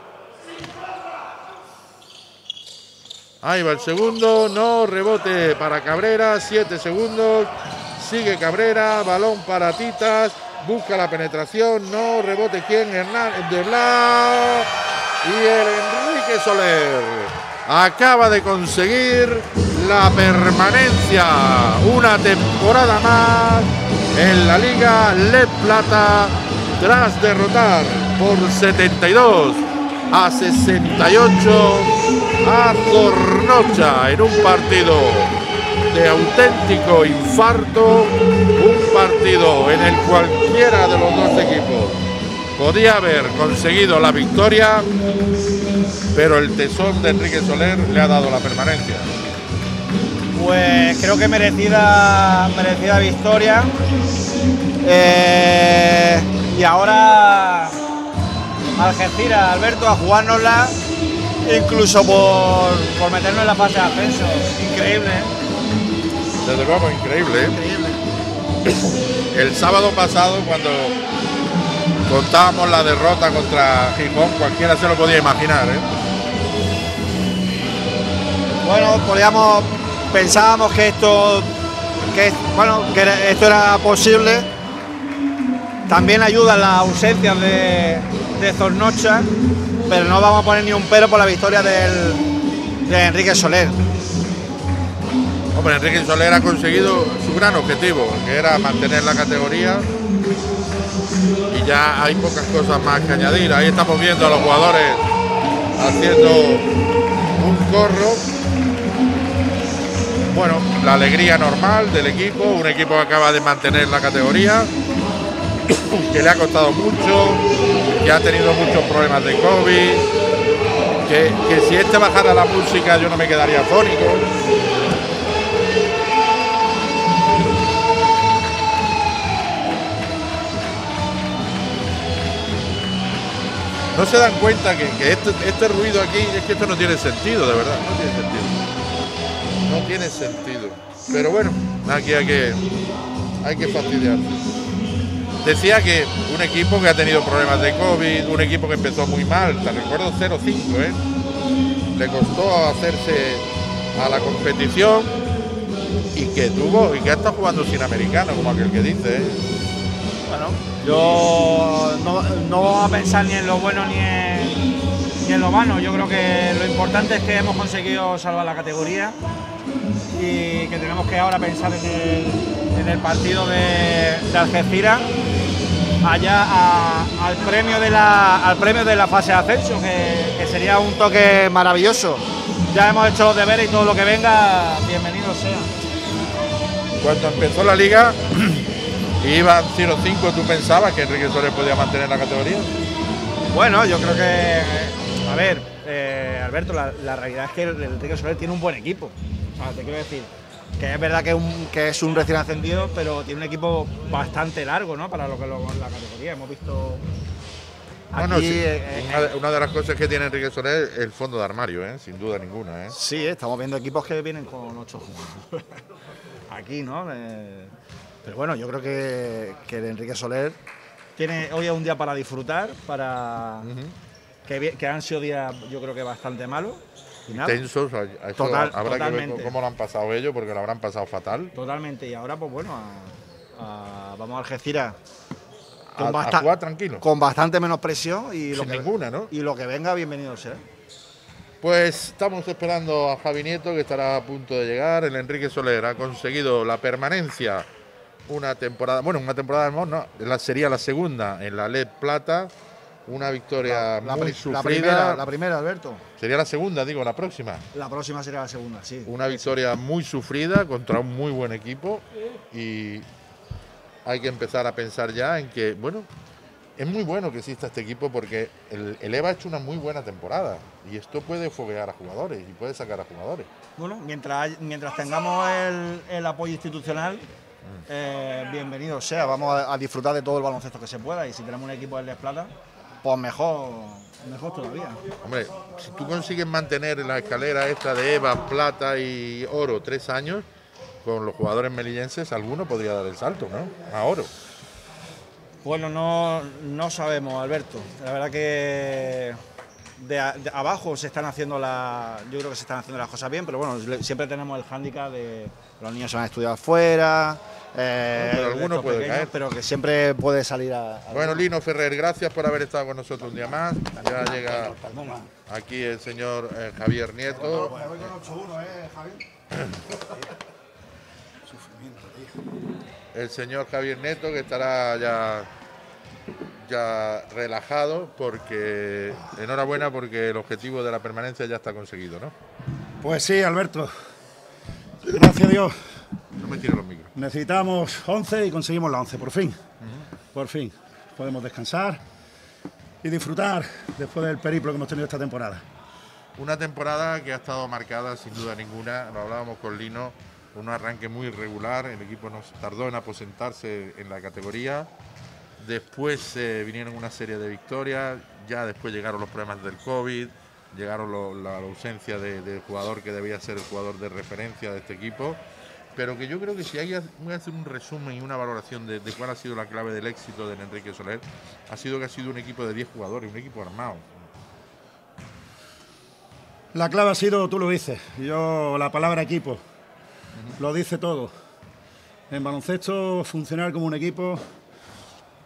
S4: Ahí va el segundo, no, rebote para Cabrera, siete segundos, sigue Cabrera, balón para Titas, busca la penetración, no, rebote quién, Hernán, de Blas y el Enrique Soler. Acaba de conseguir la permanencia una temporada más en la Liga Le Plata tras derrotar por 72 a 68 a Zornocha en un partido de auténtico infarto, un partido en el cualquiera de los dos equipos podía haber conseguido la victoria, pero el tesón de Enrique Soler le ha dado la permanencia.
S5: Pues creo que merecida, merecida victoria. Eh, y ahora Algeciras, Alberto, a jugárnosla, incluso por, por meternos en la fase de ascenso. Increíble, ¿eh?
S4: Desde luego, increíble. ¿eh?
S5: Increíble.
S4: El sábado pasado, cuando contábamos la derrota contra Gijón, cualquiera se lo podía imaginar. ¿eh?
S5: Bueno, podíamos, pensábamos que esto, que bueno, que era- esto era posible. También ayuda la ausencia de, de Zornocha, pero no vamos a poner ni un pero por la victoria de Enrique Soler.
S4: Hombre, Enrique Soler ha conseguido su gran objetivo, que era mantener la categoría. Y ya hay pocas cosas más que añadir. Ahí estamos viendo a los jugadores haciendo un corro. Bueno, la alegría normal del equipo, un equipo que acaba de mantener la categoría, que le ha costado mucho, que ha tenido muchos problemas de COVID, que, que si este bajara la música yo no me quedaría fónico. No se dan cuenta que, que este, este ruido aquí es que esto no tiene sentido, de verdad, no tiene sentido. No tiene sentido. Pero bueno, aquí hay que, hay que fastidiar. Decía que un equipo que ha tenido problemas de COVID, un equipo que empezó muy mal, te recuerdo 0-5, ¿eh? Le costó hacerse a la competición y que tuvo, y que ha estado jugando sin americano, como aquel que dice, ¿eh?
S5: Bueno, yo no, no vamos a pensar ni en lo bueno ni en, ni en lo malo. Yo creo que lo importante es que hemos conseguido salvar la categoría y que tenemos que ahora pensar en el, en el partido de, de Algeciras, allá a- al, premio de la, al premio de la fase de ascenso, que, que sería un toque maravilloso. Ya hemos hecho los deberes y todo lo que venga, bienvenido sea.
S4: Cuando empezó la liga, iban 0-5, ¿tú pensabas que Enrique Soler podía mantener la categoría?
S5: Bueno, yo creo que. A ver, eh, Alberto, la, la realidad es que el Enrique Soler tiene un buen equipo. O sea, te quiero decir que es verdad que, un- que es un recién ascendido, pero tiene un equipo bastante largo, ¿no? Para lo que lo- la categoría. Hemos visto
S4: No, no,
S5: Aquí,
S4: sí,
S5: eh,
S4: una, de, una de las cosas que tiene Enrique Soler es el fondo de armario, ¿eh? sin duda ninguna. ¿eh?
S5: Sí, estamos viendo equipos que vienen con ocho jugadores. Aquí, ¿no? Eh, pero bueno, yo creo que, que el Enrique Soler tiene hoy es un día para disfrutar, para que, vi- que han sido días, yo creo que bastante malos. Y nada,
S4: Tensos, a- a eso
S5: Total-
S4: habrá que ver cómo lo han pasado ellos, porque lo habrán pasado fatal.
S5: totalmente. Y ahora, pues bueno, a- vamos a Algeciras basta-
S4: jugar tranquilo.
S5: con bastante menos presión y lo, que,
S4: ninguna, ¿no?
S5: y lo que venga, bienvenido sea.
S4: Pues estamos esperando a Javi Nieto, que estará a punto de llegar. El Enrique Soler ha conseguido la permanencia una temporada, bueno, una temporada no, no, sería la segunda en la LED Plata. Una victoria
S5: La,
S4: muy sufrida.
S5: la primera, la primera, Alberto.
S4: Sería la segunda, digo, la próxima.
S5: La próxima será la segunda, sí.
S4: Una victoria muy sufrida contra un muy buen equipo y hay que empezar a pensar ya en que, bueno, es muy bueno que exista este equipo porque el, el EVA ha hecho una muy buena temporada y esto puede foguear a jugadores y puede sacar a jugadores.
S5: Bueno, mientras, mientras tengamos el, el apoyo institucional,
S4: Mm.
S5: eh, bienvenido sea. Vamos a, a disfrutar de todo el baloncesto que se pueda y si tenemos un equipo del Les Plata, pues mejor, mejor todavía.
S4: Hombre, si tú consigues mantener la escalera esta de EVA, plata y oro tres años, con los jugadores melillenses, alguno podría dar el salto, ¿no? A oro.
S5: Bueno, no, no sabemos, Alberto. La verdad que de, a- de abajo se están haciendo la, yo creo que se están haciendo las cosas bien, pero bueno, siempre tenemos el hándicap de los niños se van a estudiar afuera. Eh,
S4: pero alguno puede caer.
S5: pero que siempre puede salir a. a-
S4: Bueno, Lino Ferrer, gracias por haber estado con nosotros un día más. Ya llega aquí el señor eh, Javier Nieto. El señor Javier Nieto que estará ya, ya relajado porque enhorabuena porque el objetivo de la permanencia ya está conseguido, ¿no?
S7: Pues sí, Alberto. Gracias a Dios.
S4: No me tire los micros.
S7: Necesitamos 11 y conseguimos la 11, por fin. Por fin. Podemos descansar y disfrutar después del periplo que hemos tenido esta temporada.
S4: Una temporada que ha estado marcada sin duda ninguna, lo hablábamos con Lino, un arranque muy irregular, el equipo nos tardó en aposentarse en la categoría, después eh, vinieron una serie de victorias, ya después llegaron los problemas del COVID, llegaron lo- la, la ausencia de- del jugador que debía ser el jugador de referencia de este equipo, pero que yo creo que si hay voy a hacer un resumen y una valoración de, de cuál ha sido la clave del éxito del Enrique Soler, ha sido que ha sido un equipo de 10 jugadores, un equipo armado.
S7: La clave ha sido, tú lo dices, yo la palabra equipo, lo dice todo. En baloncesto, funcionar como un equipo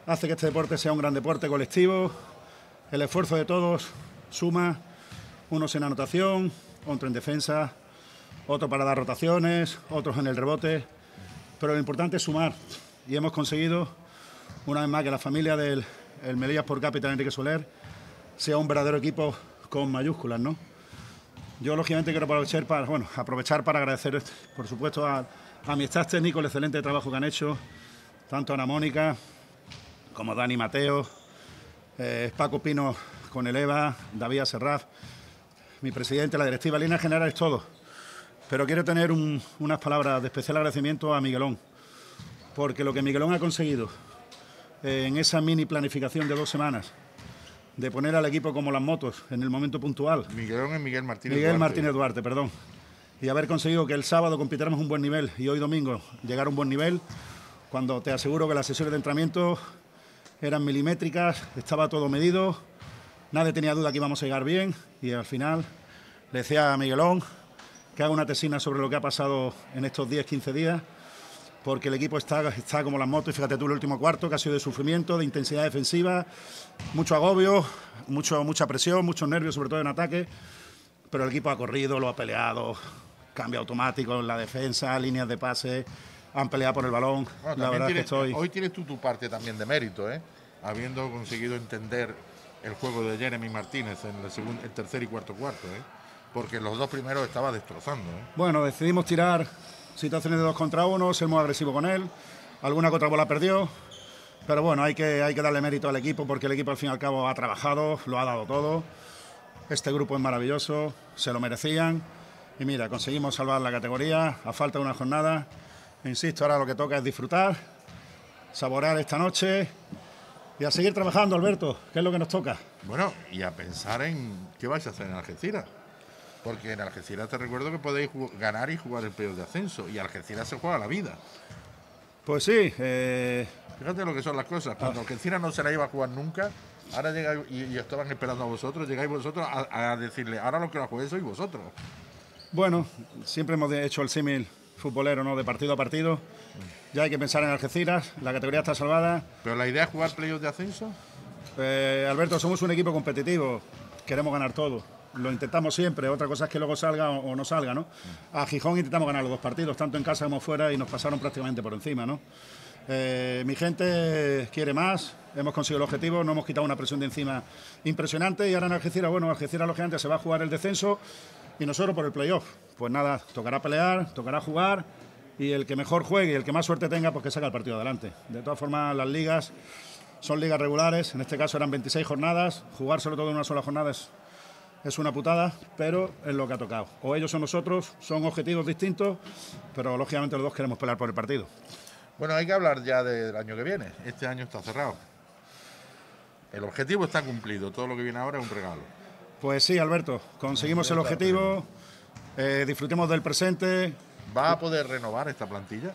S7: hace que este deporte sea un gran deporte colectivo. El esfuerzo de todos suma, unos en anotación, otro en defensa, otro para dar rotaciones, otros en el rebote. Pero lo importante es sumar. Y hemos conseguido, una vez más, que la familia del el Melillas por Capital Enrique Soler sea un verdadero equipo con mayúsculas, ¿no? Yo, lógicamente, quiero aprovechar para, bueno, aprovechar para agradecer, por supuesto, a, a mi staff técnico el excelente trabajo que han hecho, tanto Ana Mónica como Dani Mateo, eh, Paco Pino con el EVA, David Serraf, mi presidente, la directiva, en líneas generales, todo. Pero quiero tener un- unas palabras de especial agradecimiento a Miguelón, porque lo que Miguelón ha conseguido eh, en esa mini planificación de dos semanas, de poner al equipo como las motos en el momento puntual,
S4: Miguelón es Miguel Martínez.
S7: Miguel
S4: Duarte.
S7: Martínez Duarte, perdón. Y haber conseguido que el sábado compitiéramos un buen nivel y hoy domingo llegar a un buen nivel, cuando te aseguro que las sesiones de entrenamiento eran milimétricas, estaba todo medido, nadie tenía duda que íbamos a llegar bien y al final le decía a Miguelón que haga una tesina sobre lo que ha pasado en estos 10-15 días, porque el equipo está, está como las motos y fíjate tú el último cuarto que ha sido de sufrimiento, de intensidad defensiva, mucho agobio, mucho, mucha presión, muchos nervios, sobre todo en ataque pero el equipo ha corrido, lo ha peleado, cambio automático en la defensa, líneas de pase, han peleado por el balón.
S4: Bueno,
S7: la verdad que estoy.
S4: Hoy tienes tú tu parte también de mérito, ¿eh? habiendo conseguido entender el juego de Jeremy Martínez en el, segundo, el tercer y cuarto cuarto, ¿eh? Porque los dos primeros estaba destrozando. ¿eh?
S7: Bueno, decidimos tirar situaciones de dos contra uno, ser muy agresivo con él. Alguna que otra bola perdió. Pero bueno, hay que, hay que darle mérito al equipo porque el equipo al fin y al cabo ha trabajado, lo ha dado todo. Este grupo es maravilloso, se lo merecían. Y mira, conseguimos salvar la categoría a falta de una jornada. Insisto, ahora lo que toca es disfrutar, saborear esta noche Y a seguir trabajando, Alberto, que es lo que nos toca.
S4: Bueno, y a pensar en qué vais a hacer en Algeciras. Porque en Algeciras te recuerdo que podéis ganar y jugar el playoff de ascenso. Y Algeciras se juega la vida.
S7: Pues sí, eh,
S4: Fíjate lo que son las cosas. Cuando Algeciras no se la iba a jugar nunca, ahora llegáis y, y estaban esperando a vosotros, llegáis vosotros a, a decirle, ahora lo que la juguéis sois vosotros.
S7: bueno, siempre hemos hecho el símil futbolero, ¿no? De partido a partido. Ya hay que pensar en Algeciras, la categoría está salvada.
S4: Pero la idea es jugar playoff de ascenso.
S7: Eh, Alberto, somos un equipo competitivo, queremos ganar todo. Lo intentamos siempre, otra cosa es que luego salga o no salga, ¿no? A Gijón intentamos ganar los dos partidos, tanto en casa como fuera, y nos pasaron prácticamente por encima, ¿no? Eh, mi gente quiere más, hemos conseguido el objetivo, no hemos quitado una presión de encima impresionante y ahora en Algeciras, bueno, Algeciras lógicamente se va a jugar el descenso y nosotros por el playoff. Pues nada, tocará pelear, tocará jugar y el que mejor juegue y el que más suerte tenga, pues que saca el partido adelante. De todas formas, las ligas son ligas regulares, en este caso eran 26 jornadas, jugar sobre todo en una sola jornada es, es una putada, pero es lo que ha tocado. O ellos o nosotros, son objetivos distintos, pero lógicamente los dos queremos pelear por el partido.
S4: Bueno, hay que hablar ya del año que viene. Este año está cerrado. El objetivo está cumplido. Todo lo que viene ahora es un regalo.
S7: Pues sí, Alberto, conseguimos el objetivo, eh, disfrutemos del presente.
S4: ¿Va a poder renovar esta plantilla?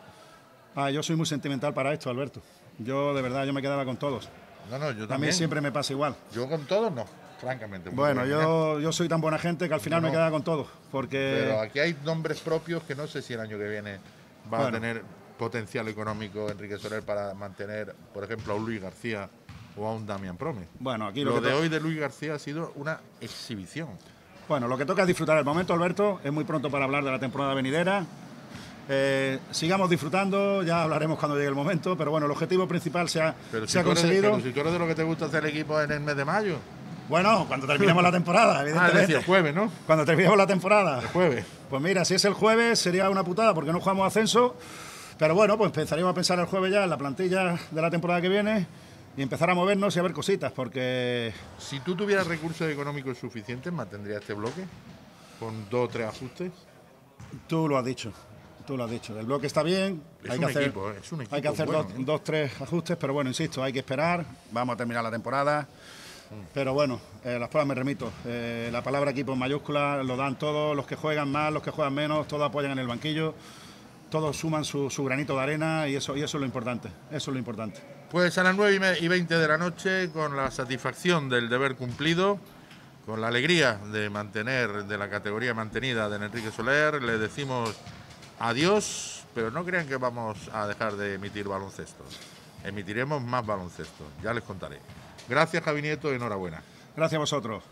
S7: Ah, yo soy muy sentimental para esto, Alberto. Yo de verdad, yo me quedaba con todos.
S4: No, no, yo
S7: A mí
S4: también.
S7: siempre me pasa igual.
S4: Yo con todos no, francamente.
S7: Bueno,
S4: Porque-
S7: yo, yo soy tan buena gente que al final
S4: No.
S7: me quedaba con todos, porque...
S4: Pero aquí hay nombres propios que no sé si el año que viene va a tener potencial económico Enrique Soler para mantener, por ejemplo, a un Luis García o a un Damian Prome.
S7: Bueno, aquí lo
S4: Lo
S7: que
S4: de hoy de Luis García ha sido una exhibición.
S7: Bueno, lo que toca es disfrutar el momento, Alberto. Es muy pronto para hablar de la temporada venidera. Eh, sigamos disfrutando, ya hablaremos cuando llegue el momento, pero bueno, el objetivo principal se ha,
S4: Pero
S7: se
S4: si,
S7: ha
S4: tú eres de,
S7: conseguido.
S4: pero si tú eres de lo que te gusta hacer el equipo en el mes de mayo.
S7: Bueno, cuando terminemos la temporada,
S4: Ah,
S7: evidentemente.
S4: decir, el jueves, ¿no?
S7: Cuando terminemos la temporada.
S4: El jueves.
S7: Pues mira, si es el jueves sería una putada porque no jugamos ascenso. Pero bueno, pues empezaríamos a pensar el jueves ya en la plantilla de la temporada que viene y empezar a movernos y a ver cositas, porque
S4: Si tú tuvieras recursos económicos suficientes, ¿mantendrías este bloque? Con dos o tres ajustes.
S7: tú lo has dicho. Tú lo has dicho. El bloque está bien.
S4: Es
S7: hay
S4: un
S7: que hacer,
S4: equipo, ¿eh? es un
S7: Hay que hacer
S4: bueno,
S7: dos,
S4: ¿eh?
S7: dos, tres ajustes, pero bueno, insisto, hay que esperar. Vamos a terminar la temporada. Pero bueno, eh, las pruebas me remito. Eh, la palabra equipo en mayúscula lo dan todos, los que juegan más, los que juegan menos, todos apoyan en el banquillo, todos suman su, su granito de arena y eso, y eso es lo importante. Eso es lo importante.
S4: Pues a las 9 y me- y 20 de la noche, con la satisfacción del deber cumplido, con la alegría de mantener, de la categoría mantenida de Enrique Soler, le decimos adiós, pero no crean que vamos a dejar de emitir baloncesto. Emitiremos más baloncesto, ya les contaré. Gracias, Javi Nieto, enhorabuena.
S7: Gracias a vosotros.